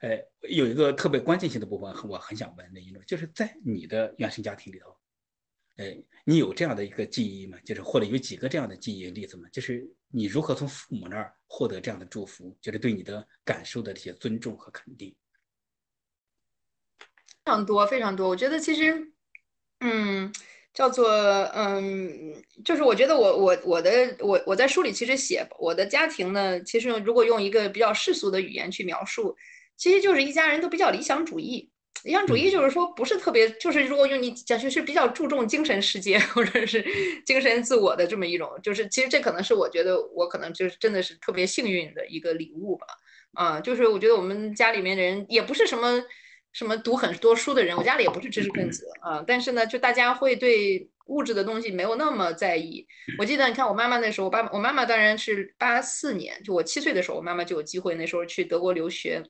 呃，有一个特别关键性的部分，我很想问的一种，就是在你的原生家庭里头。哎，你有这样的一个记忆吗？就是或者有几个这样的记忆例子吗？就是你如何从父母那儿获得这样的祝福，就是对你的感受的这些尊重和肯定？非常多，非常多。我觉得其实，嗯，叫做嗯，就是我觉得我我我的我我在书里其实写我的家庭呢，其实如果用一个比较世俗的语言去描述，其实就是一家人都比较理想主义。理想主义就是说，不是特别，就是如果用你讲，就是比较注重精神世界或者是精神自我的这么一种，就是其实这可能是我觉得我可能就是真的是特别幸运的一个礼物吧。啊，就是我觉得我们家里面的人也不是什么什么读很多书的人，我家里也不是知识分子啊，但是呢，就大家会对物质的东西没有那么在意。我记得你看我妈妈那时候，我爸我妈妈当然是八四年，就我七岁的时候，我妈妈就有机会那时候去德国留学。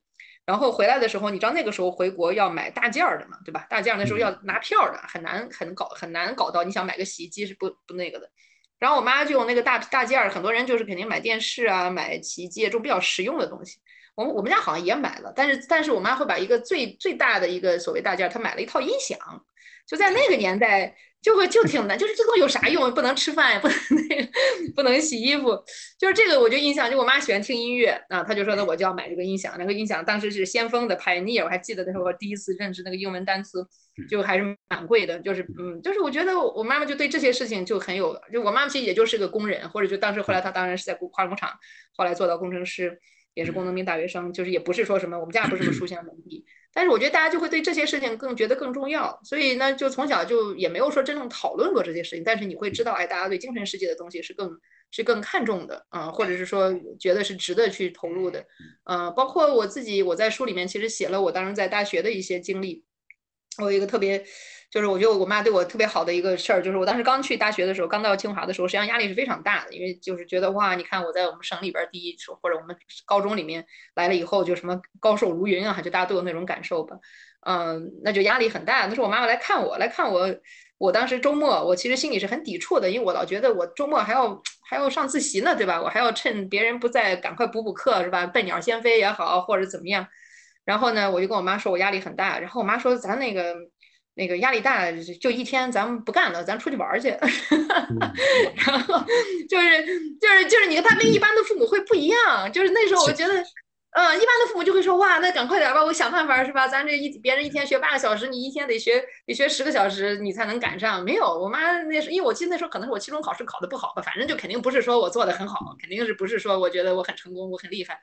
然后回来的时候，你知道那个时候回国要买大件儿的嘛，对吧？大件儿那时候要拿票的，很难很搞很难搞到。你想买个洗衣机是不不那个的。然后我妈就用那个大大件儿，很多人就是肯定买电视啊、买洗衣机这种比较实用的东西。我们我们家好像也买了，但是但是我妈会把一个最最大的一个所谓大件儿，她买了一套音响。就在那个年代，就会就挺难，就是这东西有啥用？不能吃饭，也不能那个，不能洗衣服。就是这个，我就印象，就我妈喜欢听音乐啊，她就说那我就要买这个音响。那个音响当时是先锋的 Pioneer，我还记得那时候我第一次认识那个英文单词，就还是蛮贵的。就是嗯，就是我觉得我妈妈就对这些事情就很有，就我妈妈其实也就是个工人，或者就当时后来她当然是在化工厂，后来做到工程师，也是工农兵大学生，就是也不是说什么我们家不是什么书香门第。但是我觉得大家就会对这些事情更觉得更重要，所以呢，就从小就也没有说真正讨论过这些事情。但是你会知道，哎，大家对精神世界的东西是更是更看重的啊，或者是说觉得是值得去投入的，呃，包括我自己，我在书里面其实写了我当时在大学的一些经历，我有一个特别。就是我觉得我妈对我特别好的一个事儿，就是我当时刚去大学的时候，刚到清华的时候，实际上压力是非常大的，因为就是觉得哇，你看我在我们省里边第一，或者我们高中里面来了以后，就什么高手如云啊，就大家都有那种感受吧，嗯，那就压力很大。那时候我妈妈来看我，来看我，我当时周末我其实心里是很抵触的，因为我老觉得我周末还要还要上自习呢，对吧？我还要趁别人不在赶快补补课，是吧？笨鸟先飞也好，或者怎么样。然后呢，我就跟我妈说我压力很大，然后我妈说咱那个。那个压力大，就一天咱们不干了，咱出去玩去。然后就是就是就是你他跟一般的父母会不一样，就是那时候我觉得，嗯，一般的父母就会说哇，那赶快点吧，我想办法是吧？咱这一别人一天学八个小时，你一天得学得学十个小时，你才能赶上。没有，我妈那时因为我记得那时候可能是我期中考试考的不好吧，反正就肯定不是说我做的很好，肯定是不是说我觉得我很成功，我很厉害。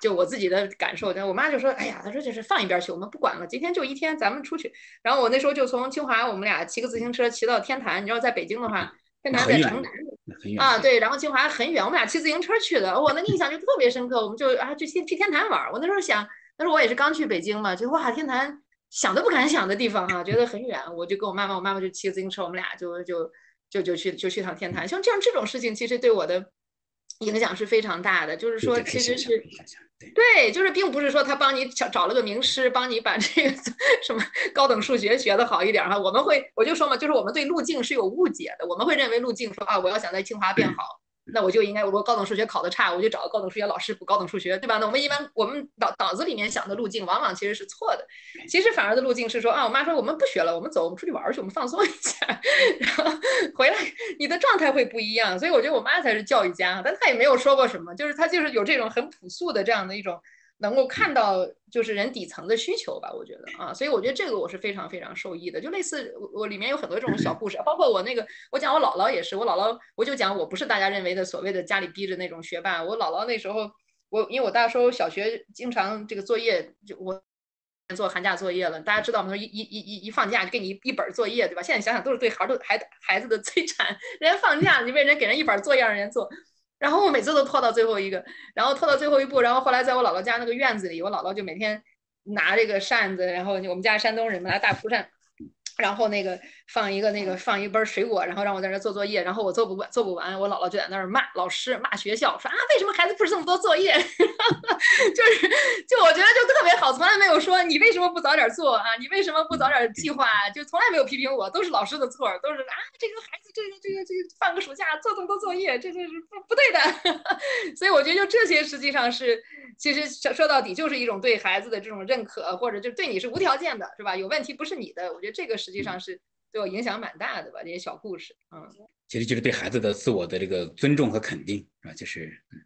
就我自己的感受，但我妈就说：“哎呀，她说就是放一边去，我们不管了，今天就一天，咱们出去。”然后我那时候就从清华，我们俩骑个自行车骑到天坛。你知道，在北京的话，天坛在城南啊，对。然后清华很远，我们俩骑自行车去的，我那个印象就特别深刻。我们就啊，就去去天坛玩。我那时候想，那时候我也是刚去北京嘛，就哇，天坛想都不敢想的地方哈，觉得很远。我就跟我妈妈，我妈妈就骑自行车，我们俩就就就就去就去趟天坛。像这样这种事情，其实对我的影响是非常大的。就是说，其实是。对，就是并不是说他帮你找找了个名师，帮你把这个 什么高等数学学得好一点哈。我们会，我就说嘛，就是我们对路径是有误解的，我们会认为路径说啊，我要想在清华变好。那我就应该，我高等数学考得差，我就找个高等数学老师补高等数学，对吧？那我们一般我们脑脑子里面想的路径，往往其实是错的。其实反而的路径是说啊，我妈说我们不学了，我们走，我们出去玩去，我们放松一下，然后回来你的状态会不一样。所以我觉得我妈才是教育家，但她也没有说过什么，就是她就是有这种很朴素的这样的一种。能够看到就是人底层的需求吧，我觉得啊，所以我觉得这个我是非常非常受益的。就类似我我里面有很多这种小故事，包括我那个我讲我姥姥也是，我姥姥我就讲我不是大家认为的所谓的家里逼着那种学霸。我姥姥那时候我因为我大时候小学经常这个作业就我做寒假作业了，大家知道吗？一一一一一放假就给你一一本作业，对吧？现在想想都是对孩子孩孩子的 摧残。人家放假你为人给人一本作业让人做。然后我每次都拖到最后一个，然后拖到最后一步，然后后来在我姥姥家那个院子里，我姥姥就每天拿这个扇子，然后我们家山东人嘛，拿大蒲扇。然后那个放一个那个放一杯水果，然后让我在那做作业，然后我做不完做不完，我姥姥就在那儿骂老师骂学校，说啊为什么孩子布置这么多作业？就是就我觉得就特别好，从来没有说你为什么不早点做啊，你为什么不早点计划，就从来没有批评我，都是老师的错，都是啊这个孩子这个这个这个放个暑假做这么多作业，这这是不不对的。所以我觉得就这些实际上是其实说说到底就是一种对孩子的这种认可，或者就对你是无条件的，是吧？有问题不是你的，我觉得这个实际上是对我影响蛮大的吧，这些小故事，嗯，其实就是对孩子的自我的这个尊重和肯定，是吧？就是，嗯，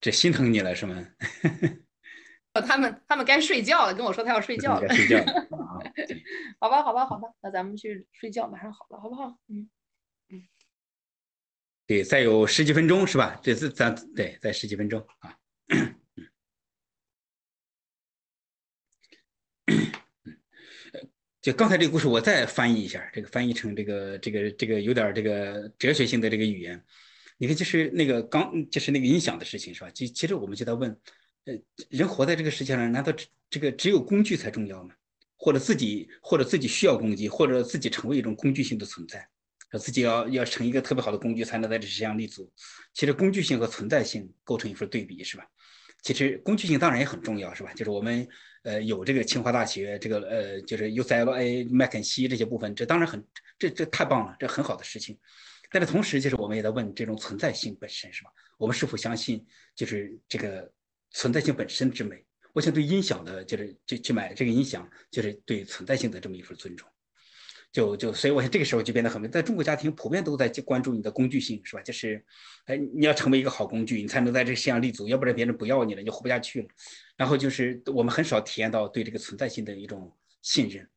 这心疼你了是吗？他们他们该睡觉了，跟我说他要睡觉了。睡觉。好吧，好吧，好吧，那咱们去睡觉，马上好了，好不好？嗯。对，再有十几分钟是吧？这次咱对，再十几分钟啊。就刚才这个故事，我再翻译一下，这个翻译成这个这个这个有点这个哲学性的这个语言。你看，就是那个刚就是那个音响的事情是吧？其其实我们就在问，呃，人活在这个世界上，难道这个只有工具才重要吗？或者自己或者自己需要攻击，或者自己成为一种工具性的存在，自己要要成一个特别好的工具，才能在这世界上立足。其实工具性和存在性构成一份对比，是吧？其实工具性当然也很重要，是吧？就是我们呃有这个清华大学，这个呃就是 UCLA 麦肯锡这些部分，这当然很这这太棒了，这很好的事情。但是同时，就是我们也在问这种存在性本身，是吧？我们是否相信就是这个存在性本身之美？我想对音响的，就是就去买这个音响，就是对存在性的这么一份尊重。就就所以，我想这个时候就变得很，在中国家庭普遍都在关注你的工具性，是吧？就是，哎，你要成为一个好工具，你才能在这个世界上立足，要不然别人不要你了，你就活不下去了。然后就是我们很少体验到对这个存在性的一种信任，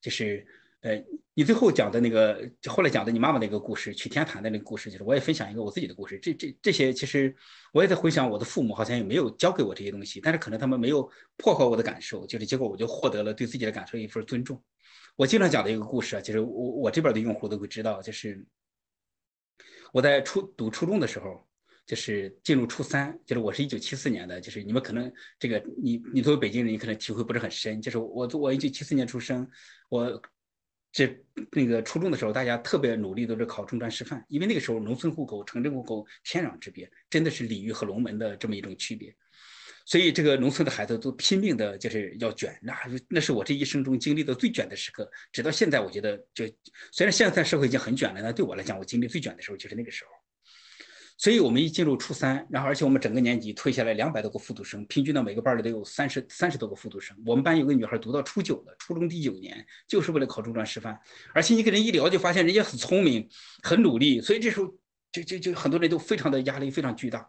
就是。呃，你最后讲的那个，后来讲的你妈妈那个故事，去天坛的那个故事，就是我也分享一个我自己的故事。这这这些，其实我也在回想，我的父母好像也没有教给我这些东西，但是可能他们没有破坏我的感受，就是结果我就获得了对自己的感受一份尊重。我经常讲的一个故事啊，就是我我这边的用户都会知道，就是我在初读初中的时候，就是进入初三，就是我是一九七四年的，就是你们可能这个你你作为北京人，你可能体会不是很深，就是我我一九七四年出生，我。这那个初中的时候，大家特别努力，都是考中专师范，因为那个时候农村户口、城镇户口天壤之别，真的是鲤鱼和龙门的这么一种区别。所以这个农村的孩子都拼命的，就是要卷，那那是我这一生中经历的最卷的时刻。直到现在，我觉得就虽然现在社会已经很卷了，那对我来讲，我经历最卷的时候就是那个时候。所以我们一进入初三，然后而且我们整个年级推下来两百多个复读生，平均到每个班里都有三十三十多个复读生。我们班有个女孩读到初九了，初中第九年，就是为了考中专师范。而且你跟人一聊，就发现人家很聪明，很努力。所以这时候就就就很多人都非常的压力非常巨大。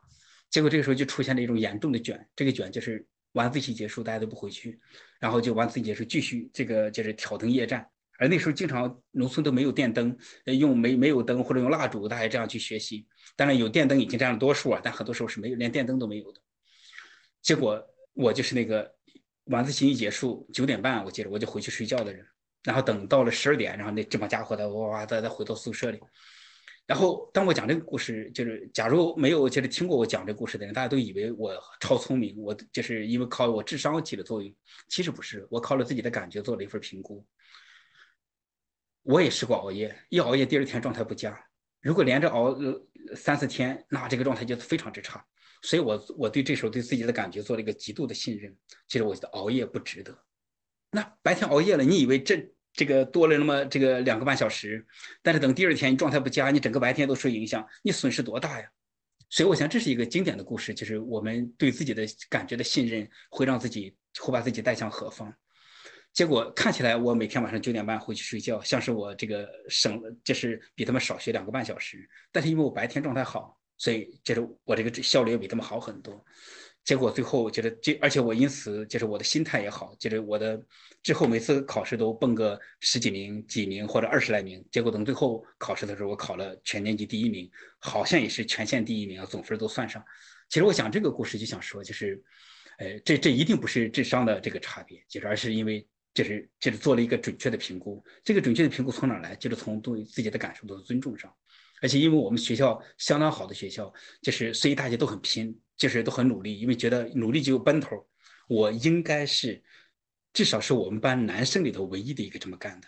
结果这个时候就出现了一种严重的卷，这个卷就是晚自习结束大家都不回去，然后就晚自习结束继续这个就是挑灯夜战。而那时候经常农村都没有电灯，用没没有灯或者用蜡烛，大家这样去学习。当然有电灯已经占了多数啊，但很多时候是没有，连电灯都没有的。结果我就是那个晚自习一结束九点半，我记得我就回去睡觉的人。然后等到了十二点，然后那这帮家伙的哇哇再再回到宿舍里。然后当我讲这个故事，就是假如没有就是听过我讲这故事的人，大家都以为我超聪明，我就是因为靠我智商起了作用。其实不是，我靠了自己的感觉做了一份评估。我也试过熬夜，一熬夜第二天状态不佳。如果连着熬三四天，那这个状态就非常之差。所以，我我对这时候对自己的感觉做了一个极度的信任。其实我觉得熬夜不值得。那白天熬夜了，你以为这这个多了那么这个两个半小时，但是等第二天你状态不佳，你整个白天都受影响，你损失多大呀？所以，我想这是一个经典的故事，就是我们对自己的感觉的信任会让自己会把自己带向何方。结果看起来我每天晚上九点半回去睡觉，像是我这个省了，就是比他们少学两个半小时。但是因为我白天状态好，所以就是我这个效率也比他们好很多。结果最后觉得这，而且我因此就是我的心态也好，就是我的之后每次考试都蹦个十几名、几名或者二十来名。结果等最后考试的时候，我考了全年级第一名，好像也是全县第一名，总分都算上。其实我讲这个故事就想说，就是，呃，这这一定不是智商的这个差别，就是而是因为。就是就是做了一个准确的评估，这个准确的评估从哪来？就是从对自己的感受的尊重上，而且因为我们学校相当好的学校，就是所以大家都很拼，就是都很努力，因为觉得努力就有奔头。我应该是至少是我们班男生里头唯一的一个这么干的，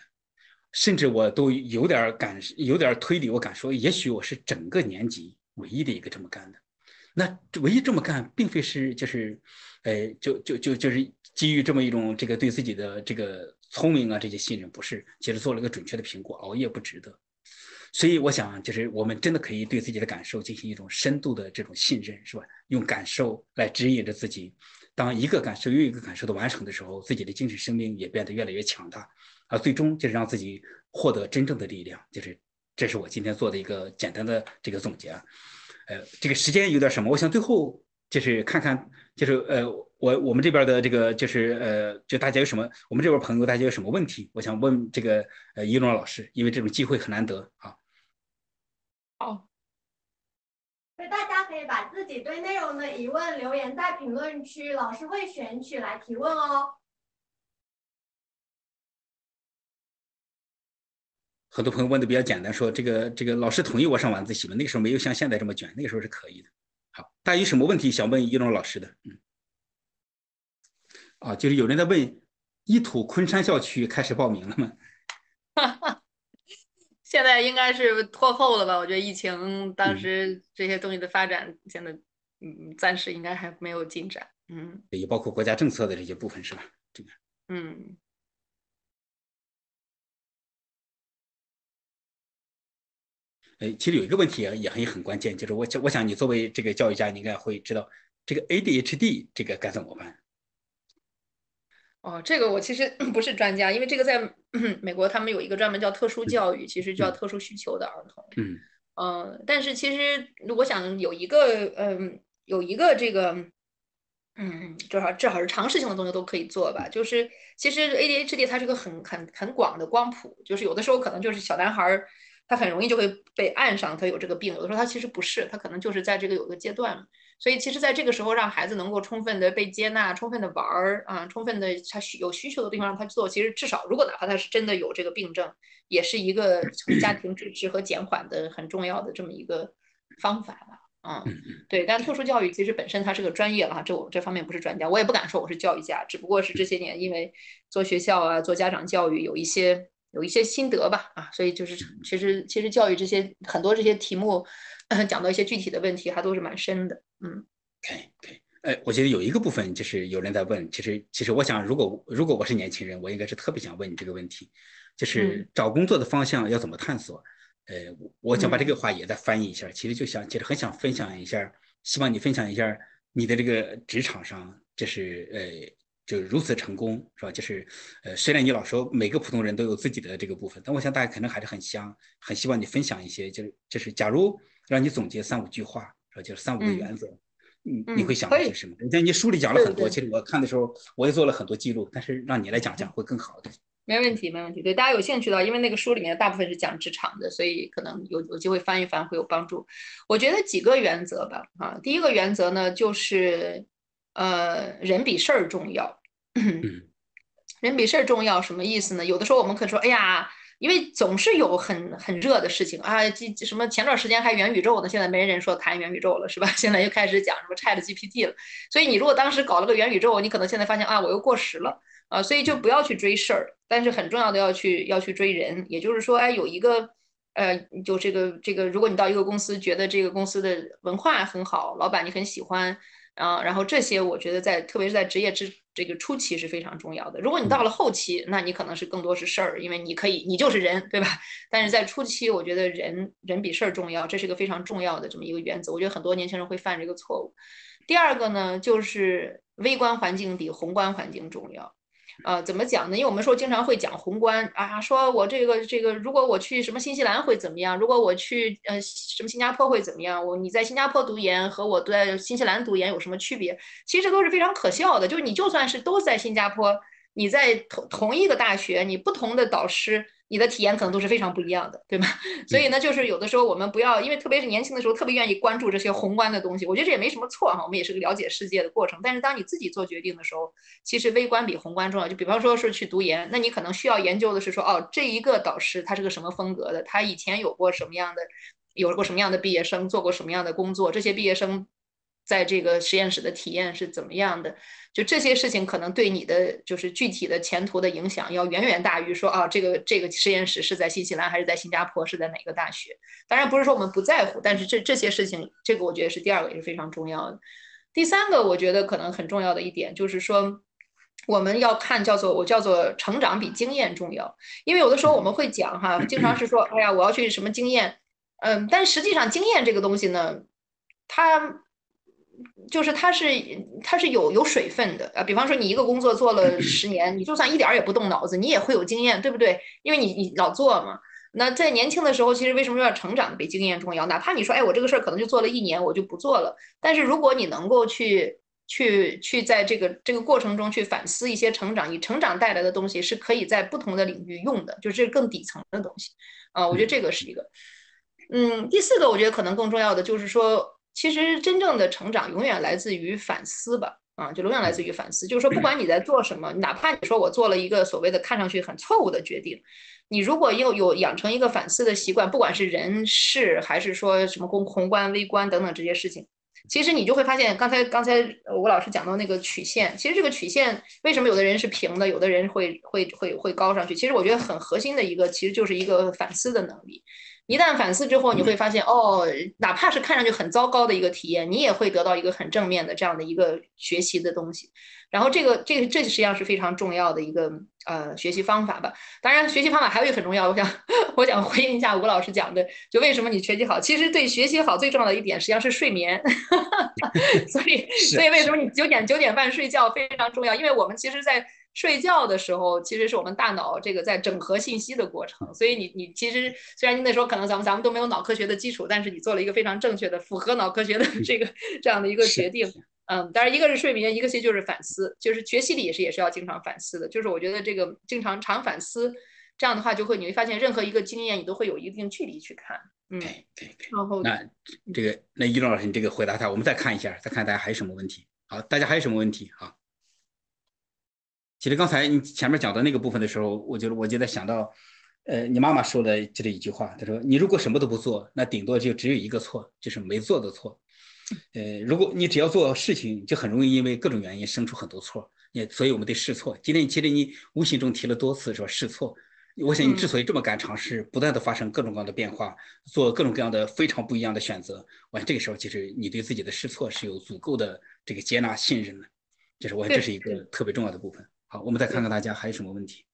甚至我都有点敢有点推理，我敢说，也许我是整个年级唯一的一个这么干的。那唯一这么干，并非是就是，呃，就就就就是。基于这么一种这个对自己的这个聪明啊这些信任，不是，其实做了一个准确的评估，熬夜不值得。所以我想，就是我们真的可以对自己的感受进行一种深度的这种信任，是吧？用感受来指引着自己。当一个感受又一个感受的完成的时候，自己的精神生命也变得越来越强大，啊最终就是让自己获得真正的力量。就是这是我今天做的一个简单的这个总结啊。呃，这个时间有点什么？我想最后就是看看，就是呃。我我们这边的这个就是呃，就大家有什么，我们这边朋友大家有什么问题，我想问这个呃一龙老师，因为这种机会很难得啊。好，所以大家可以把自己对内容的疑问留言在评论区，老师会选取来提问哦。很多朋友问的比较简单，说这个这个老师同意我上晚自习吗？那个时候没有像现在这么卷，那个时候是可以的。好，大家有什么问题想问一龙老师的？嗯。啊，就是有人在问，一土昆山校区开始报名了吗？现在应该是拖后了吧？我觉得疫情当时这些东西的发展，现在嗯，暂时应该还没有进展。嗯，也包括国家政策的这些部分是吧？这个，嗯。哎，其实有一个问题也很很关键，就是我我想你作为这个教育家，你应该会知道这个 ADHD 这个该怎么办。哦，这个我其实 不是专家，因为这个在 美国他们有一个专门叫特殊教育，其实叫特殊需求的儿童。嗯，呃，但是其实我想有一个，嗯，有一个这个，嗯，至少至少是常识性的东西都可以做吧。就是其实 ADHD 它是个很很很广的光谱，就是有的时候可能就是小男孩儿。他很容易就会被按上，他有这个病。有的时候他其实不是，他可能就是在这个有个阶段。所以其实在这个时候，让孩子能够充分的被接纳，充分的玩儿啊，充分的他需有需求的地方让他做。其实至少如果哪怕他是真的有这个病症，也是一个从家庭支持和减缓的很重要的这么一个方法吧。嗯，对。但特殊教育其实本身它是个专业了哈，这我这方面不是专家，我也不敢说我是教育家，只不过是这些年因为做学校啊，做家长教育有一些。有一些心得吧，啊，所以就是其实其实教育这些很多这些题目，讲到一些具体的问题，还都是蛮深的，嗯。可以可以，哎，我觉得有一个部分就是有人在问，其实其实我想，如果如果我是年轻人，我应该是特别想问你这个问题，就是找工作的方向要怎么探索？呃，我想把这个话也再翻译一下，其实就想其实很想分享一下，希望你分享一下你的这个职场上，就是呃。就如此成功，是吧？就是，呃，虽然你老说每个普通人都有自己的这个部分，但我想大家可能还是很香，很希望你分享一些，就是就是，假如让你总结三五句话，就是三五个原则，你你会想到些什么？你看你书里讲了很多，其实我看的时候我也做了很多记录，但是让你来讲讲会更好的。没问题，没问题。对大家有兴趣的，因为那个书里面大部分是讲职场的，所以可能有有机会翻一翻会有帮助。我觉得几个原则吧，啊，第一个原则呢就是。呃，人比事儿重要。人比事儿重要什么意思呢？有的时候我们可说，哎呀，因为总是有很很热的事情啊，这什么前段时间还元宇宙呢，现在没人说谈元宇宙了，是吧？现在又开始讲什么 Chat GPT 了。所以你如果当时搞了个元宇宙，你可能现在发现啊，我又过时了啊。所以就不要去追事儿，但是很重要的要去要去追人。也就是说，哎，有一个呃，就这个这个，如果你到一个公司，觉得这个公司的文化很好，老板你很喜欢。啊，然后这些我觉得在特别是在职业之这个初期是非常重要的。如果你到了后期，那你可能是更多是事儿，因为你可以你就是人，对吧？但是在初期，我觉得人人比事儿重要，这是一个非常重要的这么一个原则。我觉得很多年轻人会犯这个错误。第二个呢，就是微观环境比宏观环境重要。呃，怎么讲呢？因为我们说经常会讲宏观啊，说我这个这个，如果我去什么新西兰会怎么样？如果我去呃什么新加坡会怎么样？我你在新加坡读研和我在新西兰读研有什么区别？其实都是非常可笑的。就是你就算是都在新加坡，你在同同一个大学，你不同的导师。你的体验可能都是非常不一样的，对吗？所以呢，就是有的时候我们不要，因为特别是年轻的时候，特别愿意关注这些宏观的东西。我觉得这也没什么错哈，我们也是个了解世界的过程。但是当你自己做决定的时候，其实微观比宏观重要。就比方说是去读研，那你可能需要研究的是说，哦，这一个导师他是个什么风格的？他以前有过什么样的，有过什么样的毕业生，做过什么样的工作？这些毕业生。在这个实验室的体验是怎么样的？就这些事情可能对你的就是具体的前途的影响要远远大于说啊，这个这个实验室是在新西兰还是在新加坡，是在哪个大学？当然不是说我们不在乎，但是这这些事情，这个我觉得是第二个也是非常重要的。第三个我觉得可能很重要的一点就是说，我们要看叫做我叫做成长比经验重要，因为有的时候我们会讲哈，经常是说哎呀我要去什么经验，嗯，但实际上经验这个东西呢，它。就是它是它是有有水分的啊，比方说你一个工作做了十年，你就算一点儿也不动脑子，你也会有经验，对不对？因为你你老做嘛。那在年轻的时候，其实为什么要成长比经验重要？哪怕你说，哎，我这个事儿可能就做了一年，我就不做了。但是如果你能够去去去在这个这个过程中去反思一些成长，你成长带来的东西是可以在不同的领域用的，就是更底层的东西啊。我觉得这个是一个。嗯，第四个我觉得可能更重要的就是说。其实真正的成长永远来自于反思吧，啊，就永远来自于反思。就是说，不管你在做什么，哪怕你说我做了一个所谓的看上去很错误的决定，你如果又有养成一个反思的习惯，不管是人事还是说什么宏宏观、微观等等这些事情，其实你就会发现，刚才刚才吴老师讲到那个曲线，其实这个曲线为什么有的人是平的，有的人会会会会高上去？其实我觉得很核心的一个，其实就是一个反思的能力。一旦反思之后，你会发现，哦，哪怕是看上去很糟糕的一个体验，你也会得到一个很正面的这样的一个学习的东西。然后这个这个这实际上是非常重要的一个呃学习方法吧。当然，学习方法还有一个很重要，我想 我想回应一下吴老师讲的，就为什么你学习好？其实对学习好最重要的一点实际上是睡眠。所以所以为什么你九点九点半睡觉非常重要？因为我们其实，在睡觉的时候，其实是我们大脑这个在整合信息的过程，所以你你其实虽然你那时候可能咱们咱们都没有脑科学的基础，但是你做了一个非常正确的、符合脑科学的这个这样的一个决定。嗯，当然一个是睡眠，一个其实就是反思，就是学习里也是也是要经常反思的。就是我觉得这个经常常反思，这样的话就会你会发现任何一个经验你都会有一定距离去看。嗯，对对。然后那这个那一龙老师，你这个回答他，我们再看一下，再看大家还有什么问题。好，大家还有什么问题？好。其实刚才你前面讲的那个部分的时候，我觉得我就在想到，呃，你妈妈说的就这一句话，她说：“你如果什么都不做，那顶多就只有一个错，就是没做的错。呃，如果你只要做事情，就很容易因为各种原因生出很多错。也所以我们得试错。今天其实你无形中提了多次说试错，我想你之所以这么敢尝试，不断的发生各种各样的变化，做各种各样的非常不一样的选择，我想这个时候其实你对自己的试错是有足够的这个接纳信任的，就是我想这是一个特别重要的部分。”好，我们再看看大家还有什么问题。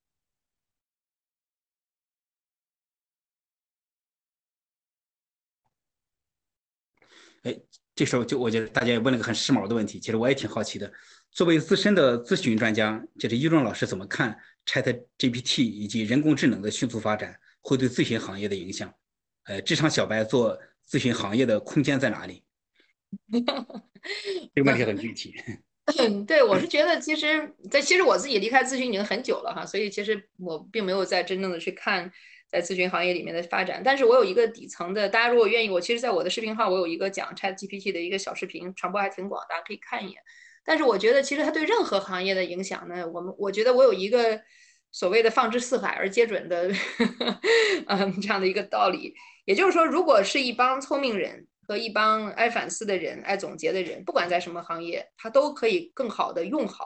哎，这时候就我觉得大家也问了个很时髦的问题，其实我也挺好奇的。作为资深的咨询专家，就是一中老师怎么看 Chat GPT 以及人工智能的迅速发展会对咨询行业的影响？呃，职场小白做咨询行业的空间在哪里？这个问题很具体。嗯，对，我是觉得，其实，在其实我自己离开咨询已经很久了哈，所以其实我并没有在真正的去看在咨询行业里面的发展。但是我有一个底层的，大家如果愿意，我其实在我的视频号我有一个讲 Chat GPT 的一个小视频，传播还挺广，大家可以看一眼。但是我觉得，其实它对任何行业的影响呢，我们我觉得我有一个所谓的放之四海而皆准的，嗯，这样的一个道理。也就是说，如果是一帮聪明人。和一帮爱反思的人、爱总结的人，不管在什么行业，他都可以更好的用好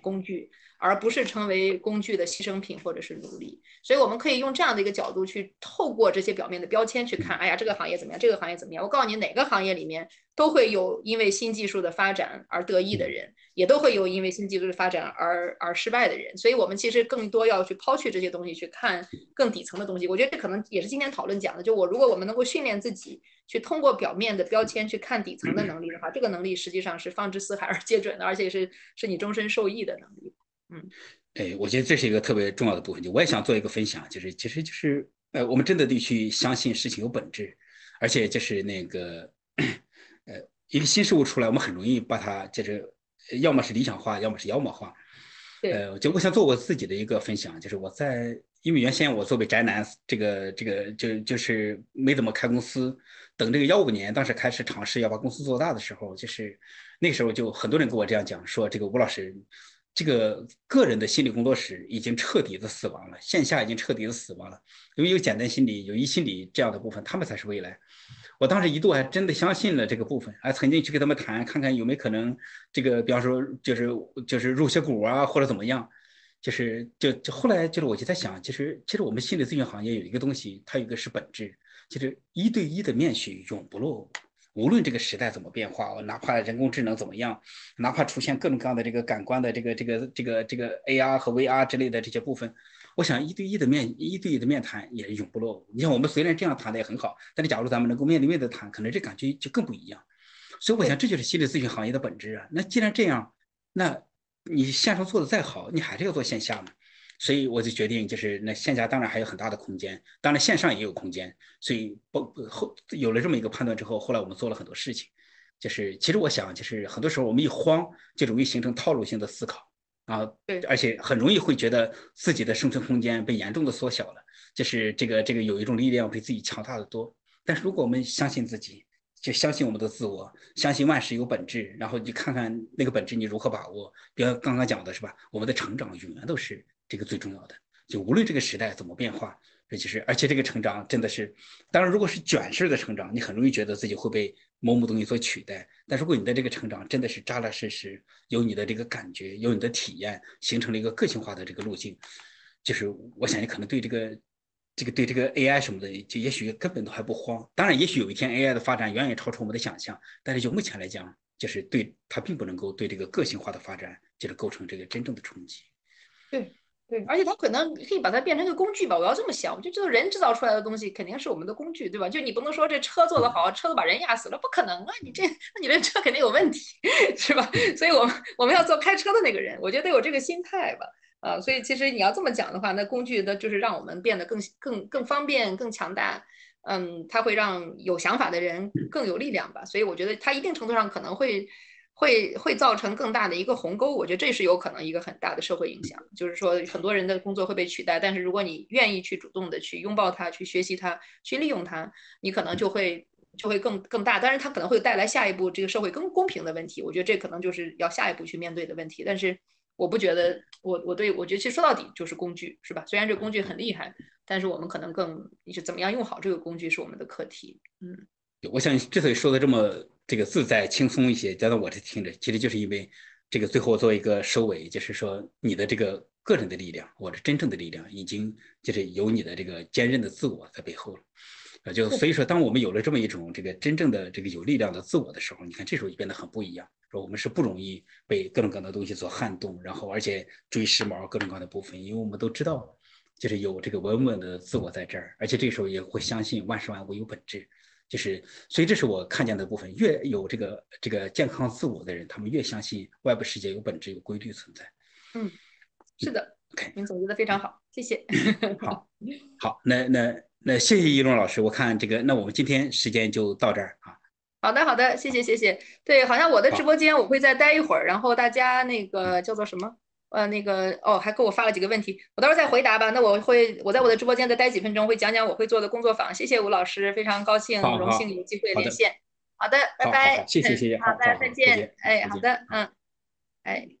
工具。而不是成为工具的牺牲品或者是奴隶，所以我们可以用这样的一个角度去透过这些表面的标签去看，哎呀，这个行业怎么样？这个行业怎么样？我告诉你，哪个行业里面都会有因为新技术的发展而得意的人，也都会有因为新技术的发展而而失败的人。所以，我们其实更多要去抛去这些东西，去看更底层的东西。我觉得这可能也是今天讨论讲的。就我如果我们能够训练自己去通过表面的标签去看底层的能力的话，这个能力实际上是放之四海而皆准的，而且是是你终身受益的能力。嗯，哎，我觉得这是一个特别重要的部分。就我也想做一个分享，就是其实就是，呃，我们真的得去相信事情有本质，而且就是那个，呃，一个新事物出来，我们很容易把它就是要么是理想化，要么是妖魔化。呃，就我想做我自己的一个分享，就是我在因为原先我作为宅男，这个这个就就是没怎么开公司。等这个幺五年，当时开始尝试要把公司做大的时候，就是那时候就很多人跟我这样讲说，这个吴老师。这个个人的心理工作室已经彻底的死亡了，线下已经彻底的死亡了。因为有简单心理、有一心理这样的部分，他们才是未来。我当时一度还真的相信了这个部分，还曾经去跟他们谈，看看有没有可能，这个比方说就是就是入些股啊，或者怎么样。就是就就后来就是我就在想，其实其实我们心理咨询行业有一个东西，它有一个是本质，就是一对一的面询永不落伍。无论这个时代怎么变化，哪怕人工智能怎么样，哪怕出现各种各样的这个感官的这个这个这个这个 AR 和 VR 之类的这些部分，我想一对一的面一对一的面谈也永不落伍。你像我们虽然这样谈的也很好，但是假如咱们能够面对面的谈，可能这感觉就更不一样。所以我想这就是心理咨询行业的本质啊。那既然这样，那你线上做的再好，你还是要做线下嘛。所以我就决定，就是那线下当然还有很大的空间，当然线上也有空间。所以不后有了这么一个判断之后，后来我们做了很多事情。就是其实我想，就是很多时候我们一慌，就容易形成套路性的思考啊，对，而且很容易会觉得自己的生存空间被严重的缩小了。就是这个这个有一种力量比自己强大的多。但是如果我们相信自己，就相信我们的自我，相信万事有本质，然后你看看那个本质你如何把握。比如刚刚讲的是吧，我们的成长永远都是。这个最重要的，就无论这个时代怎么变化，这就是而且这个成长真的是，当然如果是卷式的成长，你很容易觉得自己会被某某东西所取代。但如果你的这个成长真的是扎扎实实，有你的这个感觉，有你的体验，形成了一个个性化的这个路径，就是我想你可能对这个。这个对这个 AI 什么的，就也许根本都还不慌。当然，也许有一天 AI 的发展远远超出我们的想象。但是就目前来讲，就是对它并不能够对这个个性化的发展，就是构成这个真正的冲击。对对，而且它可能可以把它变成一个工具吧。我要这么想，我就知道人制造出来的东西肯定是我们的工具，对吧？就你不能说这车做得好，车都把人压死了，不可能啊！你这那你这车肯定有问题，是吧？所以我们我们要做开车的那个人，我觉得有这个心态吧。啊，所以其实你要这么讲的话，那工具的就是让我们变得更更更方便、更强大。嗯，它会让有想法的人更有力量吧。所以我觉得它一定程度上可能会会会造成更大的一个鸿沟。我觉得这是有可能一个很大的社会影响，就是说很多人的工作会被取代。但是如果你愿意去主动的去拥抱它、去学习它、去利用它，你可能就会就会更更大。当然，它可能会带来下一步这个社会更公平的问题。我觉得这可能就是要下一步去面对的问题。但是。我不觉得，我我对我觉得其实说到底就是工具，是吧？虽然这工具很厉害，但是我们可能更你是怎么样用好这个工具是我们的课题。嗯，我想之所以说的这么这个自在轻松一些，加上我这听着，其实就是因为这个最后做一个收尾，就是说你的这个个人的力量，或者真正的力量，已经就是有你的这个坚韧的自我在背后了。啊，就所以说，当我们有了这么一种这个真正的这个有力量的自我的时候，你看这时候就变得很不一样。说我们是不容易被各种各样的东西所撼动，然后而且追时髦各种各样的部分，因为我们都知道，就是有这个稳稳的自我在这儿，而且这时候也会相信万事万物有本质，就是所以这是我看见的部分。越有这个这个健康自我的人，他们越相信外部世界有本质、有规律存在。嗯，是的，OK，您总结的非常好，谢谢。好，好，那那。那谢谢一龙老师，我看这个，那我们今天时间就到这儿啊。好的，好的，谢谢，谢谢。对，好像我的直播间我会再待一会儿，然后大家那个叫做什么？呃，那个哦，还给我发了几个问题，我到时候再回答吧。那我会我在我的直播间再待几分钟，会讲讲我会做的工作坊。谢谢吴老师，非常高兴，荣幸有机会连线。好的，拜拜。谢谢，谢谢。好的，再见。哎，好的，嗯，哎。